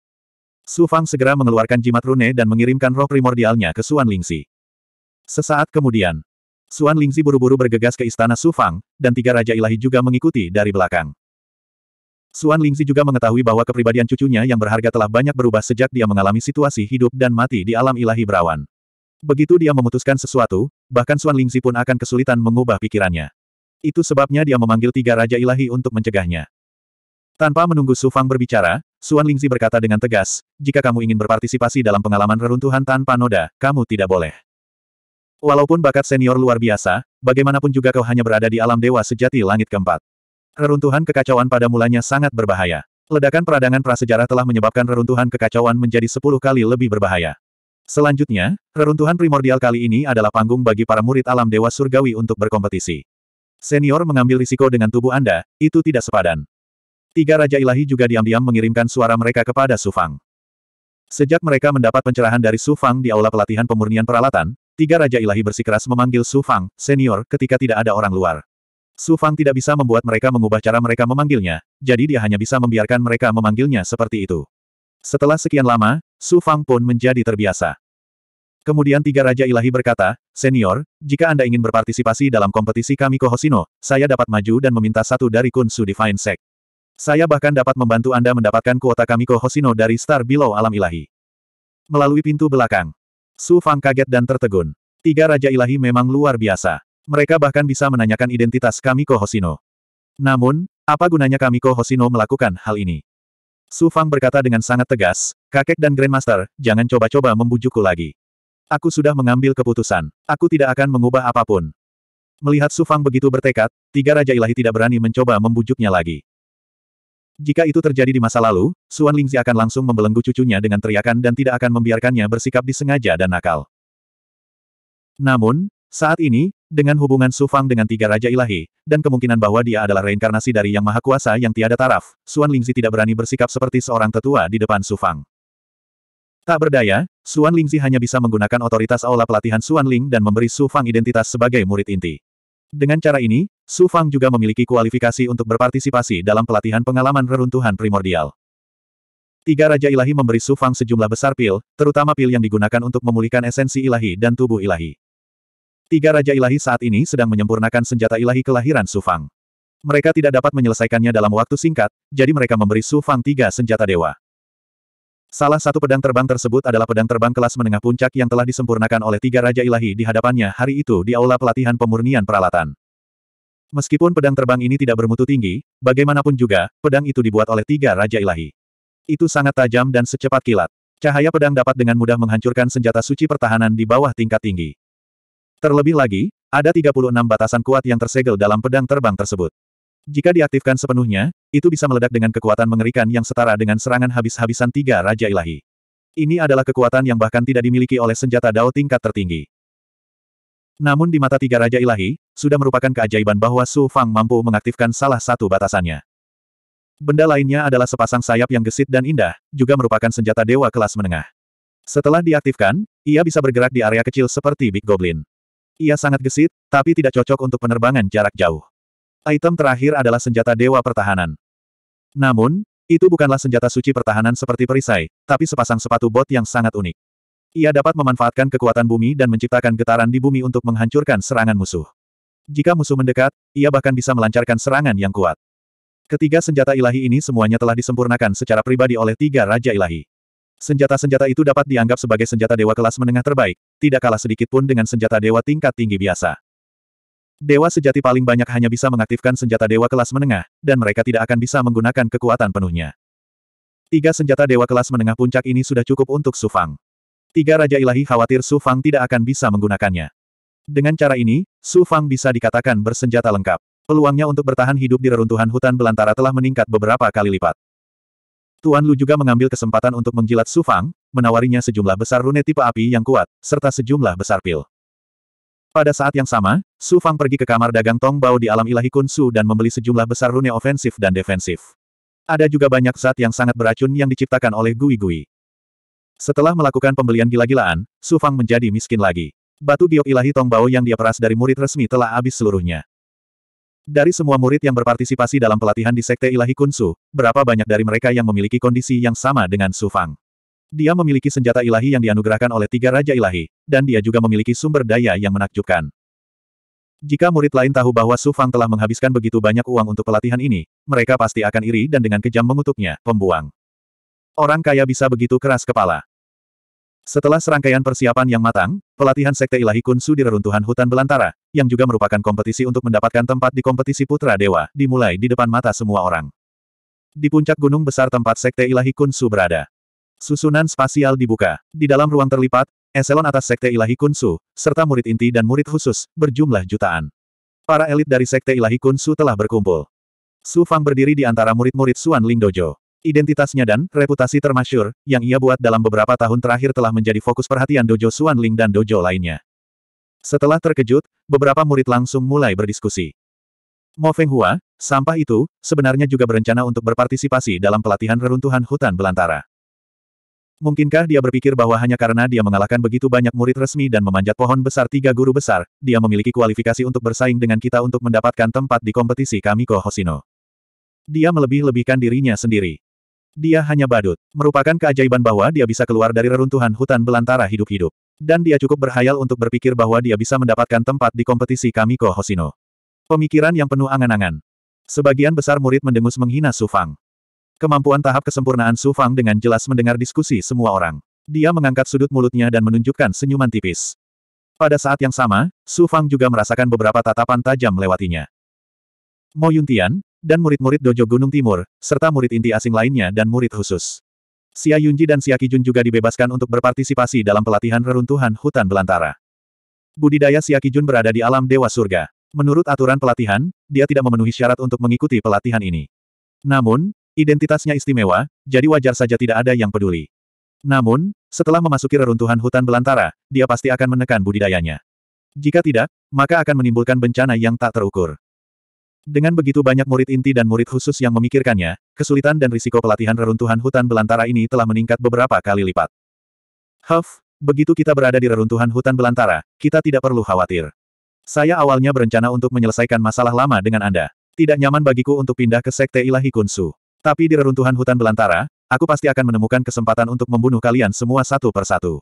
S1: Su Fang segera mengeluarkan jimat rune dan mengirimkan roh primordialnya ke Suan Lingxi. Sesaat kemudian, Suan Lingxi buru-buru bergegas ke istana Su Fang, dan tiga raja ilahi juga mengikuti dari belakang. Suan Lingzi juga mengetahui bahwa kepribadian cucunya yang berharga telah banyak berubah sejak dia mengalami situasi hidup dan mati di alam ilahi berawan. Begitu dia memutuskan sesuatu, bahkan Suan Lingzi pun akan kesulitan mengubah pikirannya. Itu sebabnya dia memanggil tiga raja ilahi untuk mencegahnya. Tanpa menunggu Su Fang berbicara, Suan Lingzi berkata dengan tegas, jika kamu ingin berpartisipasi dalam pengalaman reruntuhan tanpa noda, kamu tidak boleh. Walaupun bakat senior luar biasa, bagaimanapun juga kau hanya berada di alam dewa sejati langit keempat. Reruntuhan kekacauan pada mulanya sangat berbahaya. Ledakan peradangan prasejarah telah menyebabkan reruntuhan kekacauan menjadi sepuluh kali lebih berbahaya. Selanjutnya, reruntuhan primordial kali ini adalah panggung bagi para murid alam dewa surgawi untuk berkompetisi. Senior mengambil risiko dengan tubuh Anda, itu tidak sepadan. Tiga Raja Ilahi juga diam-diam mengirimkan suara mereka kepada Sufang. Sejak mereka mendapat pencerahan dari Sufang di aula pelatihan pemurnian peralatan, tiga Raja Ilahi bersikeras memanggil Sufang, senior, ketika tidak ada orang luar. Su Fang tidak bisa membuat mereka mengubah cara mereka memanggilnya, jadi dia hanya bisa membiarkan mereka memanggilnya seperti itu. Setelah sekian lama, Su Fang pun menjadi terbiasa. Kemudian tiga Raja Ilahi berkata, Senior, jika Anda ingin berpartisipasi dalam kompetisi Kamiko Hoshino, saya dapat maju dan meminta satu dari Kun Su Divine Sect. Saya bahkan dapat membantu Anda mendapatkan kuota Kamiko Hoshino dari Star Below Alam Ilahi. Melalui pintu belakang, Su Fang kaget dan tertegun. Tiga Raja Ilahi memang luar biasa. Mereka bahkan bisa menanyakan identitas Kamiko Hoshino. Namun, apa gunanya Kamiko Hoshino melakukan hal ini? Su Fang berkata dengan sangat tegas, kakek dan Grandmaster, jangan coba-coba membujukku lagi. Aku sudah mengambil keputusan. Aku tidak akan mengubah apa pun. Melihat Su Fang begitu bertekad, tiga Raja Ilahi tidak berani mencoba membujuknya lagi. Jika itu terjadi di masa lalu, Suan Lingzi akan langsung membelenggu cucunya dengan teriakan dan tidak akan membiarkannya bersikap disengaja dan nakal. Namun, saat ini, dengan hubungan Su Fang dengan tiga Raja Ilahi, dan kemungkinan bahwa dia adalah reinkarnasi dari Yang Maha Kuasa yang tiada taraf, Suan Lingzi tidak berani bersikap seperti seorang tetua di depan Su Fang. Tak berdaya, Suan Lingzi hanya bisa menggunakan otoritas aula pelatihan Suan Ling dan memberi Su Fang identitas sebagai murid inti. Dengan cara ini, Su Fang juga memiliki kualifikasi untuk berpartisipasi dalam pelatihan pengalaman reruntuhan primordial. Tiga Raja Ilahi memberi Su Fang sejumlah besar pil, terutama pil yang digunakan untuk memulihkan esensi ilahi dan tubuh ilahi. Tiga Raja Ilahi saat ini sedang menyempurnakan senjata ilahi kelahiran Su Fang. Mereka tidak dapat menyelesaikannya dalam waktu singkat, jadi mereka memberi Su Fang tiga senjata dewa. Salah satu pedang terbang tersebut adalah pedang terbang kelas menengah puncak yang telah disempurnakan oleh tiga Raja Ilahi di hadapannya hari itu di aula pelatihan pemurnian peralatan. Meskipun pedang terbang ini tidak bermutu tinggi, bagaimanapun juga, pedang itu dibuat oleh tiga Raja Ilahi. Itu sangat tajam dan secepat kilat. Cahaya pedang dapat dengan mudah menghancurkan senjata suci pertahanan di bawah tingkat tinggi. Terlebih lagi, ada 36 batasan kuat yang tersegel dalam pedang terbang tersebut. Jika diaktifkan sepenuhnya, itu bisa meledak dengan kekuatan mengerikan yang setara dengan serangan habis-habisan tiga Raja Ilahi. Ini adalah kekuatan yang bahkan tidak dimiliki oleh senjata Dao tingkat tertinggi. Namun di mata tiga Raja Ilahi, sudah merupakan keajaiban bahwa Su Fang mampu mengaktifkan salah satu batasannya. Benda lainnya adalah sepasang sayap yang gesit dan indah, juga merupakan senjata dewa kelas menengah. Setelah diaktifkan, ia bisa bergerak di area kecil seperti Big Goblin. Ia sangat gesit, tapi tidak cocok untuk penerbangan jarak jauh. Item terakhir adalah senjata dewa pertahanan. Namun, itu bukanlah senjata suci pertahanan seperti perisai, tapi sepasang sepatu bot yang sangat unik. Ia dapat memanfaatkan kekuatan bumi dan menciptakan getaran di bumi untuk menghancurkan serangan musuh. Jika musuh mendekat, ia bahkan bisa melancarkan serangan yang kuat. Ketiga senjata ilahi ini semuanya telah disempurnakan secara pribadi oleh tiga Raja Ilahi. Senjata-senjata itu dapat dianggap sebagai senjata dewa kelas menengah terbaik, tidak kalah sedikit pun dengan senjata dewa tingkat tinggi biasa. Dewa sejati paling banyak hanya bisa mengaktifkan senjata dewa kelas menengah, dan mereka tidak akan bisa menggunakan kekuatan penuhnya. Tiga senjata dewa kelas menengah puncak ini sudah cukup untuk Su Fang. Tiga Raja Ilahi khawatir Su Fang tidak akan bisa menggunakannya. Dengan cara ini, Su Fang bisa dikatakan bersenjata lengkap. Peluangnya untuk bertahan hidup di reruntuhan hutan belantara telah meningkat beberapa kali lipat. Tuan Lu juga mengambil kesempatan untuk menjilat Su Fang, menawarinya sejumlah besar rune tipe api yang kuat, serta sejumlah besar pil. Pada saat yang sama, Su Fang pergi ke kamar dagang Tong Bao di alam ilahi Kun Su dan membeli sejumlah besar rune ofensif dan defensif. Ada juga banyak zat yang sangat beracun yang diciptakan oleh Gui Gui. Setelah melakukan pembelian gila-gilaan, Su Fang menjadi miskin lagi. Batu giok ilahi Tong Bao yang dia peras dari murid resmi telah habis seluruhnya. Dari semua murid yang berpartisipasi dalam pelatihan di Sekte Ilahi Kunsu, berapa banyak dari mereka yang memiliki kondisi yang sama dengan Su Fang? Dia memiliki senjata ilahi yang dianugerahkan oleh tiga Raja Ilahi, dan dia juga memiliki sumber daya yang menakjubkan. Jika murid lain tahu bahwa Su Fang telah menghabiskan begitu banyak uang untuk pelatihan ini, mereka pasti akan iri dan dengan kejam mengutuknya, pembuang. Orang kaya bisa begitu keras kepala. Setelah serangkaian persiapan yang matang, pelatihan Sekte Ilahi Kunsu di reruntuhan hutan belantara, yang juga merupakan kompetisi untuk mendapatkan tempat di kompetisi Putra Dewa, dimulai di depan mata semua orang. Di puncak gunung besar tempat Sekte Ilahi Kunsu berada. Susunan spasial dibuka. Di dalam ruang terlipat, eselon atas Sekte Ilahi Kunsu, serta murid inti dan murid khusus, berjumlah jutaan. Para elit dari Sekte Ilahi Kunsu telah berkumpul. Su Fang berdiri di antara murid-murid Suan Ling Dojo. Identitasnya dan reputasi termasyur, yang ia buat dalam beberapa tahun terakhir telah menjadi fokus perhatian Dojo Suan Ling dan Dojo lainnya. Setelah terkejut, beberapa murid langsung mulai berdiskusi. Mo Feng Hua, sampah itu, sebenarnya juga berencana untuk berpartisipasi dalam pelatihan reruntuhan hutan belantara. Mungkinkah dia berpikir bahwa hanya karena dia mengalahkan begitu banyak murid resmi dan memanjat pohon besar tiga guru besar, dia memiliki kualifikasi untuk bersaing dengan kita untuk mendapatkan tempat di kompetisi Kamiko Hoshino. Dia melebih-lebihkan dirinya sendiri. Dia hanya badut. Merupakan keajaiban bahwa dia bisa keluar dari reruntuhan hutan belantara hidup-hidup. Dan dia cukup berhayal untuk berpikir bahwa dia bisa mendapatkan tempat di kompetisi Kamiko Hoshino. Pemikiran yang penuh angan-angan. Sebagian besar murid mendengus menghina Su Fang. Kemampuan tahap kesempurnaan Su Fang dengan jelas mendengar diskusi semua orang. Dia mengangkat sudut mulutnya dan menunjukkan senyuman tipis. Pada saat yang sama, Su Fang juga merasakan beberapa tatapan tajam melewatinya. Mo Yuntian, dan murid-murid Dojo Gunung Timur, serta murid inti asing lainnya dan murid khusus. Xia Yunji dan Xia Kijun juga dibebaskan untuk berpartisipasi dalam pelatihan reruntuhan hutan belantara. Budidaya Xia Kijun berada di alam Dewa Surga. Menurut aturan pelatihan, dia tidak memenuhi syarat untuk mengikuti pelatihan ini. Namun, Identitasnya istimewa, jadi wajar saja tidak ada yang peduli. Namun, setelah memasuki reruntuhan hutan belantara, dia pasti akan menekan budidayanya. Jika tidak, maka akan menimbulkan bencana yang tak terukur. Dengan begitu banyak murid inti dan murid khusus yang memikirkannya, kesulitan dan risiko pelatihan reruntuhan hutan belantara ini telah meningkat beberapa kali lipat. Huff, begitu kita berada di reruntuhan hutan belantara, kita tidak perlu khawatir. Saya awalnya berencana untuk menyelesaikan masalah lama dengan Anda. Tidak nyaman bagiku untuk pindah ke Sekte Ilahi Kunsu. Tapi di reruntuhan hutan belantara, aku pasti akan menemukan kesempatan untuk membunuh kalian semua satu persatu.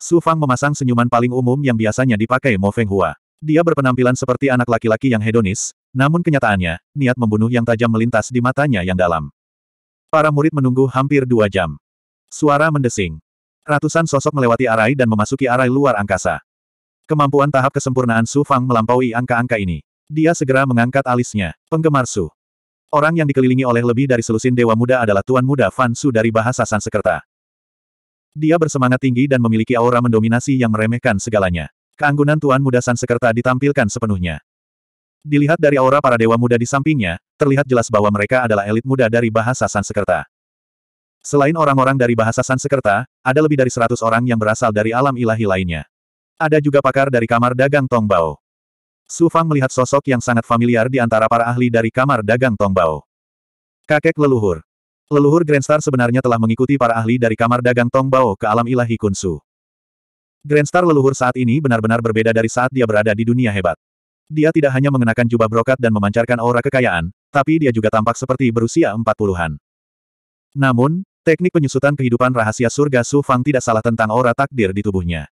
S1: Su Fang memasang senyuman paling umum yang biasanya dipakai Mo Feng Hua. Dia berpenampilan seperti anak laki-laki yang hedonis, namun kenyataannya, niat membunuh yang tajam melintas di matanya yang dalam. Para murid menunggu hampir dua jam. Suara mendesing. Ratusan sosok melewati arai dan memasuki arai luar angkasa. Kemampuan tahap kesempurnaan Su Fang melampaui angka-angka ini. Dia segera mengangkat alisnya. Penggemar Su. Orang yang dikelilingi oleh lebih dari selusin Dewa Muda adalah Tuan Muda Fan Su dari bahasa Sansekerta. Dia bersemangat tinggi dan memiliki aura mendominasi yang meremehkan segalanya. Keanggunan Tuan Muda Sansekerta ditampilkan sepenuhnya. Dilihat dari aura para Dewa Muda di sampingnya, terlihat jelas bahwa mereka adalah elit muda dari bahasa Sansekerta. Selain orang-orang dari bahasa Sansekerta, ada lebih dari seratus orang yang berasal dari alam ilahi lainnya. Ada juga pakar dari kamar dagang Tongbao. Su Fang melihat sosok yang sangat familiar di antara para ahli dari kamar dagang Tongbao. Kakek leluhur. Leluhur Grandstar sebenarnya telah mengikuti para ahli dari kamar dagang Tongbao ke alam ilahi Kunsu. Grandstar leluhur saat ini benar-benar berbeda dari saat dia berada di dunia hebat. Dia tidak hanya mengenakan jubah brokat dan memancarkan aura kekayaan, tapi dia juga tampak seperti berusia empat puluhan. Namun, teknik penyusutan kehidupan rahasia surga Su Fang tidak salah tentang aura takdir di tubuhnya.